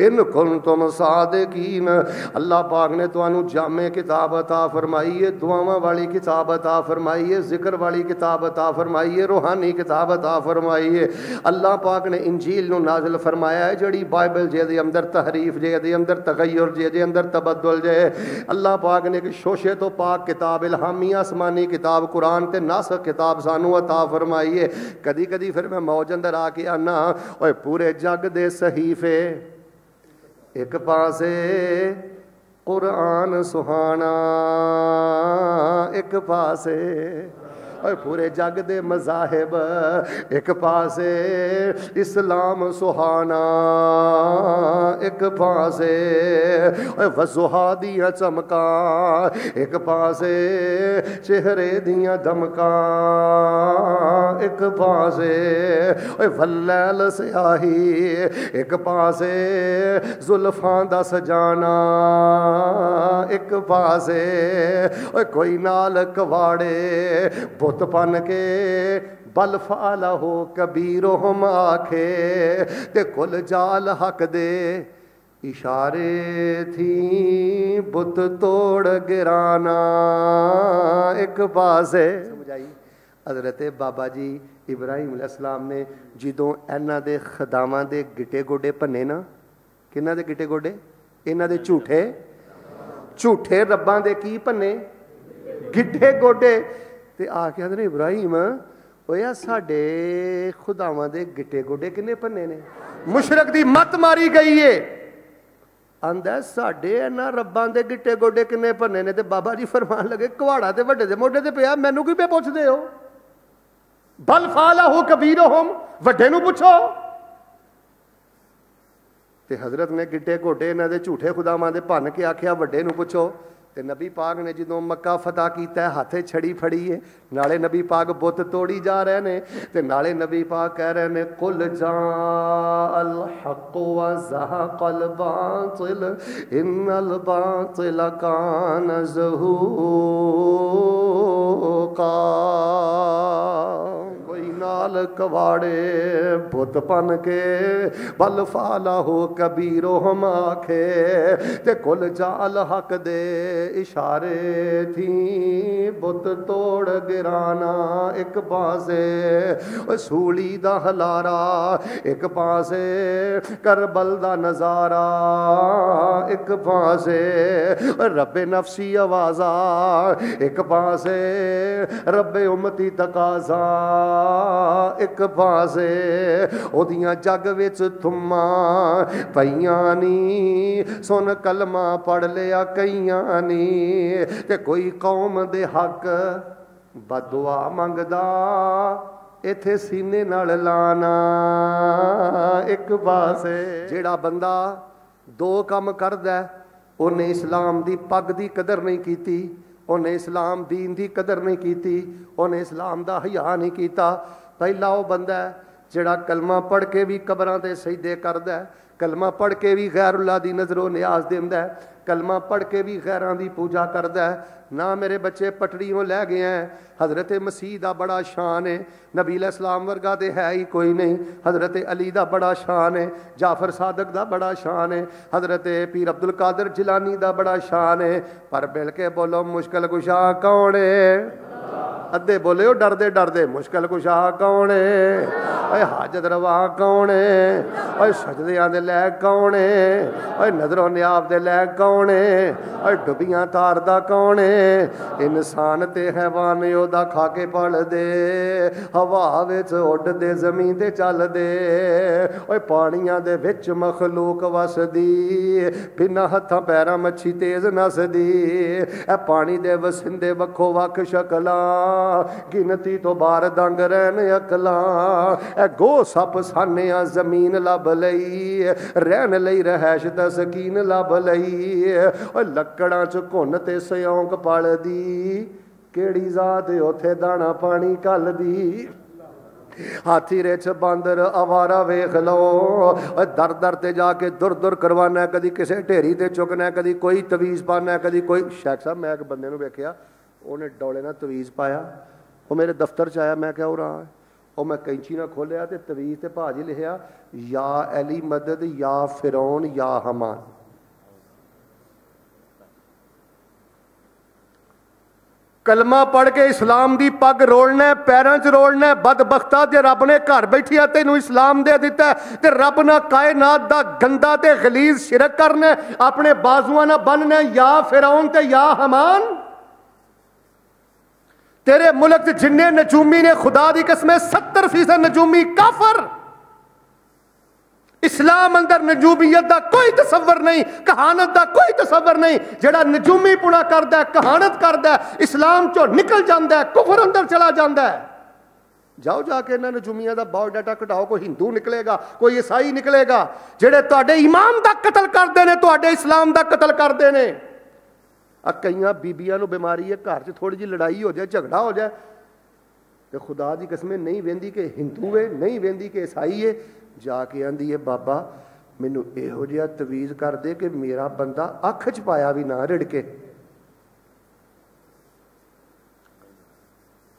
इन कुन तुम सादकीन, अल्लाह पाक ने तुम जामे किताब अता फरमाई है दुआव वाली किताब अता फरमाई है ज़िक्र वाली किताब अता फरमाई है रूहानी किताब अता फरमाई। है अल्लाह पाक ने इंजील नाजिल फरमाया है, जड़ी बाइबल जे अंदर तहरीफ, जे अंदर तगैर जे अंदर तबदुल जे। अल्लाह पाक ने एक शोशे तो पाक किताब, इलहामी आसमानी किताब, कुरान ते नस किताब सानू अता फरमाई कदी कदी फिर मैं मौज अंदर आके आना, ओए पूरे जग दे सहीफे, एक पासे कुरान सुहाना, एक पासे ਓਏ ਪੂਰੇ ਜੱਗ ਦੇ ਮਜ਼ਾਹਿਬ, ਇੱਕ ਪਾਸੇ ਇਸਲਾਮ ਸੁਹਾਣਾ, ਇੱਕ ਪਾਸੇ, ਓਏ ਵਜ਼ੁਹਾ ਦੀਆਂ ਚਮਕਾਂ, ਇੱਕ ਪਾਸੇ ਚਿਹਰੇ ਦੀਆਂ ਧਮਕਾਂ, ਇੱਕ ਪਾਸੇ, ਓਏ ਵੱਲੈਲ ਸਿਆਹੀ, ਇੱਕ ਪਾਸੇ ਜ਼ੁਲਫਾਂ ਦਾ ਸਜਾਣਾ, ਇੱਕ ਪਾਸੇ, ਓਏ ਕੋਈ ਨਾਲ ਕਵਾੜੇ ਬੁੱਤ ਬਨ ਕੇ ਬਲ ਫਾਲਾ ਹੋ ਕਬੀਰੋਹਮ ਆਖੇ ਤੇ ਕੁਲ ਜਾਲ ਹਕ ਦੇ ਇਸ਼ਾਰੇ ਥੀ ਬੁੱਤ ਤੋੜ ਗਿਰਾਨਾ। ਇੱਕ ਪਾਸੇ ਸਮਝਾਈ ਹਜ਼ਰਤ ਬਾਬਾ ਜੀ ਇਬਰਾਹੀਮ ਅਲੈਹਿਸਲਾਮ ਨੇ, ਜਦੋਂ ਇਹਨਾਂ ਦੇ ਖਦਾਵਾਂ ਦੇ ਗਿੱਟੇ ਗੋਡੇ ਭੰਨੇ ਨਾ ਕਿੰਨਾ ਦੇ ਗਿੱਟੇ ਗੋਡੇ? ਇਹਨਾਂ ਦੇ ਝੂਠੇ। ਝੂਠੇ ਰੱਬਾਂ ਦੇ ਕੀ ਭੰਨੇ? ਗਿੱਟੇ ਗੋਡੇ। ਤੇ ਆ ਕੇ ਕਹਿੰਦੇ ਇਬਰਾਹੀਮ, ਓਏ ਸਾਡੇ ਖੁਦਾਵਾਂ ਦੇ ਗਿੱਟੇ ਗੋਡੇ ਕਿੰਨੇ ਪੰਨੇ ਨੇ? ਮੁਸ਼ਰਕ ਦੀ ਮਤ ਮਾਰੀ ਗਈ ਏ। ਆਂਦਾ, ਸਾਡੇ ਇਹਨਾਂ ਰੱਬਾਂ ਦੇ ਗਿੱਟੇ ਗੋਡੇ ਕਿੰਨੇ ਭੰਨੇ ਨੇ? ਤੇ ਬਾਬਾ ਜੀ ਫਰਮਾਨ ਲਗੇ ਕੁਹਾੜਾ ਤੇ ਵੱਡੇ ਦੇ ਮੋਢੇ ਤੇ ਪਿਆ, ਮੈਨੂੰ ਕੀ ਪੇ ਪੁੱਛਦੇ ਹੋ? ਬਲ ਫਾਲਹੁ ਕਬੀਰਹਮ, ਵੱਡੇ ਨੂੰ ਪੁੱਛੋ। ਤੇ ਹਜ਼ਰਤ ਨੇ ਗਿੱਟੇ ਘੋਟੇ ਇਹਨਾਂ ਦੇ ਝੂਠੇ ਖੁਦਾਵਾਂ ਦੇ ਭੰਨ ਕੇ ਆਖਿਆ, ਵੱਡੇ ਨੂੰ ਪੁੱਛੋ। ਤੇ ਨਬੀ ਪਾਕ ਨੇ ਜਦੋਂ ਮੱਕਾ ਫਤਹ ਕੀਤਾ ਹੱਥੇ ਛੜੀ ਫੜੀ ਏ ਨਾਲੇ ਨਬੀ ਪਾਕ ਬੁੱਤ ਤੋੜੀ ਜਾ ਰਹੇ ਨੇ ਤੇ ਨਾਲੇ ਨਬੀ ਪਾਕ ਕਹਿ ਰਹੇ ਨੇ ਕੁਲ ਜਾ ਅਲ ਹਕ ਵ ਜ਼ਹਕਲ ਬਾਤਿਲ ਇਨਲ ਬਾਤਿਲ ਕਾਨ ਜ਼ਹੂਕਾ ਨਾਲ ਕਵਾੜੇ ਬੁੱਤ ਪਨ ਕੇ ਬਲ ਫਾਲਾ ਹੋ ਕਬੀਰੋ ਹਮ ਆਖੇ ਤੇ ਕੁਲ ਜਾਲ ਹਕ ਦੇ ਇਸ਼ਾਰੇ ਥੀ ਬੁੱਤ ਤੋੜ ਗਿਰਾਨਾ ਇੱਕ ਪਾਸੇ ਓ ਸੂਲੀ ਦਾ ਹਲਾਰਾ ਇੱਕ ਪਾਸੇ ਕਰਬਲ ਦਾ ਨਜ਼ਾਰਾ ਇੱਕ ਪਾਸੇ ਰੱਬੇ ਨਫਸੀ ਆਵਾਜ਼ਾ ਇੱਕ ਪਾਸੇ ਰੱਬੇ ਉਮਤੀ ਤਕਾਜ਼ਾ ਇੱਕ ਪਾਸੇ ਉਹਦੀਆਂ ਜੱਗ ਵਿੱਚ ਥੁੰਮਾਂ ਪਈਆਂ ਨੀ। ਸੁਣ ਕਲਮਾ ਪੜ ਲਿਆ ਕਈਆਂ ਨੀ। ਤੇ ਕੋਈ ਕੌਮ ਦੇ ਹੱਕ ਬਦੁਆ ਮੰਗਦਾ, ਇਥੇ ਸੀਨੇ ਨਾਲ ਲਾਣਾ। ਇੱਕ ਪਾਸੇ ਜਿਹੜਾ ਬੰਦਾ ਦੋ ਕੰਮ ਕਰਦਾ, ਉਹਨੇ ਇਸਲਾਮ ਦੀ ਪੱਗ ਦੀ ਕਦਰ ਨਹੀਂ ਕੀਤੀ। ਉਹਨੇ ਇਸਲਾਮ ਦੀਨ ਦੀ ਕਦਰ ਨਹੀਂ ਕੀਤੀ, ਉਹਨੇ ਇਸਲਾਮ ਦਾ ਹਿਆ ਨਹੀਂ ਕੀਤਾ। ਪਹਿਲਾ ਉਹ ਬੰਦਾ ਜਿਹੜਾ ਕਲਮਾ ਪੜ੍ਹ ਕੇ ਵੀ ਕਬਰਾਂ ਤੇ ਸਜਦੇ ਕਰਦਾ ਕਲਮਾ ਪੜ੍ਹ ਕੇ ਵੀ ਗੈਰੁੱਲਾ ਦੀ ਨਜ਼ਰੋਂ ਨਿਆਜ਼ ਦਿੰਦਾ ਕਲਮਾ ਪੜ ਕੇ ਵੀ ਗੈਰਾਂ ਦੀ ਪੂਜਾ ਕਰਦਾ ਨਾ ਮੇਰੇ ਬੱਚੇ ਪਟੜੀਆਂ ਲੈ ਗਏ ਐ ਹਜ਼ਰਤ ਮਸੀਹ ਦਾ ਬੜਾ ਸ਼ਾਨ ਹੈ ਨਬੀ ਇਸਲਾਮ ਵਰਗਾ ਤੇ ਹੈ ਹੀ ਕੋਈ ਨਹੀਂ ਹਜ਼ਰਤ ਅਲੀ ਦਾ ਬੜਾ ਸ਼ਾਨ ਹੈ ਜਾਫਰ ਸਾਦਕ ਦਾ ਬੜਾ ਸ਼ਾਨ ਹੈ ਹਜ਼ਰਤ ਪੀਰ ਅਬਦੁਲ ਕਾਦਰ ਜਿਲਾਨੀ ਦਾ ਬੜਾ ਸ਼ਾਨ ਹੈ ਪਰ ਮਿਲ ਕੇ ਬੋਲੋ ਮੁਸ਼ਕਲ ਕੁਸ਼ਾ ਕੌਣ ਹੈ ਅੱਧੇ ਬੋਲੇ ਉਹ ਡਰਦੇ ਡਰਦੇ, ਮੁਸ਼ਕਲ ਕੁਸ਼ਾ ਕੌਣ ਏ? ਓਏ ਹਾਜਤ ਰਵਾ ਕੌਣ ਏ? ਓਏ ਸਜਦਿਆਂ ਦੇ ਲੈ ਕੌਣ ਏ? ਓਏ ਨਜ਼ਰੋਂ ਨਿਆਬ ਦੇ ਲੈ ਕੌਣ ਏ? ਓਏ ਡੁੱਬੀਆਂ ਤਾਰਦਾ ਕੌਣ ਏ? ਇਨਸਾਨ ਤੇ ਹੈਵਾਨ ਉਹਦਾ ਖਾ ਕੇ ਪਲਦੇ। ਹਵਾ ਵਿੱਚ ਉੱਡਦੇ, ਜ਼ਮੀਨ ਤੇ ਚੱਲਦੇ। ਓਏ ਪਾਣੀਆਂ ਦੇ ਵਿੱਚ ਮਖਲੂਕ ਵਸਦੀ। ਬਿਨਾਂ ਹੱਥਾਂ ਪੈਰਾਂ ਮੱਛੀ ਤੇਜ਼ ਨਸਦੀ। ਇਹ ਪਾਣੀ ਦੇ ਵਸਿੰਦੇ ਵੱਖੋ ਵੱਖ ਸ਼ਕਲ ਗਿਣਤੀ ਤੋਂ ਬਾਹਰ ਦੰਗ ਰਹਿਣ ਅਕਲਾਂ। ਐ ਗੋ ਸੱਪ ਸਾਨਿਆਂ ਜ਼ਮੀਨ ਲੱਭ ਲਈ, ਰਹਿਣ ਲਈ ਰਹਿਸ਼ ਦਾ ਸਕੀਨ ਲੱਭ ਲਈ। ਓ ਲੱਕੜਾਂ ਚ ਘੁੰਨ ਤੇ ਸਿਉਂਕ ਪਲਦੀ, ਕਿਹੜੀ ਜ਼ਾਤ ਉਥੇ ਦਾਣਾ ਪਾਣੀ ਕੱਲਦੀ ਹਾਥੀ ਰੇਚ ਬਾਂਦਰ ਆਵਾਰਾ ਵੇਖ ਲਓ। ਦਰ ਦਰ ਤੇ ਜਾ ਕੇ ਦੁਰ ਦੁਰ ਕਰਵਾਣਾ ਕਦੀ ਕਿਸੇ ਢੇਰੀ ਤੇ ਚੁੱਕਣਾ ਕਦੀ ਕੋਈ ਤਵੀਜ਼ ਪਾਣਾ ਕਦੀ ਕੋਈ ਸ਼ੇਖ ਸਾਹਿਬ, ਮੈਂ ਇੱਕ ਬੰਦੇ ਨੂੰ ਵੇਖਿਆ ਉਹਨੇ ਡੋਲੇ ਨਾਲ ਤਵੀਜ਼ ਪਾਇਆ, ਉਹ ਮੇਰੇ ਦਫ਼ਤਰ ਚ ਆਇਆ, ਮੈਂ ਕਿਹਾ ਉਹ ਰਾ ਉਹ ਮੈਂ ਕੈਂਚੀ ਨਾਲ ਖੋਲਿਆ ਤੇ ਤਵੀਜ਼ ਤੇ ਭਾਜੀ ਲਿਖਿਆ, ਯਾ ਅਲੀ ਮਦਦ, ਯਾ ਫਿਰੌਨ, ਯਾ ਹਮਾਨ। ਕਲਮਾ ਪੜ ਕੇ ਇਸਲਾਮ ਦੀ ਪੱਗ ਰੋਲਣਾ ਪੈਰਾਂ 'ਚ ਰੋਲਣਾ ਬਦਬਖਤਾ ਤੇ ਰੱਬ ਨੇ ਘਰ ਬੈਠਿਆ ਤੈਨੂੰ ਇਸਲਾਮ ਦੇ ਦਿੱਤਾ ਤੇ ਰੱਬ ਨਾਲ ਕਾਇਨਾਤ ਦਾ ਗੰਦਾ ਤੇ ਗਲੀਜ਼ ਸ਼ਿਰਕ ਕਰਨਾ ਆਪਣੇ ਬਾਜ਼ੂਆਂ ਨਾਲ ਬੰਨਣਾ ਯਾ ਫਿਰੌਨ ਤੇ ਯਾ ਹਮਾਨ। ਤੇਰੇ ਮੁਲਕ 'ਚ ਜਿੰਨੇ ਨਜੂਮੀ ਨੇ ਖੁਦਾ ਦੀ ਕਸਮ 70% ਨਜੂਮੀ ਕਾਫਰ ਇਸਲਾਮ ਅੰਦਰ ਨਜੂਮੀਅਤ ਦਾ ਕੋਈ ਤਸਵਰ ਨਹੀਂ ਕਹਾਣਤ ਦਾ ਕੋਈ ਤਸਵਰ ਨਹੀਂ ਜਿਹੜਾ ਨਜੂਮੀ ਪੁਣਾ ਕਰਦਾ ਕਹਾਣਤ ਕਰਦਾ ਇਸਲਾਮ ਚੋਂ ਨਿਕਲ ਜਾਂਦਾ ਕੁਫਰ ਅੰਦਰ ਚਲਾ ਜਾਂਦਾ ਜਾਓ ਜਾ ਕੇ ਇਹਨਾਂ ਨਜੂਮੀਆਂ ਦਾ ਬਾਇਓਡਾਟਾ ਕਢਾਓ ਕੋਈ ਹਿੰਦੂ ਨਿਕਲੇਗਾ ਕੋਈ ਈਸਾਈ ਨਿਕਲੇਗਾ ਜਿਹੜੇ ਤੁਹਾਡੇ ਇਮਾਮ ਦਾ ਕਤਲ ਕਰਦੇ ਨੇ ਤੁਹਾਡੇ ਇਸਲਾਮ ਦਾ ਕਤਲ ਕਰਦੇ ਨੇ ਆ ਕਈਆਂ ਬੀਬੀਆਂ ਨੂੰ ਬਿਮਾਰੀ ਹੈ, ਘਰ 'ਚ ਥੋੜੀ ਜਿਹੀ ਲੜਾਈ ਹੋ ਜਾਏ, ਝਗੜਾ ਹੋ ਜਾਏ, ਤੇ ਖੁਦਾ ਦੀ ਕਸਮੇ ਨਹੀਂ ਵੇਂਦੀ ਕਿ ਹਿੰਦੂ ਏ, ਨਹੀਂ ਵੇਂਦੀ ਕਿ ਈਸਾਈ ਏ, ਜਾ ਕੇ ਆਂਦੀ ਏ ਬਾਬਾ, ਮੈਨੂੰ ਇਹੋ ਜਿਹਾ ਤਵੀਜ਼ ਕਰ ਦੇ ਕਿ ਮੇਰਾ ਬੰਦਾ ਅੱਖ 'ਚ ਪਾਇਆ ਵੀ ਨਾ ਰਿੜਕੇ।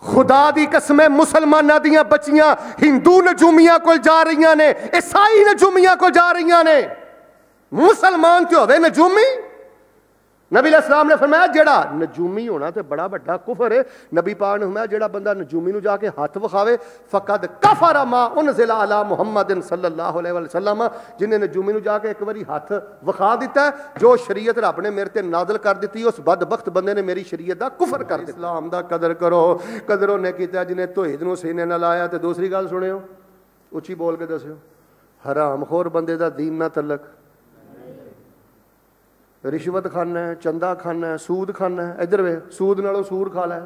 ਖੁਦਾ ਦੀ ਕਸਮੇ ਮੁਸਲਮਾਨਾਂ ਦੀਆਂ ਬੱਚੀਆਂ ਹਿੰਦੂ ਨਜੂਮੀਆਂ ਕੋਲ ਜਾ ਰਹੀਆਂ ਨੇ, ਈਸਾਈ ਨਜੂਮੀਆਂ ਕੋਲ ਜਾ ਰਹੀਆਂ ਨੇ। ਮੁਸਲਮਾਨ ਤੇ ਹੋਵੇ ਨਜੂਮੀ ਨਬੀ ਇਸਲਾਮ ਨੇ ਫਰਮਾਇਆ ਜਿਹੜਾ ਨਜੂਮੀ ਹੋਣਾ ਤੇ ਬੜਾ ਵੱਡਾ ਕੁਫਰ ਹੈ ਨਬੀ ਪਾਕ ਨੇ ਫਰਮਾਇਆ ਜਿਹੜਾ ਬੰਦਾ ਨਜੂਮੀ ਨੂੰ ਜਾ ਕੇ ਹੱਥ ਵਿਖਾਵੇ ਫਕਦ ਕਫਰ ਮਾ ਉਨਜ਼ਿਲ ਅਲਾ ਮੁਹੰਮਦin ਸੱਲੱਲਾਹੁ ਅਲੈਹਿ ਵਸੱਲਮ ਜਿਨੇ ਨਜੂਮੀ ਨੂੰ ਜਾ ਕੇ ਇੱਕ ਵਾਰੀ ਹੱਥ ਵਿਖਾ ਦਿੱਤਾ ਜੋ ਸ਼ਰੀਅਤ ਰੱਬ ਨੇ ਮੇਰੇ ਤੇ ਨਾਜ਼ਲ ਕਰ ਦਿੱਤੀ ਉਸ ਬਦਬਖਤ ਬੰਦੇ ਨੇ ਮੇਰੀ ਸ਼ਰੀਅਤ ਦਾ ਕੁਫਰ ਕਰ ਦਿੱਤਾ ਇਸਲਾਮ ਦਾ ਕਦਰ ਕਰੋ ਕਦਰ ਉਹਨੇ ਕੀਤਾ ਜਿਨੇ ਤੋਹੀਦ ਨੂੰ ਸੀਨੇ ਨਾਲ ਆਇਆ ਤੇ ਦੂਸਰੀ ਗੱਲ ਸੁਣਿਓ ਉੱਚੀ ਬੋਲ ਕੇ ਦੱਸਿਓ ਹਰਾਮਖੋਰ ਬੰਦੇ ਦਾ ਦੀਨ ਨਾ ਤਲਕ ਰਿਸ਼ਵਤ ਖਾਨਾ ਹੈ ਚੰਦਾ ਖਾਨਾ ਹੈ ਸੂਦ ਖਾਨਾ ਹੈ ਇਧਰ ਵੇ ਸੂਦ ਨਾਲੋਂ ਸੂਰ ਖਾ ਲੈ।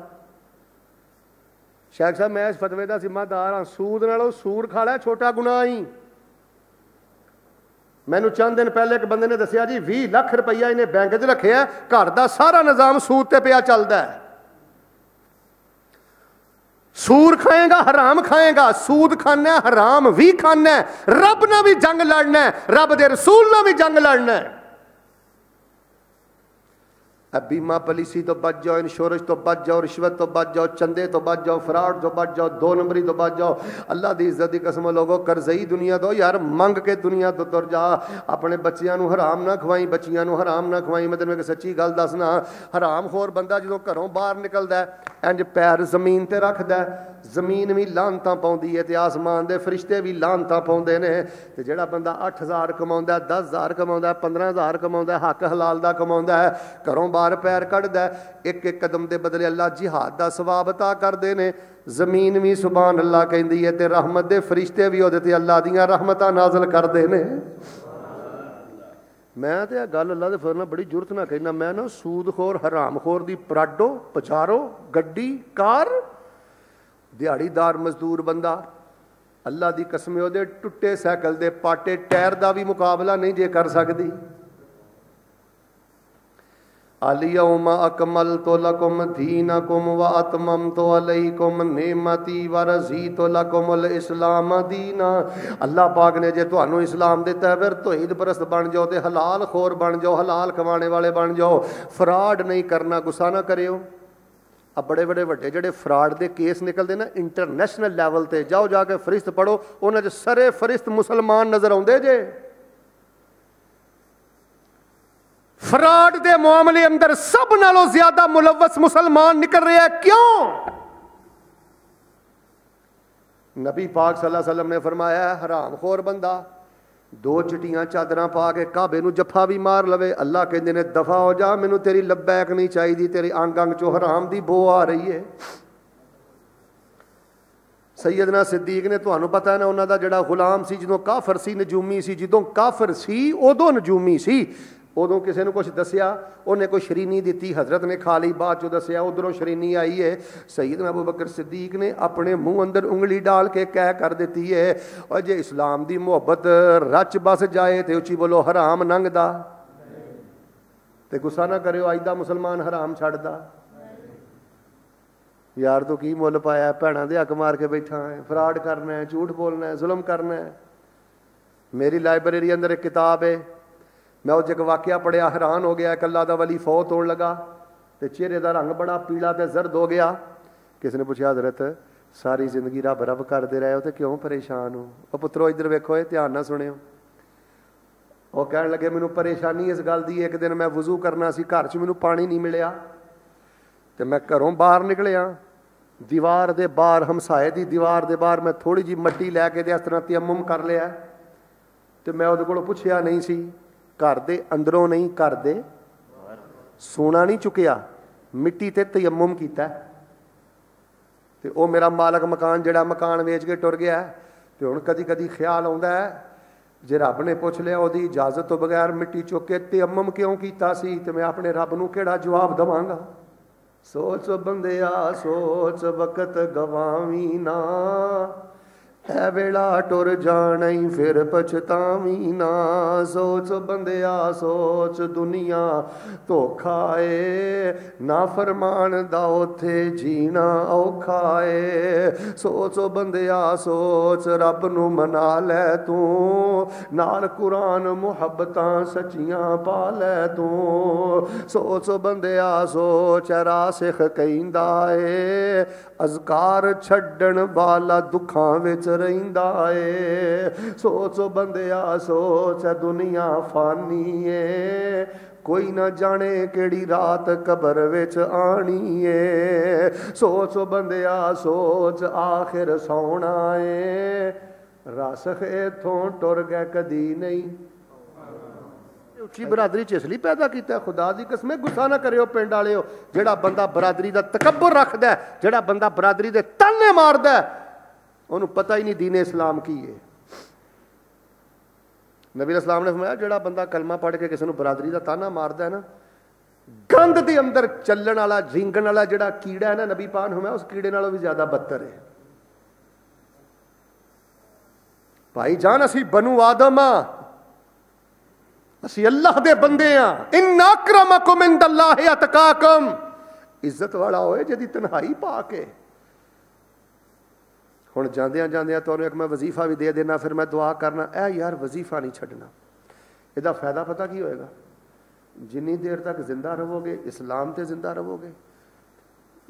ਸ਼ੇਖ ਸਾਹਿਬ, ਮੈਂ ਇਸ ਫਤਵੇ ਦਾ ਜ਼ਿੰਮੇਦਾਰ ਹਾਂ। ਸੂਦ ਨਾਲੋਂ ਸੂਰ ਖਾ ਲੈ, ਛੋਟਾ ਗੁਨਾਹ ਹੀ। ਮੈਨੂੰ ਚੰਦ ਦਿਨ ਪਹਿਲੇ ਇੱਕ ਬੰਦੇ ਨੇ ਦੱਸਿਆ ਜੀ 20 ਲੱਖ ਰੁਪਈਆ ਇਹਨੇ ਬੈਂਕ 'ਚ ਰੱਖਿਆ, ਘਰ ਦਾ ਸਾਰਾ ਨਿਜ਼ਾਮ ਸੂਦ ਤੇ ਪਿਆ ਚੱਲਦਾ ਹੈ। ਸੂਰ ਖਾਏਗਾ, ਹਰਾਮ ਖਾਏਗਾ। ਸੂਦ ਖਾਣਾ ਹਰਾਮ ਵੀ ਖਾਣਾ ਰੱਬ ਨਾਲ ਵੀ ਜੰਗ ਲੜਨਾ ਰੱਬ ਦੇ ਰਸੂਲ ਨਾਲ ਵੀ ਜੰਗ ਲੜਨਾ ਬੀਮਾ ਪਾਲਿਸੀ ਤੋਂ ਬਚ ਜਾਓ ਇੰਸ਼ੋਰੈਂਸ ਤੋਂ ਬਚ ਜਾਓ ਰਿਸ਼ਵਤ ਤੋਂ ਬਚ ਜਾਓ ਚੰਦੇ ਤੋਂ ਬਚ ਜਾਓ ਫਰਾਡ ਤੋਂ ਬਚ ਜਾਓ ਦੋ ਨੰਬਰੀ ਤੋਂ ਬਚ ਜਾਓ ਅੱਲਾ ਦੀ ਇੱਜ਼ਤ ਦੀ ਕਸਮ ਲੋਗੋ ਕਰਜ਼ਈ ਦੁਨੀਆ ਤੋਂ ਯਾਰ ਮੰਗ ਕੇ ਦੁਨੀਆ ਤੋਂ ਤੁਰ ਜਾ ਆਪਣੇ ਬੱਚਿਆਂ ਨੂੰ ਹਰਾਮ ਨਾ ਖਵਾਈ ਬੱਚੀਆਂ ਨੂੰ ਹਰਾਮ ਨਾ ਖਵਾਈ ਮੈਂ ਤੈਨੂੰ ਇੱਕ ਸੱਚੀ ਗੱਲ ਦੱਸਣਾ ਹਰਾਮ ਖੋਰ ਬੰਦਾ ਜਦੋਂ ਘਰੋਂ ਬਾਹਰ ਨਿਕਲਦਾ ਇੰਜ ਪੈਰ ਜ਼ਮੀਨ ਤੇ ਰੱਖਦਾ ਜ਼ਮੀਨ ਵੀ ਲਾਂਤਾਂ ਪਾਉਂਦੀ ਹੈ ਤੇ ਆਸਮਾਨ ਦੇ ਫਰਿਸ਼ਤੇ ਵੀ ਲਾਂਤਾਂ ਪਾਉਂਦੇ ਨੇ ਤੇ ਜਿਹੜਾ ਬੰਦਾ 8000 ਕਮਾਉਂਦਾ 10000 ਕਮਾਉਂਦਾ 15000 ਕਮਾਉਂਦਾ ਹੱਕ ਹਲਾਲ ਦਾ ਕਮਾਉਂਦਾ ਘਰੋਂ ਬਾਹਰ ਮਾਰ ਪੈਰ ਕੱਢਦਾ ਇੱਕ ਇੱਕ ਕਦਮ ਦੇ ਬਦਲੇ ਅੱਲਾ ਜਿਹਾਦ ਦਾ ਸਵਾਬ عطا ਕਰਦੇ ਨੇ ਜ਼ਮੀਨ ਵੀ ਸੁਭਾਨ ਅੱਲਾ ਕਹਿੰਦੀ ਹੈ ਤੇ ਰਹਿਮਤ ਦੇ ਫਰਿਸ਼ਤੇ ਵੀ ਉਹਦੇ ਤੇ ਅੱਲਾ ਦੀਆਂ ਰਹਿਮਤਾਂ ਨਾਜ਼ਲ ਕਰਦੇ ਨੇ ਮੈਂ ਤੇ ਇਹ ਗੱਲ ਅੱਲਾ ਦੇ ਫਜ਼ਲ ਨਾਲ ਬੜੀ ਜ਼ਰੂਰਤ ਨਾਲ ਕਹਿਣਾ ਮੈਂ ਨਾ ਸੂਦਖੋਰ ਹਰਾਮਖੋਰ ਦੀ ਪਰਾਡੋ ਪਚਾਰੋ ਗੱਡੀ ਕਾਰ ਦਿਹਾੜੀਦਾਰ, ਮਜ਼ਦੂਰ ਬੰਦਾ, ਅੱਲਾ ਦੀ ਕਸਮ ਉਹਦੇ ਟੁੱਟੇ ਸਾਈਕਲ ਦੇ ਪਾਟੇ ਟਾਇਰ ਦਾ ਵੀ ਮੁਕਾਬਲਾ ਨਹੀਂ ਜੇ ਕਰ ਸਕਦੀ। ਅਲਿਯਉਮ ਅਕਮਲਤੁ ਲਕੁਮ ਦੀਨਕੁਮ व ਅਤਮਮਤੁ ਅਲੈਕੁਮ ਨਿਮਤੀ व ਰਜ਼ੀਤੁ ਲਕੁਮੁਲ ਇਸਲਾਮ ਦੀਨਾ। ਅੱਲਾਹ ਪਾਕ ਨੇ ਜੇ ਤੁਹਾਨੂੰ ਇਸਲਾਮ ਦਿੱਤਾ ਫਿਰ ਤੋਹੀਦ ਪਰਸਤ ਬਣ ਜਾਓ ਤੇ ਹਲਾਲ ਖੋਰ ਬਣ ਜਾਓ, ਹਲਾਲ ਕਮਾਣੇ ਵਾਲੇ ਬਣ ਜਾਓ। ਫਰਾਡ ਨਹੀਂ ਕਰਨਾ, ਗੁੱਸਾ ਨਾ ਕਰਿਓ। ਆ ਬੜੇ ਬੜੇ ਵੱਡੇ ਜਿਹੜੇ ਫਰਾਡ ਦੇ ਕੇਸ ਨਿਕਲਦੇ ਨਾ ਇੰਟਰਨੈਸ਼ਨਲ ਲੈਵਲ ਤੇ ਜਾਓ ਜਾ ਕੇ ਫਰਿਸ਼ਤ ਪੜੋ ਉਹਨਾਂ 'ਚ ਸਰੇ ਫਰਿਸ਼ਤ ਮੁਸਲਮਾਨ ਨਜ਼ਰ ਆਉਂਦੇ ਜੇ ਫਰਾਡ ਦੇ ਮਾਮਲੇ ਅੰਦਰ ਸਭ ਨਾਲੋਂ ਜ਼ਿਆਦਾ ਮੁਲਵਸ ਮੁਸਲਮਾਨ ਨਿਕਲ ਰਿਹਾ ਕਿਉਂ ਨਬੀ ਪਾਕ ਸੱਲੱਲਾਹੁ ਅਲੈहि ਵਸੱਲਮ ਨੇ ਫਰਮਾਇਆ ਹਰਾਮਖੋਰ ਬੰਦਾ ਦੋ ਚਟੀਆਂ ਚਾਦਰਾਂ ਪਾ ਕੇ ਕਾਬੇ ਨੂੰ ਜੱਫਾ ਵੀ ਮਾਰ ਲਵੇ। ਅੱਲਾ ਕਹਿੰਦੇ ਨੇ, ਦਫਾ ਹੋ ਜਾ, ਮੈਨੂੰ ਤੇਰੀ ਲੱਬੈਕ ਨਹੀਂ ਚਾਹੀਦੀ, ਤੇਰੇ ਅੰਗ ਅੰਗ ਚੋਂ ਹਰਾਮ ਦੀ ਬੋ ਆ ਰਹੀ ਹੈ ਸੈਯਦਨਾ ਸਿੱਦੀਕ ਨੇ, ਤੁਹਾਨੂੰ ਪਤਾ ਹੈ ਨਾ, ਉਹਨਾਂ ਦਾ ਜਿਹੜਾ ਗੁਲਾਮ ਸੀ, ਜਦੋਂ ਕਾਫਰ ਸੀ, ਨਜੂਮੀ ਸੀ, ਜਦੋਂ ਕਾਫਰ ਸੀ, ਉਦੋਂ ਨਜੂਮੀ ਸੀ। ਉਦੋਂ ਕਿਸੇ ਨੂੰ ਕੁਝ ਦੱਸਿਆ ਉਹਨੇ ਕੋਈ ਸ਼ਰੀਨੀ ਦਿੱਤੀ ਹਜ਼ਰਤ ਨੇ ਖਾ ਲਈ ਬਾਅਦ ਚੋਂ ਦੱਸਿਆ ਉਧਰੋਂ ਸ਼ਰੀਨੀ ਆਈ ਹੈ ਸੈਦ ਅਬੂ ਬਕਰ ਸਿੱਦੀਕ ਨੇ ਆਪਣੇ ਮੂੰਹ ਅੰਦਰ ਉਂਗਲੀ ਡਾਲ ਕੇ ਕਹਿ ਕਰ ਦਿੱਤੀ ਹੈ ਔਰ ਜੇ ਇਸਲਾਮ ਦੀ ਮੁਹੱਬਤ ਰਚ ਬਸ ਜਾਏ ਤੇ ਉੱਚੀ ਬੋਲੋ ਹਰਾਮ ਨੰਗਦਾ ਤੇ ਗੁੱਸਾ ਨਾ ਕਰਿਓ ਅੱਜ ਦਾ ਮੁਸਲਮਾਨ ਹਰਾਮ ਛੱਡਦਾ ਯਾਰ ਤੋਂ ਕੀ ਮੁੱਲ ਪਾਇਆ ਭੈਣਾਂ ਦੇ ਹੱਕ ਮਾਰ ਕੇ ਬੈਠਾ ਹੈ ਫਰਾਡ ਕਰਨਾ ਹੈ ਝੂਠ ਬੋਲਣਾ ਹੈ ਜ਼ੁਲਮ ਕਰਨਾ ਹੈ ਮੇਰੀ ਲਾਇਬ੍ਰੇਰੀ ਅੰਦਰ ਇੱਕ ਕਿਤਾਬ ਹੈ ਮੈਂ ਉਹ ਜਗ ਵਾਕਿਆ ਪੜਿਆ, ਹੈਰਾਨ ਹੋ ਗਿਆ, ਇਕੱਲਾ ਦਾ ਵਲੀ ਫੌਤ ਹੋਣ ਲਗਾ ਤੇ ਚਿਹਰੇ ਦਾ ਰੰਗ ਬੜਾ ਪੀਲਾ ਤੇ ਜ਼ਰਦ ਹੋ ਗਿਆ। ਕਿਸ ਨੇ ਪੁੱਛਿਆ, ਹਜ਼ਰਤ, ਸਾਰੀ ਜ਼ਿੰਦਗੀ ਰੱਬ ਰੱਬ ਕਰਦੇ ਰਹੇ ਹੋ ਤੇ ਕਿਉਂ ਪਰੇਸ਼ਾਨ ਹੋ? ਉਹ ਪੁੱਤਰੋ, ਇੱਧਰ ਵੇਖੋ, ਇਹ ਧਿਆਨ ਨਾਲ ਸੁਣਿਓ। ਉਹ ਕਹਿਣ ਲੱਗੇ, ਮੈਨੂੰ ਪਰੇਸ਼ਾਨੀ ਇਸ ਗੱਲ ਦੀ, ਇੱਕ ਦਿਨ ਮੈਂ ਵਜ਼ੂ ਕਰਨਾ ਸੀ, ਘਰ 'ਚ ਮੈਨੂੰ ਪਾਣੀ ਨਹੀਂ ਮਿਲਿਆ। ਤੇ ਮੈਂ ਘਰੋਂ ਬਾਹਰ ਨਿਕਲਿਆ। ਦੀਵਾਰ ਦੇ ਬਾਹਰ, ਹਮਸਾਏ ਦੀ ਦੀਵਾਰ ਦੇ ਬਾਹਰ ਮੈਂ ਥੋੜੀ ਜੀ ਮੱਟੀ ਲੈ ਕੇ ਤੇ ਇਸ ਤਰ੍ਹਾਂ ਤਯਮਮ ਕਰ ਲਿਆ। ਤੇ ਮੈਂ ਉਹਦੇ ਕੋਲੋਂ ਪੁੱਛਿਆ ਨਹੀਂ ਸੀ। ਘਰ ਦੇ ਅੰਦਰੋਂ ਨਹੀਂ, ਘਰ ਦੇ ਸੋਨਾ ਨਹੀਂ ਚੁੱਕਿਆ। ਮਿੱਟੀ ਤੇ ਤਯਮਮ ਕੀਤਾ। ਤੇ ਉਹ ਮੇਰਾ ਮਾਲਕ ਮਕਾਨ ਜਿਹੜਾ ਮਕਾਨ ਵੇਚ ਕੇ ਟੁਰ ਗਿਆ ਤੇ ਹੁਣ ਕਦੀ ਕਦੀ ਖਿਆਲ ਆਉਂਦਾ ਹੈ, ਜੇ ਰੱਬ ਨੇ ਪੁੱਛ ਲਿਆ ਉਹਦੀ ਇਜਾਜ਼ਤ ਤੋਂ ਬਗੈਰ ਮਿੱਟੀ ਚੁੱਕ ਕੇ ਤਯਮਮ ਕਿਉਂ ਕੀਤਾ ਸੀ, ਤੇ ਮੈਂ ਆਪਣੇ ਰੱਬ ਨੂੰ ਕਿਹੜਾ ਜਵਾਬ ਦਵਾਂਗਾ? ਸੋਚ ਬੰਦਿਆ, ਸੋਚ ਵਕਤ ਗਵਾਵੀ ਨਾ। ਐ ਵੇਲਾ ਟੁਰ ਜਾਣਈ, ਫਿਰ ਪਛਤਾਵੀ ਨਾ। ਸੋਚ ਬੰਦਿਆ, ਸੋਚ ਦੁਨੀਆ ਧੋਖਾ ਏ। ਨਾ ਫਰਮਾਨ ਦਾ ਉਥੇ ਜੀਣਾ ਔਖਾ ਏ। ਸੋਚ ਬੰਦਿਆ, ਸੋਚ ਰੱਬ ਨੂੰ ਮਨਾ ਲੈ ਤੂੰ। ਨਾਲ ਕੁਰਾਨ ਮੁਹੱਬਤਾਂ ਸੱਚੀਆਂ ਪਾ ਲੈ ਤੂੰ। ਸੋਚ ਬੰਦਿਆ, ਸੋਚ ਰਾਸਿਖ ਕਹਿੰਦਾ ਏ। ਅਜ਼ਕਾਰ ਛੱਡਣ ਵਾਲਾ ਦੁੱਖਾਂ ਵਿੱਚ ਰਹਿੰਦਾ ਏ। ਸੋਚ ਬੰਦਿਆ ਸੋਚ, ਦੁਨੀਆ ਫਾਨੀ ਏ। ਕੋਈ ਨਾ ਜਾਣੇ ਕਿਹੜੀ ਰਾਤ ਕਬਰ ਵਿੱਚ ਆਣੀ ਏ। ਸੋਚ ਬੰਦਿਆ ਸੋਚ, ਆਖਿਰ ਸੌਣਾ ਏ। ਰਸਖ ਇਥੋਂ ਟੁਰ ਗਿਆ ਕਦੀ ਨਹੀਂ। ਉੱਚੀ ਬਰਾਦਰੀ ਚ ਇਸ ਲਈ ਪੈਦਾ ਕੀਤਾ। ਖੁਦਾ ਦੀ ਕਸਮ ਗੁੱਸਾ ਨਾ ਕਰਿਓ ਪਿੰਡ ਵਾਲਿਓ। ਜਿਹੜਾ ਬੰਦਾ ਬਰਾਦਰੀ ਦਾ ਤਕੱਬਰ ਰੱਖਦਾ ਜਿਹੜਾ ਬੰਦਾ ਬਰਾਦਰੀ ਦੇ ਤਾਨੇ ਮਾਰਦਾ ਉਹਨੂੰ ਪਤਾ ਹੀ ਨਹੀਂ ਦੀਨ ਇਸਲਾਮ ਕੀ ਹੈ। ਨਬੀ ਇਸਲਾਮ ਨੇ ਫਰਮਾਇਆ, ਜਿਹੜਾ ਬੰਦਾ ਕਲਮਾ ਪੜ੍ਹ ਕੇ ਕਿਸੇ ਨੂੰ ਬਰਾਦਰੀ ਦਾ ਤਾਨਾ ਮਾਰਦਾ ਹੈ ਨਾ ਗੰਦ ਦੇ ਅੰਦਰ ਚੱਲਣ ਵਾਲਾ ਝਿੰਗਣ ਵਾਲਾ ਜਿਹੜਾ ਕੀੜਾ ਹੈ ਨਾ ਨਬੀ ਪਾਨ ਹੁਮਾ ਉਸ ਕੀੜੇ ਨਾਲੋਂ ਵੀ ਜ਼ਿਆਦਾ ਬੱਤਰ ਹੈ। ਭਾਈ ਜਾਨ, ਅਸੀਂ ਬਨੂ ਆਦਮ ਆ ਅਸੀਂ ਅੱਲਾਹ ਦੇ ਬੰਦੇ ਆ। ਇਨ ਅਕਰਮਕਮ ਇੰਦੱਲਾਹ ਅਤਕਾਕਮ। ਇੱਜ਼ਤ ਵਾਲਾ ਹੋਏ ਜਿਹਦੀ ਤਨਹਾਈ ਪਾ ਕੇ। ਹੁਣ ਜਾਂਦਿਆਂ ਜਾਂਦਿਆਂ ਤੁਹਾਨੂੰ ਇੱਕ ਮੈਂ ਵਜ਼ੀਫਾ ਵੀ ਦੇ ਦੇਣਾ ਫਿਰ ਮੈਂ ਦੁਆ ਕਰਨਾ ਇਹ ਯਾਰ ਵਜ਼ੀਫਾ ਨਹੀਂ ਛੱਡਣਾ। ਇਹਦਾ ਫਾਇਦਾ ਪਤਾ ਕੀ ਹੋਏਗਾ? ਜਿੰਨੀ ਦੇਰ ਤੱਕ ਜ਼ਿੰਦਾ ਰਹੋਗੇ, ਇਸਲਾਮ ਤੇ ਜ਼ਿੰਦਾ ਰਹੋਗੇ।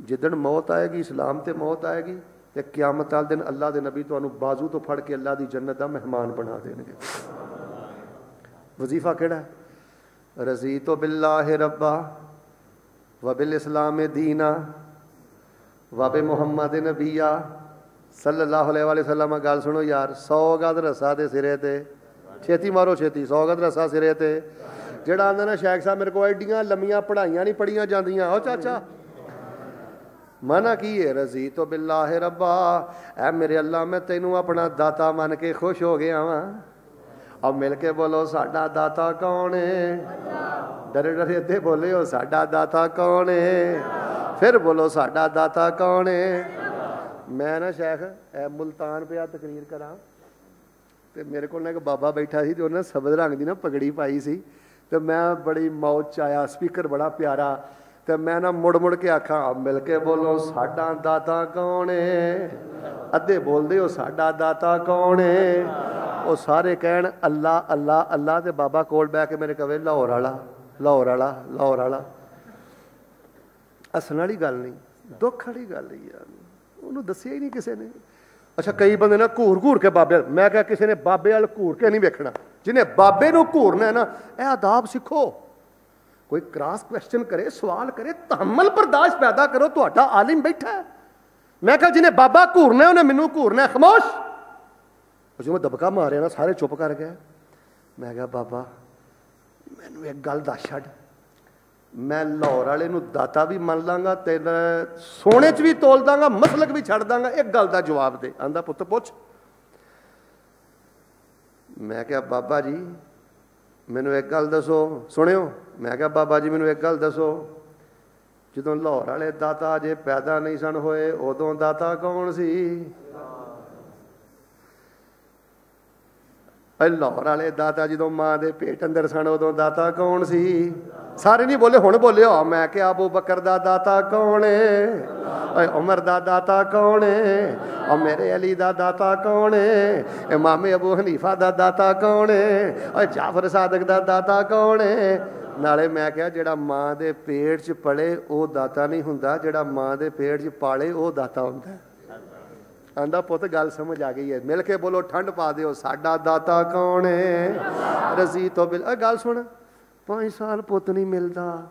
ਜਿੱਦਣ ਮੌਤ ਆਏਗੀ, ਇਸਲਾਮ ਤੇ ਮੌਤ ਆਏਗੀ, ਤੇ ਕਿਆਮਤ ਵਾਲੇ ਦਿਨ ਅੱਲਾ ਦੇ ਨਬੀ ਤੁਹਾਨੂੰ ਬਾਜ਼ੂ ਤੋਂ ਫੜ ਕੇ ਅੱਲਾ ਦੀ ਜੰਨਤ ਦਾ ਮਹਿਮਾਨ ਬਣਾ ਦੇਣਗੇ। ਵਜ਼ੀਫਾ ਕਿਹੜਾ ਹੈ बिल्ला ਬਿਲਲਾਹਿ ਰੱਬਾ व बिल इस्लाम दीना वाबे मुहम्मद नबीया सल्लल्लाहु वाले सलाम गाल सुनो यार, सौ गद रस्सा दे सिरे ते। छेती मारो छेती, सौ गद रस्सा सिरे ते। जेड़ा आंदा ना, शेख साहब मेरे को एडिया लम्बिया पढ़ाइया नहीं पढ़िया जा चाचा। माना की है? रज़ी तो बिल्ला है रब्बा। ऐ मेरे अल्लाह, मैं तेनू अपना दाता मन के खुश हो गया वहाँ ਅਬ ਮਿਲ ਕੇ ਬੋਲੋ, ਸਾਡਾ ਦਾਤਾ ਕੌਣ ਏ? ਡਰੇ ਡਰੇ ਅੱਧੇ ਬੋਲਿਓ ਸਾਡਾ ਦਾਤਾ ਕੌਣ ਏ? ਫਿਰ ਬੋਲੋ, ਸਾਡਾ ਦਾਤਾ ਕੌਣ ਏ? ਮੈਂ ਨਾ ਸ਼ੇਖ ਮੁਲਤਾਨ ਪਿਆ ਤਕਰੀਰ ਕਰਾਂ, ਤੇ ਮੇਰੇ ਕੋਲ ਨਾ ਇੱਕ ਬਾਬਾ ਬੈਠਾ ਸੀ ਤੇ ਉਹਨੇ ਸਬਦ ਰੰਗ ਦੀ ਨਾ ਪਗੜੀ ਪਾਈ ਸੀ, ਤੇ ਮੈਂ ਬੜੀ ਮੌਜ ਚ ਆਇਆ, ਸਪੀਕਰ ਬੜਾ ਪਿਆਰਾ, ਤੇ ਮੈਂ ਨਾ ਮੁੜ ਮੁੜ ਕੇ ਆਖਾਂ ਮਿਲ ਕੇ ਬੋਲੋ, ਸਾਡਾ ਦਾਤਾ ਕੌਣ ਏ? ਅੱਧੇ ਬੋਲਦੇ ਹੋ ਸਾਡਾ ਦਾਤਾ ਕੌਣ ਏ? ਉਹ ਸਾਰੇ ਕਹਿਣ, ਅੱਲਾ ਅੱਲਾ ਅੱਲਾ ਤੇ ਬਾਬਾ ਕੋਲ ਬੈ ਕੇ ਮੇਰੇ ਕਵੇ, ਲਾਹੌਰ ਵਾਲਾ ਲਾਹੌਰ ਵਾਲਾ ਲਾਹੌਰ ਵਾਲਾ। ਅਸਲ ਵਾਲੀ ਗੱਲ ਨਹੀਂ, ਦੁੱਖ ਵਾਲੀ ਗੱਲ ਹੀ ਆ। ਉਹਨੂੰ ਦੱਸਿਆ ਹੀ ਨਹੀਂ ਕਿਸੇ ਨੇ। ਅੱਛਾ, ਕਈ ਬੰਦੇ ਨਾ ਘੂਰ ਘੂਰ ਕੇ ਬਾਬੇ ਮੈਂ ਕਿਹਾ ਕਿਸੇ ਨੇ ਬਾਬੇ ਵਾਲ ਘੂਰ ਕੇ ਨਹੀਂ ਵੇਖਣਾ। ਜਿਹਨੇ ਬਾਬੇ ਨੂੰ ਘੂਰਨਾ ਨਾ, ਇਹ ਆਦਾਬ ਸਿੱਖੋ। ਕੋਈ ਕ੍ਰਾਸ ਕੁਐਸਚਨ ਕਰੇ, ਸਵਾਲ ਕਰੇ ਤਹਮਲ ਬਰਦਾਸ਼ਤ ਪੈਦਾ ਕਰੋ, ਤੁਹਾਡਾ ਆਲਿਮ ਬੈਠਾ ਹੈ। ਮੈਂ ਕਿਹਾ ਜਿਹਨੇ ਬਾਬਾ ਘੂਰਨਾ ਉਹਨੇ ਮੈਨੂੰ ਘੂਰਨਾ ਖਮੋਸ਼। ਉਹ ਜਿਵੇਂ ਦਬਕਾ ਮਾਰਿਆ ਨਾ, ਸਾਰੇ ਚੁੱਪ ਕਰ ਗਏ। ਮੈਂ ਕਿਹਾ, ਬਾਬਾ, ਮੈਨੂੰ ਇੱਕ ਗੱਲ ਦੱਸ ਛੱਡ। ਮੈਂ ਲਾਹੌਰ ਵਾਲੇ ਨੂੰ ਦਾਤਾ ਵੀ ਮੰਨ ਲਾਂਗਾ ਤੇ ਸੋਨੇ 'ਚ ਵੀ ਤੋਲ ਦਾਂਗਾ, ਮਸਲਕ ਵੀ ਛੱਡ ਦਾਂਗਾ, ਇੱਕ ਗੱਲ ਦਾ ਜਵਾਬ ਦੇ। ਆਂਦਾ ਪੁੱਤ, ਪੁੱਛ। ਮੈਂ ਕਿਹਾ, ਬਾਬਾ ਜੀ, ਮੈਨੂੰ ਇੱਕ ਗੱਲ ਦੱਸੋ। ਸੁਣਿਓ? ਮੈਂ ਕਿਹਾ, ਬਾਬਾ ਜੀ, ਮੈਨੂੰ ਇੱਕ ਗੱਲ ਦੱਸੋ। ਜਦੋਂ ਲਾਹੌਰ ਵਾਲੇ ਦਾਤਾ ਜੇ ਪੈਦਾ ਨਹੀਂ ਸਨ ਹੋਏ, ਉਦੋਂ ਦਾਤਾ ਕੌਣ ਸੀ? ਲਾਹੌਰ ਵਾਲੇ ਦਾਤਾ ਜਦੋਂ ਮਾਂ ਦੇ ਪੇਟ ਅੰਦਰ ਸਨ, ਉਦੋਂ ਦਾਤਾ ਕੌਣ ਸੀ? ਸਾਰੇ ਨਹੀਂ ਬੋਲੇ, ਹੁਣ ਬੋਲਿਓ। ਮੈਂ ਕਿਹਾ ਆਬੂ ਬਕਰ ਦਾ ਦਾਤਾ ਕੌਣ ਏ? ਓਏ ਉਮਰ ਦਾ ਦਾਤਾ ਕੌਣ ਏ? ਔ ਮੇਰੇ ਅਲੀ ਦਾ ਦਾਤਾ ਕੌਣ ਏ? ਇਮਾਮ ਅਬੂ ਹਨੀਫਾ ਦਾ ਦਾਤਾ ਕੌਣ ਏ? ਓਏ ਜਾਫਰ ਸਾਦਕ ਦਾ ਦਾਤਾ ਕੌਣ ਏ? ਨਾਲੇ ਮੈਂ ਕਿਹਾ, ਜਿਹੜਾ ਮਾਂ ਦੇ ਪੇਟ 'ਚ ਪਲੇ, ਉਹ ਦਾਤਾ ਨਹੀਂ ਹੁੰਦਾ। ਜਿਹੜਾ ਮਾਂ ਦੇ ਪੇਟ 'ਚ ਪਾਲੇ, ਉਹ ਦਾਤਾ ਹੁੰਦਾ। ਆਂਦਾ, ਪੁੱਤ, ਗੱਲ ਸਮਝ ਆ ਗਈ ਹੈ। ਮਿਲ ਕੇ ਬੋਲੋ, ਠੰਡ ਪਾ ਦਿਓ। ਸਾਡਾ ਦਾਤਾ ਕੌਣ ਹੈ ਰਜ਼ੀ ਤੋਂ ਬਿਲ ਗੱਲ ਸੁਣ। 5 ਸਾਲ ਪੁੱਤ ਨਹੀਂ ਮਿਲਦਾ।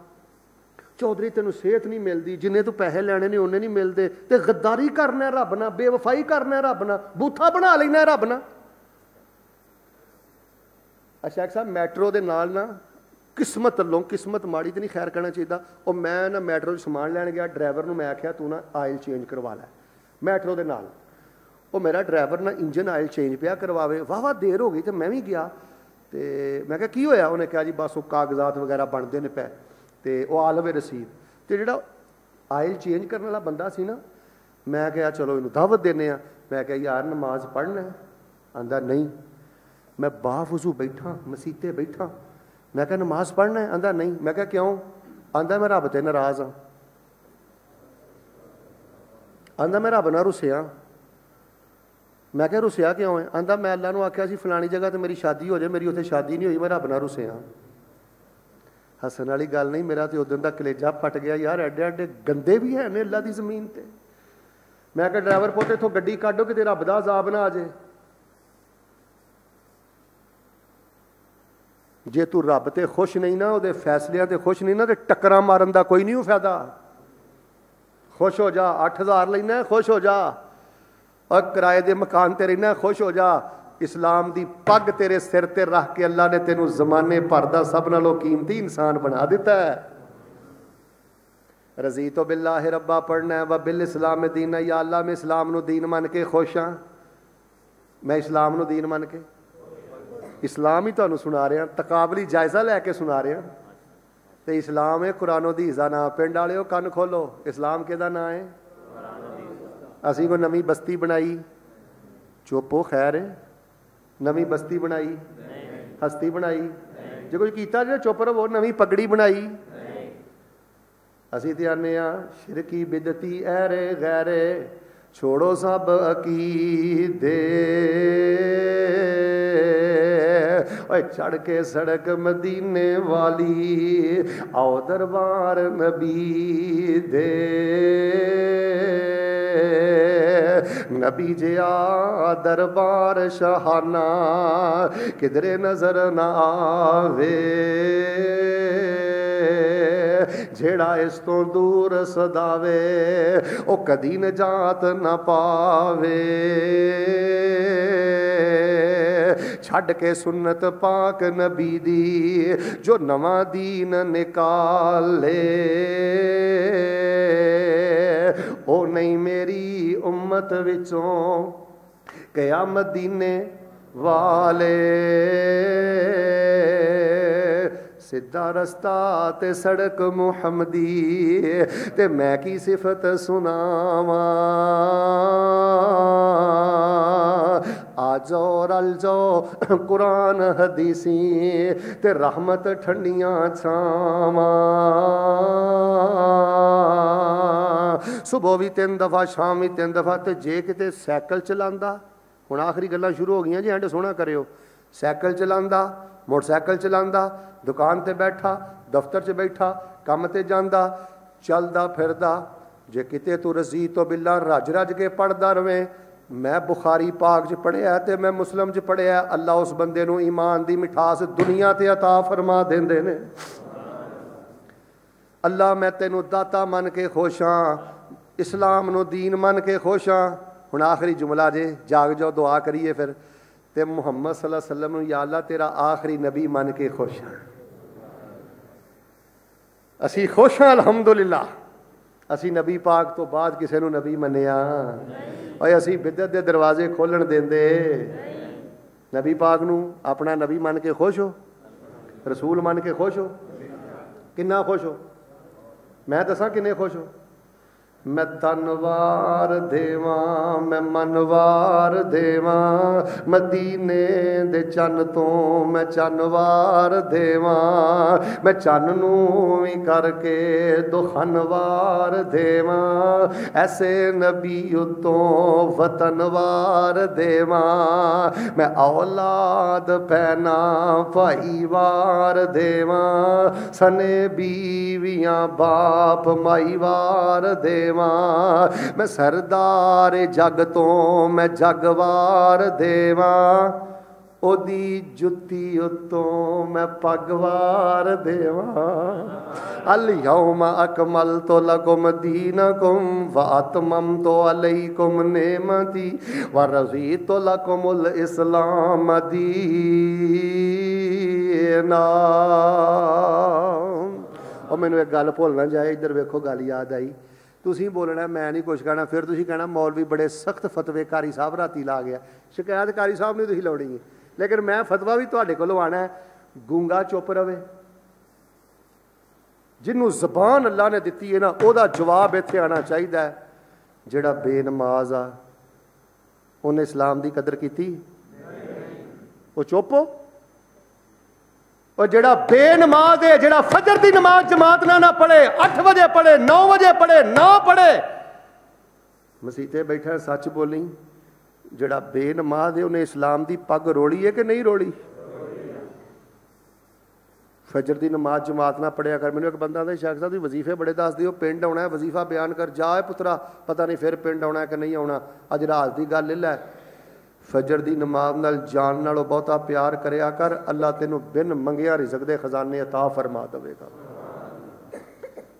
ਚੌਧਰੀ, ਤੈਨੂੰ ਸਿਹਤ ਨਹੀਂ ਮਿਲਦੀ। ਜਿੰਨੇ ਤੂੰ ਪੈਸੇ ਲੈਣੇ ਨੇ, ਉਹਨੇ ਨਹੀਂ ਮਿਲਦੇ। ਤੇ ਗੱਦਾਰੀ ਕਰਨਾ ਰੱਬ ਨਾਲ, ਬੇਵਫਾਈ ਕਰਨਾ ਰੱਬ ਨਾਲ, ਬੂਥਾ ਬਣਾ ਲੈਣਾ ਰੱਬ ਨਾਲ। ਅਸ਼ਾਕ ਸਾਹਿਬ ਮੈਟਰੋ ਦੇ ਨਾਲ ਨਾ, ਕਿਸਮਤ ਵੱਲੋਂ, ਕਿਸਮਤ ਮਾੜੀ ਤੇ ਨਹੀਂ ਖੈਰ ਕਰਨਾ ਚਾਹੀਦਾ। ਉਹ ਮੈਂ ਨਾ ਮੈਟਰੋ 'ਚ ਸਮਾਨ ਲੈਣ ਗਿਆ, ਡਰਾਈਵਰ ਨੂੰ ਮੈਂ ਆਖਿਆ, ਤੂੰ ਨਾ ਆਇਲ ਚੇਂਜ ਕਰਵਾ ਲੈ। ਮੈਟਰੋ ਦੇ ਨਾਲ। ਉਹ ਮੇਰਾ ਡਰਾਈਵਰ ਨਾ ਇੰਜਨ ਆਇਲ ਚੇਂਜ ਪਿਆ ਕਰਵਾਵੇ। ਵਾਹ ਵਾਹ, ਦੇਰ ਹੋ ਗਈ ਤੇ ਮੈਂ ਵੀ ਗਿਆ। ਤੇ ਮੈਂ ਕਿਹਾ, ਕੀ ਹੋਇਆ? ਉਹਨੇ ਕਿਹਾ ਜੀ, ਬਸ ਉਹ ਕਾਗਜ਼ਾਤ ਵਗੈਰਾ ਬਣਦੇ ਨੇ ਪੈ ਤੇ ਉਹ ਆ ਲਵੇ ਰਸੀਦ। ਤੇ ਜਿਹੜਾ ਆਇਲ ਚੇਂਜ ਕਰਨ ਵਾਲਾ ਬੰਦਾ ਸੀ ਨਾ, ਮੈਂ ਕਿਹਾ, ਚਲੋ ਇਹਨੂੰ ਦਾਵਤ ਦੇਨੇ ਆ ਮੈਂ ਕਿਹਾ, ਯਾਰ, ਨਮਾਜ਼ ਪੜ੍ਹਨਾ ਆਂਦਾ, ਨਹੀਂ। ਮੈਂ ਬਾਫਜ਼ੂ ਬੈਠਾ, ਮਸੀਤੇ ਬੈਠਾ। ਮੈਂ ਕਿਹਾ, ਨਮਾਜ਼ ਪੜ੍ਹਨਾ ਆਂਦਾ, ਨਹੀਂ। ਮੈਂ ਕਿਹਾ, ਕਿਉਂ? ਆਂਦਾ, ਮੈਂ ਰੱਬ ਤੇ ਨਾਰਾਜ਼ ਆ ਆਂਦਾ, ਮੈਂ ਰੱਬ ਨਾਲ ਰੁੱਸਿਆ। ਮੈਂ ਕਿਹਾ, ਰੁਸਿਆ ਕਿਉਂ ਹੈ ਆਂਦਾ, ਮੈਂ ਅੱਲਾ ਨੂੰ ਆਖਿਆ ਸੀ, ਫਲਾਣੀ ਜਗ੍ਹਾ ਤੇ ਮੇਰੀ ਸ਼ਾਦੀ ਹੋ ਜਾਏ, ਮੇਰੀ ਉੱਥੇ ਸ਼ਾਦੀ ਨਹੀਂ ਹੋਈ, ਮੈਂ ਰੱਬ ਨਾਲ ਰੁਸਿਆ। ਹਸਨ ਵਾਲੀ ਗੱਲ ਨਹੀਂ, ਮੇਰਾ ਤੇ ਉਦੋਂ ਦਾ ਕਲੇਜਾ ਫਟ ਗਿਆ ਯਾਰ, ਐਡੇ ਐਡੇ ਗੰਦੇ ਵੀ ਹੈ ਨੇ ਅੱਲਾ ਦੀ ਜ਼ਮੀਨ ਤੇ। ਮੈਂ ਕਿਹਾ, ਡਰਾਈਵਰ ਪੁੱਤ, ਇਥੋਂ ਗੱਡੀ ਕੱਢੋ ਕਿਤੇ ਰੱਬ ਦਾ ਅਜ਼ਾਬ ਨਾ ਆ ਜੇ ਜੇ ਤੂੰ ਰੱਬ ਤੇ ਖੁਸ਼ ਨਹੀਂ ਨਾ, ਉਹਦੇ ਫੈਸਲਿਆਂ ਤੇ ਖੁਸ਼ ਨਹੀਂ ਨਾ, ਤੇ ਟੱਕਰਾਂ ਮਾਰਨ ਦਾ ਕੋਈ ਨਹੀਂ ਫਾਇਦਾ। ਖੁਸ਼ ਹੋ ਜਾ 8000 ਲੈਣਾ, ਖੁਸ਼ ਹੋ ਜਾ। ਔਰ ਕਿਰਾਏ ਦੇ ਮਕਾਨ ਤੇ ਰਹਿਣਾ, ਖੁਸ਼ ਹੋ ਜਾ। ਇਸਲਾਮ ਦੀ ਪੱਗ ਤੇਰੇ ਸਿਰ ਤੇ ਰੱਖ ਕੇ ਅੱਲਾ ਨੇ ਤੈਨੂੰ ਜ਼ਮਾਨੇ ਭਰ ਦਾ ਸਭ ਨਾਲੋਂ ਕੀਮਤੀ ਇਨਸਾਨ ਬਣਾ ਦਿੱਤਾ ਹੈ। ਰਜ਼ੀਤੋ ਬਿੱਲਾਹ ਰੱਬਾ ਪੜਨਾ ਹੈ, ਵਾ ਬਿਲ ਇਸਲਾਮ ਦੀਨ ਯਾ ਅੱਲਾ, ਮੈਂ ਇਸਲਾਮ ਨੂੰ ਦੀਨ ਮੰਨ ਕੇ ਖੁਸ਼ ਹਾਂ। ਮੈਂ ਇਸਲਾਮ ਨੂੰ ਦੀਨ ਮੰਨ ਕੇ? ਇਸਲਾਮ ਹੀ ਤੁਹਾਨੂੰ ਸੁਣਾ ਰਿਹਾ, ਤਕਾਬਲੀ ਜਾਇਜ਼ਾ ਲੈ ਕੇ ਸੁਣਾ ਰਿਹਾ। ਤੇ ਇਸਲਾਮ ਹੈ ਕੁਰਾਨੋ ਦੀ ਇਜ਼ਾ ਨਾ ਪਿੰਡ ਵਾਲਿਓ, ਕੰਨ ਖੋਲੋ। ਇਸਲਾਮ ਕਿਹਦਾ ਨਾਂ ਹੈ ਅਸੀਂ ਕੋ ਨਵੀਂ ਬਸਤੀ ਬਣਾਈ। ਚੁੱਪੋ ਖੈਰ। ਨਵੀਂ ਬਸਤੀ ਬਣਾਈ। ਹਸਤੀ ਬਣਾਈ। ਜੇ ਕੋਈ ਕੀਤਾ ਜੇ, ਚੁੱਪ ਰਵੋ ਨਵੀਂ ਪਗੜੀ ਬਣਾਈ। ਅਸੀਂ ਤੇ ਆਨੇ ਆ ਸ਼ਿਰਕੀ ਬਿਦਤੀ, ਐਰੇ ਗੈਰੇ। ਛੋੜੋ ਸਭ ਅਕੀਦੇ। ਓਏ ਚੜ ਕੇ ਸੜਕ ਮਦੀਨੇ ਵਾਲੀ, ਆਓ ਦਰਬਾਰ ਨਬੀ ਦੇ ਨਬੀ ਜਿਆ ਦਰਬਾਰ ਸ਼ਹਾਨਾ ਕਿਧਰੇ ਨਜ਼ਰ ਨਾ ਆਵੇ। ਜਿਹੜਾ ਇਸ ਤੋਂ ਦੂਰ ਸਦਾਵੇ, ਉਹ ਕਦੀ ਨਜਾਤ ਨਾ ਪਾਵੇ। ਛੱਡ ਕੇ ਸੁਨਨਤ ਪਾਕ ਨਬੀ ਦੀ, ਜੋ ਨਵਾਂ ਦੀਨ ਨਿਕਾਲੇ। ਉਹ ਨਹੀਂ ਮੇਰੀ ਉਮਤ ਵਿੱਚੋਂ ਕਿਆ ਮਦੀਨੇ ਵਾਲੇ। ਸਿੱਧਾ ਰਸਤਾ ਤੇ ਸੜਕ ਮੁਹੰਮਦੀ ਤੇ ਮੈਂ ਕੀ ਸਿਫਤ ਸੁਣਾਵਾਂ? ਆ ਜਾਓ ਰਲ ਜਾਓ ਕੁਰਾਨ ਹਦੀਸੀ ਤੇ ਰਹਿਮਤ ਠੰਡੀਆਂ ਛਾਵਾਂ। ਸਵੇਰ ਵੀ ਤਿੰਨ ਦਫਾ, ਸ਼ਾਮ ਵੀ ਤਿੰਨ ਦਫਾ, ਤੇ ਜੇ ਕਿਤੇ ਸਾਈਕਲ ਚਲਾਉਂਦਾ, ਹੁਣ ਆਖਰੀ ਗੱਲਾਂ ਸ਼ੁਰੂ ਹੋ ਗਈਆਂ ਜੀ, ਐਂਡ ਸੋਹਣਾ ਕਰਿਓ। ਸਾਈਕਲ ਚਲਾਉਂਦਾ ਮੋਟਰਸਾਈਕਲ ਚਲਾਉਂਦਾ ਦੁਕਾਨ ਤੇ ਬੈਠਾ ਦਫ਼ਤਰ 'ਚ ਬੈਠਾ ਕੰਮ ਤੇ ਜਾਂਦਾ ਚੱਲਦਾ ਫਿਰਦਾ ਜੇ ਕਿਤੇ ਤੂੰ ਰਜ਼ੀ ਤੋਂ ਬਿੱਲਾ ਰੱਜ ਰੱਜ ਕੇ ਪੜਦਾ ਰਵੇਂ ਮੈਂ ਬੁਖਾਰੀ ਪਾਕ 'ਚ ਪੜਿਆ ਤੇ ਮੈਂ ਮੁਸਲਮ 'ਚ ਪੜਿਆ ਅੱਲਾ ਉਸ ਬੰਦੇ ਨੂੰ ਈਮਾਨ ਦੀ ਮਿਠਾਸ ਦੁਨੀਆ ਤੇ عطا ਫਰਮਾ ਦਿੰਦੇ ਨੇ ਅੱਲਾ ਮੈਂ ਤੈਨੂੰ ਦਾਤਾ ਮੰਨ ਕੇ ਖੁਸ਼ ਹਾਂ ਇਸਲਾਮ ਨੂੰ ਦੀਨ ਮੰਨ ਕੇ ਖੁਸ਼ ਹਾਂ ਹੁਣ ਆਖਰੀ ਜੁਮਲਾ ਜੇ ਜਾਗ ਜਾਓ ਦੁਆ ਕਰੀਏ ਫਿਰ ਤੇ ਮੁਹੰਮਦ ਸੱਲੱਲਾਹੁ ਅਲੈहि ਵਸੱਲਮ ਨੂੰ ਯਾ ਅੱਲਾ ਤੇਰਾ ਆਖਰੀ ਨਬੀ ਮੰਨ ਕੇ ਖੁਸ਼ ਹਾਂ ਅਸੀਂ ਖੁਸ਼ ਹਾਂ ਅਲਹਮਦੁਲਿਲਾ ਅਸੀਂ ਨਬੀ ਪਾਕ ਤੋਂ ਬਾਅਦ ਕਿਸੇ ਨੂੰ ਨਬੀ ਮੰਨਿਆ ਓਏ ਅਸੀਂ ਬਿਦਤ ਦੇ ਦਰਵਾਜ਼ੇ ਖੋਲਣ ਦਿੰਦੇ ਨਬੀ ਪਾਕ ਨੂੰ ਆਪਣਾ ਨਬੀ ਮੰਨ ਕੇ ਖੁਸ਼ ਹੋ ਰਸੂਲ ਮੰਨ ਕੇ ਖੁਸ਼ ਹੋ ਕਿੰਨਾ ਖੁਸ਼ ਹੋ ਮੈਂ ਦੱਸਾਂ ਕਿੰਨੇ ਖੁਸ਼ ਹੋ ਮੈਂ ਤਨਵਾਰ ਦੇਵਾਂ, ਮੈਂ ਮਨਵਾਰ ਦੇਵਾਂ ਮਦੀਨੇ ਦੇ ਚੰਨ ਤੋਂ ਮੈਂ ਚੰਨਵਾਰ ਦੇਵਾਂ, ਮੈਂ ਚੰਨ ਨੂੰ ਵੀ ਕਰਕੇ ਦੁਖਨਵਾਰ ਦੇਵਾਂ, ਐਸੇ ਨਬੀ ਉਤੋਂ ਵਤਨਵਾਰ ਦੇਵਾਂ, ਮੈਂ ਔਲਾਦ ਪੈਨਾ ਭਾਈਵਾਰ ਦੇਵਾਂ, ਸਨੇ ਬੀਵੀਆਂ ਬਾਪ ਮਾਈਵਾਰ ਦੇਵਾਂ ਦੇਵਾਂ। ਮੈਂ ਸਰਦਾਰ ਜਗ ਤੋਂ ਮੈਂ ਜਗਵਾਰ ਦੇਵਾਂ। ਉਹਦੀ ਜੁੱਤੀ ਉਤੋਂ ਮੈਂ ਪਗਵਾਰ ਦੇਵਾਂ। ਅਲ ਯੌਮ ਅਕਮਲਤੁ ਲਕੁਮ ਦੀਨਕੁਮ, ਵ ਅਤਮਮਤੁ ਅਲੈਕੁਮ ਨਿਮਤੀ, ਵ ਰਜ਼ੀਤੁ ਲਕੁਮੁਲ ਇਸਲਾਮ ਦੀਨਾ। ਉਹ ਮੈਨੂੰ ਇੱਕ ਗੱਲ ਭੁੱਲ ਨਾ ਜਾਏ, ਇੱਧਰ ਵੇਖੋ ਗੱਲ ਯਾਦ ਆਈ। ਤੁਸੀਂ ਬੋਲਣਾ, ਮੈਂ ਨਹੀਂ ਕੁਝ ਕਹਿਣਾ। ਫਿਰ ਤੁਸੀਂ ਕਹਿਣਾ, ਮੌਲਵੀ ਬੜੇ ਸਖਤ ਫਤਵੇਕਾਰੀ ਸਾਹਿਬ ਰਾਤੀ ਲਾ ਗਿਆ। ਸ਼ਿਕਾਇਤਕਾਰੀ ਸਾਹਿਬ ਨੂੰ ਤੁਸੀਂ ਲਾਉਣੀ ਹੈ ਲੇਕਿਨ ਮੈਂ ਫਤਵਾ ਵੀ ਤੁਹਾਡੇ ਕੋਲੋਂ ਆਣਾ ਹੈ। ਗੂੰਗਾ ਚੁੱਪ ਰਵੇ। ਜਿਹਨੂੰ ਜ਼ਬਾਨ ਅੱਲਾ ਨੇ ਦਿੱਤੀ ਹੈ ਨਾ, ਉਹਦਾ ਜਵਾਬ ਇੱਥੇ ਆਣਾ ਚਾਹੀਦਾ ਹੈ, ਜਿਹੜਾ ਬੇਨਮਾਜ਼ ਆ। ਉਹਨੇ ਇਸਲਾਮ ਦੀ ਕਦਰ ਕੀਤੀ? ਉਹ ਚੁੱਪ ਉਹ ਜਿਹੜਾ ਬੇਨਮਾਜ਼ ਹੈ, ਜਿਹੜਾ ਫਜਰ ਦੀ ਨਮਾਜ਼ ਜਮਾਤ ਨਾਲ ਨਾ ਪੜੇ 8 ਵਜੇ ਪੜੇ 9 ਵਜੇ ਪੜੇ ਨਾ ਪੜੇ ਮਸੀਤੇ ਬੈਠਾ ਸੱਚ ਬੋਲੀ। ਜਿਹੜਾ ਬੇਨਮਾਜ਼ ਹੈ, ਉਹਨੇ ਇਸਲਾਮ ਦੀ ਪੱਗ ਰੋਲੀ ਹੈ ਕਿ ਨਹੀਂ ਰੋਲੀ? ਫਜਰ ਦੀ ਨਮਾਜ਼ ਜਮਾਤ ਨਾਲ ਪੜਿਆ ਕਰ। ਮੈਨੂੰ ਇੱਕ ਬੰਦਾ ਦਾ ਸ਼ੇਖ ਸਾਹਿਬ ਦੀ ਵਜ਼ੀਫੇ ਬੜੇ ਦੱਸਦੇ ਹੋ ਪਿੰਡ ਆਉਣਾ ਵਜ਼ੀਫਾ ਬਿਆਨ ਕਰ, ਜਾ ਪੁੱਤਰਾ। ਪਤਾ ਨਹੀਂ ਫਿਰ ਪਿੰਡ ਆਉਣਾ ਕਿ ਨਹੀਂ ਆਉਣਾ। ਅੱਜ ਰਾਤ ਦੀ ਗੱਲ ਲੈ। ਫਜਰ ਦੀ ਨਮਾਜ਼ ਨਾਲ ਜਾਨ ਨਾਲੋਂ ਬਹੁਤਾ ਪਿਆਰ ਕਰਿਆ ਕਰ ਅੱਲਾ ਤੈਨੂੰ ਬਿਨ ਮੰਗਿਆ ਰਿਜ਼ਕ ਦੇ ਖਜ਼ਾਨੇ عطا ਫਰਮਾ ਦੇਵੇਗਾ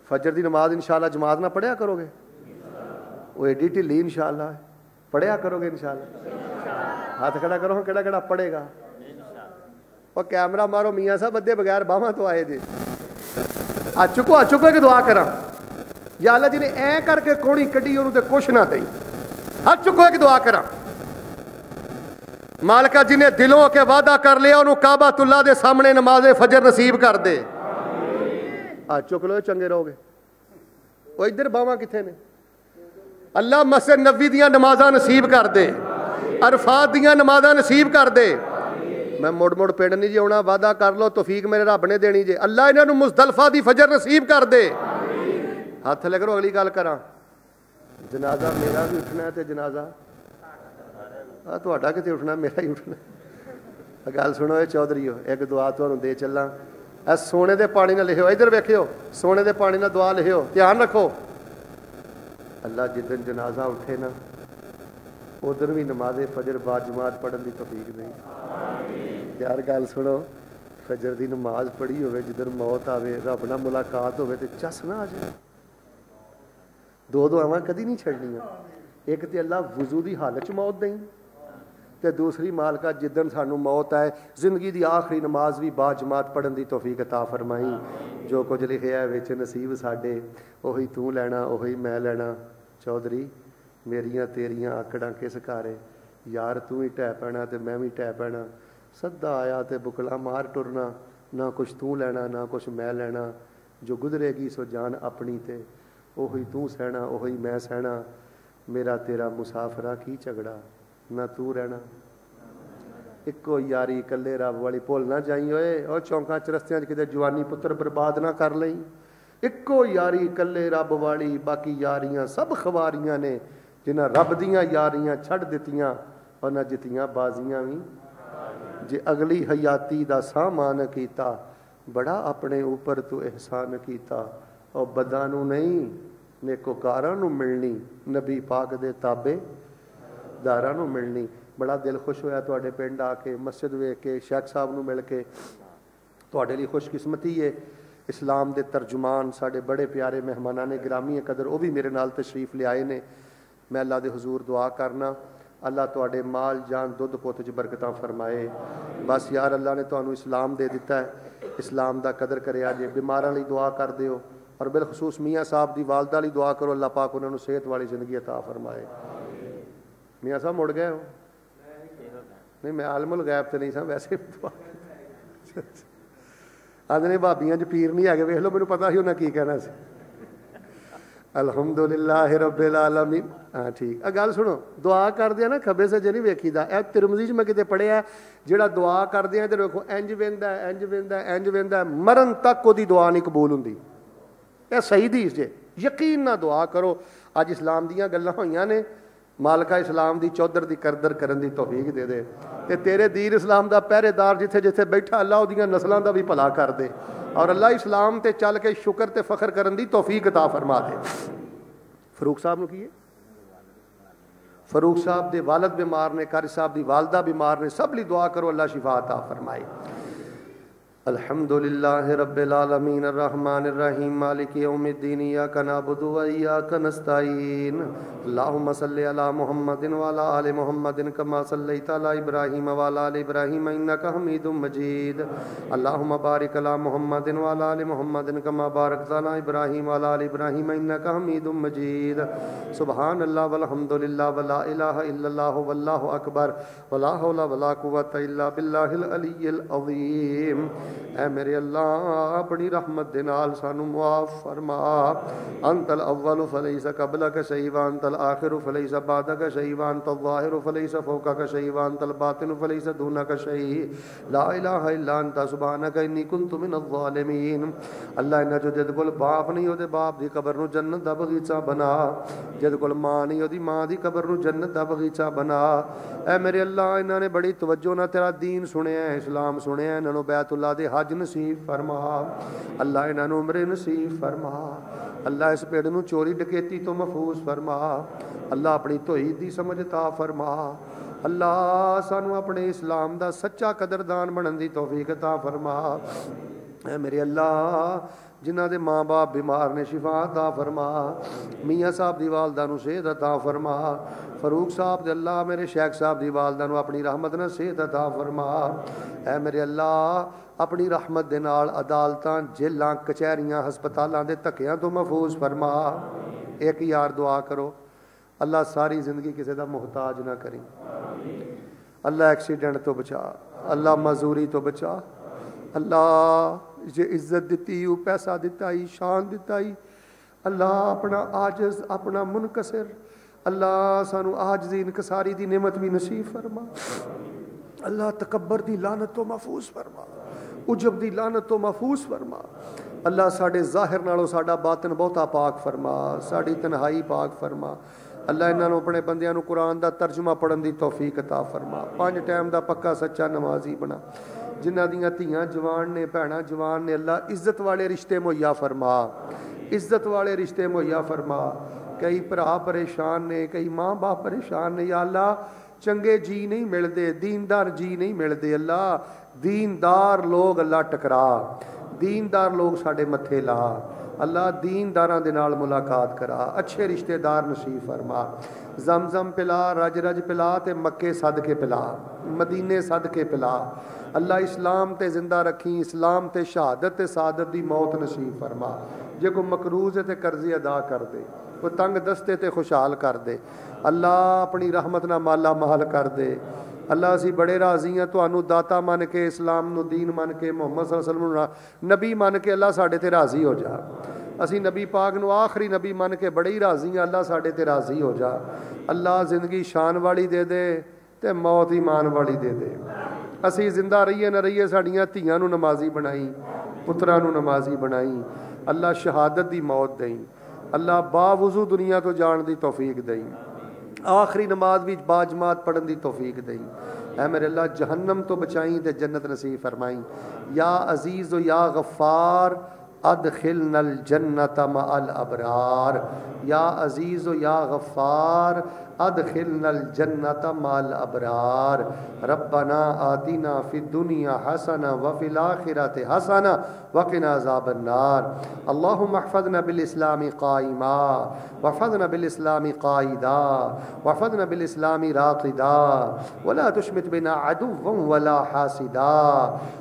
ਫਜਰ ਦੀ ਨਮਾਜ਼ ਇਨਸ਼ਾਅੱਲਾ ਜਮਾਤ ਨਾਲ ਪੜਿਆ ਕਰੋਗੇ ਉਹ ਏਡੀ ਢਿੱਲੀ ਇਨਸ਼ਾਅੱਲਾ ਪੜਿਆ ਕਰੋਗੇ ਇਨਸ਼ਾਅੱਲਾ ਹੱਥ ਖੜਾ ਕਰੋ ਕਿਹੜਾ ਕਿਹੜਾ ਪੜੇਗਾ ਉਹ ਕੈਮਰਾ ਮਾਰੋ ਮੀਆਂ ਸਾਹਿਬ ਅੱਧੇ ਬਗੈਰ ਬਾਹਾਂ ਤੋਂ ਆਏ ਜੀ ਆ ਚੁੱਕੋ ਆ ਚੁੱਕੋ ਕਿ ਦੁਆ ਕਰਾਂ ਯਾ ਅੱਲਾ ਜੀ ਨੇ ਐ ਕਰਕੇ ਕੋਣੀ ਕੱਢੀ ਉਹਨੂੰ ਤੇ ਕੁਛ ਨਾ ਦੇਈ ਹੱਥ ਚੁੱਕੋ ਕਿ ਦੁਆ ਮਾਲਕਾ ਜੀ ਨੇ ਦਿਲੋਂ ਕੇ ਵਾਦਾ ਕਰ ਲਿਆ, ਉਹਨੂੰ ਕਾਬਾਤੁੱਲਾ ਦੇ ਸਾਹਮਣੇ ਨਮਾਜ਼ੇ ਫਜਰ ਨਸੀਬ ਕਰ ਦੇ। ਆ ਚੁੱਕ ਲੋ ਚੰਗੇ ਰਹੋਗੇ। ਉਹ ਇੱਧਰ ਬਾਵਾ ਕਿੱਥੇ ਨੇ? ਅੱਲਾ ਮਸਜਿਦ ਨਬੀ ਦੀਆਂ ਨਮਾਜ਼ਾਂ ਨਸੀਬ ਕਰ ਦੇ। ਅਰਫਾਤ ਦੀਆਂ ਨਮਾਜ਼ਾਂ ਨਸੀਬ ਕਰ ਦੇ। ਮੈਂ ਮੁੜ ਮੁੜ ਪਿੰਡ ਨਹੀਂ ਜੀ ਆਉਣਾ ਵਾਦਾ ਕਰ ਲੋ ਤੌਫੀਕ ਮੇਰੇ ਰੱਬ ਨੇ ਦੇਣੀ ਜੇ। ਅੱਲਾ ਇਹਨਾਂ ਨੂੰ ਮੁਸਦਲਫਾ ਦੀ ਫਜਰ ਨਸੀਬ ਕਰ ਦੇ। ਹੱਥ ਲੈ ਕਰੋ, ਅਗਲੀ ਗੱਲ ਕਰਾਂ। ਜਨਾਜ਼ਾ ਮੇਰਾ ਵੀ ਉੱਠਣਾ ਤੇ ਜਨਾਜ਼ਾ ਆ ਤੁਹਾਡਾ ਕਿਤੇ ਉੱਠਣਾ? ਮੇਰਾ ਹੀ ਉੱਠਣਾ। ਆ ਗੱਲ ਸੁਣੋ ਇਹ ਚੌਧਰੀਓ ਇੱਕ ਦੁਆ ਤੁਹਾਨੂੰ ਦੇ ਚੱਲਾਂ। ਐ ਸੋਨੇ ਦੇ ਪਾਣੀ ਨਾਲ ਲਿਖਿਓ, ਇਧਰ ਵੇਖਿਓ। ਸੋਨੇ ਦੇ ਪਾਣੀ ਨਾਲ ਦੁਆ ਲਿਖਿਓ, ਧਿਆਨ ਰੱਖੋ। ਅੱਲਾ ਜਿੱਦਨ ਜਨਾਜ਼ਾ ਉੱਠੇ ਨਾ, ਉਦੋਂ ਵੀ ਨਮਾਜ਼ੇ ਫਜਰ ਬਾਦ ਜਮਾਤ ਪੜਨ ਦੀ ਤੌਫੀਕ ਨਹੀਂ ਆਮੀਨ ਯਾਰ ਗੱਲ ਸੁਣੋ, ਫਜਰ ਦੀ ਨਮਾਜ਼ ਪੜ੍ਹੀ ਹੋਵੇ ਜਿੱਦਨ ਮੌਤ ਆਵੇ, ਰੱਬ ਨਾਲ ਮੁਲਾਕਾਤ ਹੋਵੇ ਤੇ ਚਸ ਨਾ ਆ ਜਾਏ। ਦੋ ਦੁਆਵਾਂ ਕਦੀ ਨਹੀਂ ਛੱਡਣੀਆਂ। ਇੱਕ ਤੇ ਅੱਲਾ ਵਜ਼ੂ ਦੀ ਹਾਲਤ ਚ ਮੌਤ ਦੇਈ। ਤੇ ਦੂਸਰੀ ਮਾਲਕਾ ਜਿੱਦਨ ਸਾਨੂੰ ਮੌਤ ਆਏ ਜ਼ਿੰਦਗੀ ਦੀ ਆਖਰੀ ਨਮਾਜ਼ ਵੀ ਬਾ ਜਮਾਤ ਪੜਨ ਦੀ ਤੋਫੀਕ عطا ਫਰਮਾਈ ਜੋ ਕੁਝ ਲਿਖਿਆ ਹੈ ਵਿੱਚ ਨਸੀਬ ਸਾਡੇ ਉਹੀ ਤੂੰ ਲੈਣਾ ਉਹੀ ਮੈਂ ਲੈਣਾ ਚੌਧਰੀ ਮੇਰੀਆਂ ਤੇਰੀਆਂ ਆਕੜਾਂ ਕਿਸ ਘਾਰੇ ਯਾਰ ਤੂੰ ਹੀ ਟਹਿ ਪੈਣਾ ਤੇ ਮੈਂ ਵੀ ਟਹਿ ਪੈਣਾ ਸੱਦਾ ਆਇਆ ਤੇ ਬੁਕਲਾ ਮਾਰ ਟੁਰਨਾ ਨਾ ਕੁਛ ਤੂੰ ਲੈਣਾ ਨਾ ਕੁਛ ਮੈਂ ਲੈਣਾ ਜੋ ਗੁਜ਼ਰੇਗੀ ਸੋ ਜਾਨ ਆਪਣੀ ਤੇ ਉਹੀ ਤੂੰ ਸਹਿਣਾ ਉਹੀ ਮੈਂ ਸਹਿਣਾ ਮੇਰਾ ਤੇਰਾ ਮੁਸਾਫਰਾ ਕੀ ਝਗੜਾ ਨਾ ਤੂੰ ਰਹਿਣਾ। ਇੱਕੋ ਯਾਰੀ ਇਕੱਲੇ ਰੱਬ ਵਾਲੀ ਭੁੱਲ ਨਾ ਜਾਈ ਓਏ। ਉਹ ਚੌਂਕਾਂ ਚ ਰਸਤਿਆਂ 'ਚ ਕਿਤੇ ਜਵਾਨੀ ਪੁੱਤਰ ਬਰਬਾਦ ਨਾ ਕਰ ਲਈ। ਇੱਕੋ ਯਾਰੀ ਇਕੱਲੇ ਰੱਬ ਵਾਲੀ, ਬਾਕੀ ਯਾਰੀਆਂ ਸਭ ਖਵਾਰੀਆਂ ਨੇ। ਜਿਨ੍ਹਾਂ ਰੱਬ ਦੀਆਂ ਯਾਰੀਆਂ ਛੱਡ ਦਿੱਤੀਆਂ, ਉਹਨਾਂ ਜਿੱਤੀਆਂ ਬਾਜ਼ੀਆਂ ਵੀ। ਜੇ ਅਗਲੀ ਹਯਾਤੀ ਦਾ ਸਾਮਾਨ ਕੀਤਾ, ਬੜਾ ਆਪਣੇ ਉੱਪਰ ਤੂੰ ਇਹਸਾਨ ਕੀਤਾ। ਉਹ ਬਦਾਂ ਨੂੰ ਨਹੀਂ ਨੇਕੋਕਾਰਾਂ ਨੂੰ ਮਿਲਣੀ, ਨਬੀ ਪਾਕ ਦੇ ਤਾਬੇ। ਦਾਰਾਂ ਨੂੰ ਮਿਲਣੀ ਬੜਾ ਦਿਲ ਖੁਸ਼ ਹੋਇਆ ਤੁਹਾਡੇ ਪਿੰਡ ਆ ਕੇ ਮਸਜਿਦ ਵੇਖ ਕੇ ਸ਼ੇਖ ਸਾਹਿਬ ਨੂੰ ਮਿਲ ਕੇ ਤੁਹਾਡੇ ਲਈ ਖੁਸ਼ਕਿਸਮਤੀ ਹੈ ਇਸਲਾਮ ਦੇ ਤਰਜਮਾਨ ਸਾਡੇ ਬੜੇ ਪਿਆਰੇ ਮਹਿਮਾਨਾਂ ਨੇ ਗ੍ਰਾਮੀ ਕਦਰ ਉਹ ਵੀ ਮੇਰੇ ਨਾਲ ਤਸ਼ਰੀਫ ਲਿਆਏ ਨੇ ਮੈਂ ਅੱਲਾ ਦੇ ਹਜ਼ੂਰ ਦੁਆ ਕਰਨਾ ਅੱਲਾ ਤੁਹਾਡੇ ਮਾਲ ਜਾਨ ਦੁੱਧ ਪੁੱਤ 'ਚ ਬਰਕਤਾਂ ਫਰਮਾਏ ਬਸ ਯਾਰ ਅੱਲਾ ਨੇ ਤੁਹਾਨੂੰ ਇਸਲਾਮ ਦੇ ਦਿੱਤਾ ਹੈ ਇਸਲਾਮ ਦਾ ਕਦਰ ਕਰਿਆ ਜੇ ਬਿਮਾਰਾਂ ਲਈ ਦੁਆ ਕਰਦੇ ਹੋ ਔਰ ਬਿਲਖਸੂਸ ਮੀਆਂ ਸਾਹਿਬ ਦੀ ਵਾਲਦਾ ਲਈ ਦੁਆ ਕਰੋ ਅੱਲਾ ਪਾਕ ਉਹਨਾਂ ਨੂੰ ਸਿਹਤ ਵਾਲੀ ਜ਼ਿੰਦਗੀ عطا ਫਰਮਾਏ ਮੀਆਂ ਸਾਹਿਬ ਮੁੜ ਗਿਆ ਹੋ? ਨਹੀਂ, ਮੈਂ ਆਲਮੁਲ ਗਾਇਬ ਤੇ ਨਹੀਂ ਸਾਂ, ਵੈਸੇ ਆਦਨੇ ਭਾਬੀਆਂ ਚ ਪੀਰ ਨਹੀਂ ਹੈਗੇ, ਵੇਖ ਲਓ, ਮੈਨੂੰ ਪਤਾ ਸੀ ਉਹਨਾਂ ਕੀ ਕਹਿਣਾ ਸੀ। ਅਲਹਮਦੁਲਿਲਾਹ ਰੱਬਿਲ ਆਲਮੀਨ। ਹਾਂ, ਠੀਕ। ਆ ਗੱਲ ਸੁਣੋ, ਦੁਆ ਕਰਦੇ ਆ ਨਾ, ਖੱਬੇ ਸੱਜੇ ਨਹੀਂ ਵੇਖੀਦਾ। ਇਹ ਤਿਰਮਜ਼ੀ ਚ ਮੈਂ ਕਿਤੇ ਪੜਿਆ ਜਿਹੜਾ ਦੁਆ ਕਰਦੇ ਆ, ਤੇ ਵੇਖੋ ਇੰਜ ਵਿੰਦਾ ਇੰਜ ਵਿੰਦਾ ਇੰਜ ਵਿੰਦਾ, ਮਰਨ ਤੱਕ ਉਹਦੀ ਦੁਆ ਨਹੀਂ ਕਬੂਲ ਹੁੰਦੀ। ਇਹ ਸਹੀ ਦੀ ਜੇ। ਯਕੀਨ ਨਾਲ ਦੁਆ ਕਰੋ। ਅੱਜ ਇਸਲਾਮ ਦੀਆਂ ਗੱਲਾਂ ਹੋਈਆਂ ਨੇ ਮਾਲਕਾ ਇਸਲਾਮ ਦੀ ਚੌਧਰ ਦੀ ਕਰਦਰ ਕਰਨ ਦੀ ਤੌਫੀਕ ਦੇ ਦੇ ਤੇ ਤੇਰੇ ਦੀਨ ਇਸਲਾਮ ਦਾ ਪਹਿਰੇਦਾਰ ਜਿੱਥੇ ਜਿੱਥੇ ਬੈਠਾ ਅੱਲਾ ਉਹਦੀਆਂ ਨਸਲਾਂ ਦਾ ਵੀ ਭਲਾ ਕਰ ਦੇ ਔਰ ਅੱਲਾ ਇਸਲਾਮ ਤੇ ਚੱਲ ਕੇ ਸ਼ੁਕਰ ਤੇ ਫਖਰ ਕਰਨ ਦੀ ਤੌਫੀਕ عطا ਫਰਮਾ ਦੇ ਫਰੂਕ ਸਾਹਿਬ ਨੂੰ ਕੀ ਹੈ ਫਰੂਕ ਸਾਹਿਬ ਦੇ ਵਾਲਦ ਬਿਮਾਰ ਨੇ ਕਾਰੀ ਸਾਹਿਬ ਦੀ ਵਾਲਦਾ ਬਿਮਾਰ ਨੇ ਸਭ ਲਈ ਦੁਆ ਕਰੋ अल्हम्दुलिल्लाह रब्बिल आलमीन अर्रहमान अर्रहीम मालिक यौमिद्दीन इय्याक नअबुदु व इय्याक नस्ताईन अल्लाहुम्म सल्लि अला मुहम्मदिन व अला आलि मुहम्मदिन कमा सल्लैत अला इब्राहीम व अला आलि इब्राहीम इन्नक हमीदुम मजीद अल्लाहुम्म बारिक अला मुहम्मदिन व अला आलि मुहम्मदिन कमा बारकत अला इब्राहीम व अला आलि इब्राहीम इन्नक हमीदुम मजीद सुबहान अल्लाह वल्हम्दुलिल्लाह व ला इलाहा इल्लल्लाह वल्लाहु अकबर व ला हौला व ला कुव्वत इल्ला बिल्लाहिल अलिय्यिल अज़ीम ऐ मेरे अल्लाह, अपनी रहमत दे नाल सानू मुआफ फरमा। अंतल अव्वल फलेस कबलक शैवान तल आखिर फलेस बादक शैवान तल ज़ाहिर फलेस फौका का शैवान तल बातिन फलेस दूना का शै ला इलाहा इल्ला अंत, सुभानक इन्नी कुंतु मिन अज़्ज़ालिमीन अल्लाह इन्ना जो जद कोल बाप नहीं ओदे बाप दी कब्र नु जन्नत दा बगीचा बना। जद कोल माँ नहीं ओदी माँ दी कब्र नु जन्नत दा बगीचा बना। ऐ मेरे अल्लाह इन्ना ने बड़ी तवज्जो ना तेरा दीन सुनया इस्लाम सुनया इन्ना नु बैतुल्लाह ਦੇ ਹੱਜ ਨਸੀਬ ਫਰਮਾ ਅੱਲਾ ਇਹਨਾਂ ਨੂੰ ਉਮਰੇ ਨਸੀਬ ਫਰਮਾ ਅੱਲਾ ਇਸ ਪੇੜ ਨੂੰ ਚੋਰੀ ਡਕੈਤੀ ਤੋਂ ਮਹਫੂਜ਼ ਫਰਮਾ ਅੱਲਾ ਆਪਣੀ ਤੋਹੀਦ ਦੀ ਸਮਝ ਤਾ ਫਰਮਾ ਅੱਲਾ ਸਾਨੂੰ ਆਪਣੇ ਇਸਲਾਮ ਦਾ ਸੱਚਾ ਕਦਰਦਾਨ ਬਣਨ ਦੀ ਤੌਫੀਕ ਤਾ ਫਰਮਾ ਐ ਮੇਰੇ ਅੱਲਾ ਜਿਨ੍ਹਾਂ ਦੇ ਮਾਂ-ਬਾਪ ਬਿਮਾਰ ਨੇ ਸ਼ਿਫਾ عطا ਫਰਮਾ ਮੀਆਂ ਸਾਹਿਬ ਦੀ ਵਾਲਦਾ ਨੂੰ ਸਿਹਤ عطا ਫਰਮਾ ਫਰੂਕ ਸਾਹਿਬ ਦੇ ਅੱਲਾ ਮੇਰੇ ਸ਼ੇਖ ਸਾਹਿਬ ਦੀ ਵਾਲਦਾ ਨੂੰ ਆਪਣੀ ਰਹਿਮਤ ਨਾਲ ਸਿਹਤ عطا ਫਰਮਾ ਐ ਮੇਰੇ ਅੱਲਾ ਆਪਣੀ ਰਹਿਮਤ ਦੇ ਨਾਲ ਅਦਾਲਤਾਂ ਜੇਲਾਂ ਕਚਹਿਰੀਆਂ ਹਸਪਤਾਲਾਂ ਦੇ ਧੱਕਿਆਂ ਤੋਂ ਮਹਫੂਜ਼ ਫਰਮਾ ਇੱਕ ਯਾਰ ਦੁਆ ਕਰੋ ਅੱਲਾ ਸਾਰੀ ਜ਼ਿੰਦਗੀ ਕਿਸੇ ਦਾ ਮੁਹਤਾਜ ਨਾ ਕਰੀ ਅੱਲਾ ਐਕਸੀਡੈਂਟ ਤੋਂ ਬਚਾ ਅੱਲਾ ਮਜ਼ਦੂਰੀ ਤੋਂ ਬਚਾ ਅੱਲਾ इसे इज़्ज़त दिती वो पैसा दिता ही शान दिता ही अल्लाह अपना आजज, अपना मुनकसर। अल्लाह सानू आजजी इनकसारी की नियमत भी नसीब फरमा। अल्लाह तकबर की लानत तो महफूज फरमा। उजब की लानत तो महफूज फरमा। अल्लाह साढ़े ज़ाहिर नालों साडा बातन बहुता पाक फरमा, साड़ी तनहाई पाक फरमा। अल्लाह इन्होंने अपने बंद कुरान का तर्जमा पढ़न की तोफीक अता फरमा। पाँच टाइम का पक्का सच्चा नमाजी बना। ਜਿਨ੍ਹਾਂ ਦੀਆਂ ਧੀਆਂ ਜਵਾਨ ਨੇ ਭੈਣਾਂ ਜਵਾਨ ਨੇ ਅੱਲਾ ਇੱਜ਼ਤ ਵਾਲੇ ਰਿਸ਼ਤੇ ਮੁਹੱਈਆ ਫਰਮਾ ਇੱਜ਼ਤ ਵਾਲੇ ਰਿਸ਼ਤੇ ਮੁਹੱਈਆ ਫਰਮਾ ਕਈ ਭਰਾ ਪਰੇਸ਼ਾਨ ਨੇ ਕਈ ਮਾਂ-ਬਾਪ ਪਰੇਸ਼ਾਨ ਨੇ ਯਾ ਅੱਲਾ ਚੰਗੇ ਜੀ ਨਹੀਂ ਮਿਲਦੇ ਦੀਨਦਾਰ ਜੀ ਨਹੀਂ ਮਿਲਦੇ ਅੱਲਾ ਦੀਨਦਾਰ ਲੋਕ ਅੱਲਾ ਟਕਰਾ ਦੀਨਦਾਰ ਲੋਕ ਸਾਡੇ ਮੱਥੇ ਲਾ ਅੱਲਾ ਦੀਨਦਾਰਾਂ ਦੇ ਨਾਲ ਮੁਲਾਕਾਤ ਕਰਾ ਅੱਛੇ ਰਿਸ਼ਤੇਦਾਰ ਨਸੀਬ ਫਰਮਾ ਜ਼ਮਜ਼ਮ ਪਿਲਾ ਰਜ ਰਜ ਪਿਲਾ ਤੇ ਮੱਕੇ ਸਦ ਕੇ ਪਿਲਾ ਮਦੀਨੇ ਸਦ ਕੇ ਪਿਲਾ ਅੱਲਾ ਇਸਲਾਮ ਤੇ ਜ਼ਿੰਦਾ ਰੱਖੀ ਇਸਲਾਮ ਤੇ ਸ਼ਹਾਦਤ ਤੇ ਸਾਦਤ ਦੀ ਮੌਤ ਨਸੀਬ ਫਰਮਾ ਜੇ ਕੋ ਮਕਰੂਜ਼ ਹੈ ਤੇ ਕਰਜ਼ੇ ਅਦਾ ਕਰ ਦੇ ਕੋ ਤੰਗ ਦਸਤੇ ਤੇ ਖੁਸ਼ਹਾਲ ਕਰ ਦੇ ਅੱਲਾ ਆਪਣੀ ਰਹਿਮਤ ਨਾਲ ਮਾਲਾ ਮਾਲ ਕਰ ਦੇ ਅੱਲਾ ਅਸੀਂ ਬੜੇ ਰਾਜ਼ੀ ਆ ਤੁਹਾਨੂੰ ਦਾਤਾ ਮੰਨ ਕੇ ਇਸਲਾਮ ਨੂੰ ਦੀਨ ਮੰਨ ਕੇ ਮੁਹੰਮਦ ਸੱਲੱਲਾਹੁ ਅਲੈਹਿ ਵਸੱਲਮ ਨੂੰ ਨਬੀ ਮੰਨ ਕੇ ਅੱਲਾ ਸਾਡੇ ਤੇ ਰਾਜ਼ੀ ਹੋ ਜਾ ਅਸੀਂ ਨਬੀ ਪਾਕ ਨੂੰ ਆਖਰੀ ਨਬੀ ਮੰਨ ਕੇ ਬੜੇ ਹੀ ਰਾਜ਼ੀ ਆ ਅੱਲਾ ਸਾਡੇ ਤੇ ਰਾਜ਼ੀ ਹੋ ਜਾ ਅੱਲਾ ਜ਼ਿੰਦਗੀ ਸ਼ਾਨ ਵਾਲੀ ਦੇ ਦੇ ਤੇ ਮੌਤ ਇਮਾਨ ਵਾਲੀ ਦੇ ਦੇ असी ज़िंदा रहीए ना रहीए साड़िया धियाँ नमाजी बनाई पुत्रा नमाजी बनाई अल्लाह शहादत की मौत दई अल्लाह बावजू दुनिया तो जान की तोफीक दई आखिरी नमाज़ भी बाजमात पढ़न की तोफीक दई ऐ मेरे अल्लाह जहन्नम तो बचाई तो जन्नत नसीब फरमाई या अज़ीज़ या गफार अद खिल नल जन्नत म अल अबरार या अज़ीज़ व या गफार अदखिलनल जन्नत माल अबरार। रब्बना आतिना फ़ि दुनिया हसना व फिल आखिरत हसना वकिना अजाबन्नार। अल्लाहुम महफजन बिलइस्लामी काइमा वफजन बिलइस्लामी काइदा वफजन बिलइस्लामी राकिदा। वला तुशमित बिना अदुव वला हासिदा।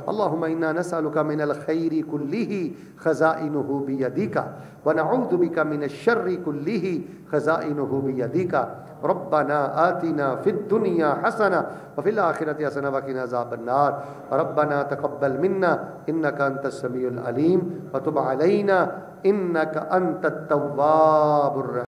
अल्लाहुम इन्ना नसअलुक मिन अल खैर कुल्लिहि खज़ाइनुहु बियदिका। व नऊदु बिका मिन अश-शर्र कुल्लिहि खज़ाइनुहु बियदिका। ربنا آتنا في الدنيا حسنة وفي الآخرة حسنة وقنا عذاب النار ربنا تقبل منا إنك أنت السميع العليم وتب علينا إنك أنت التواب الرحيم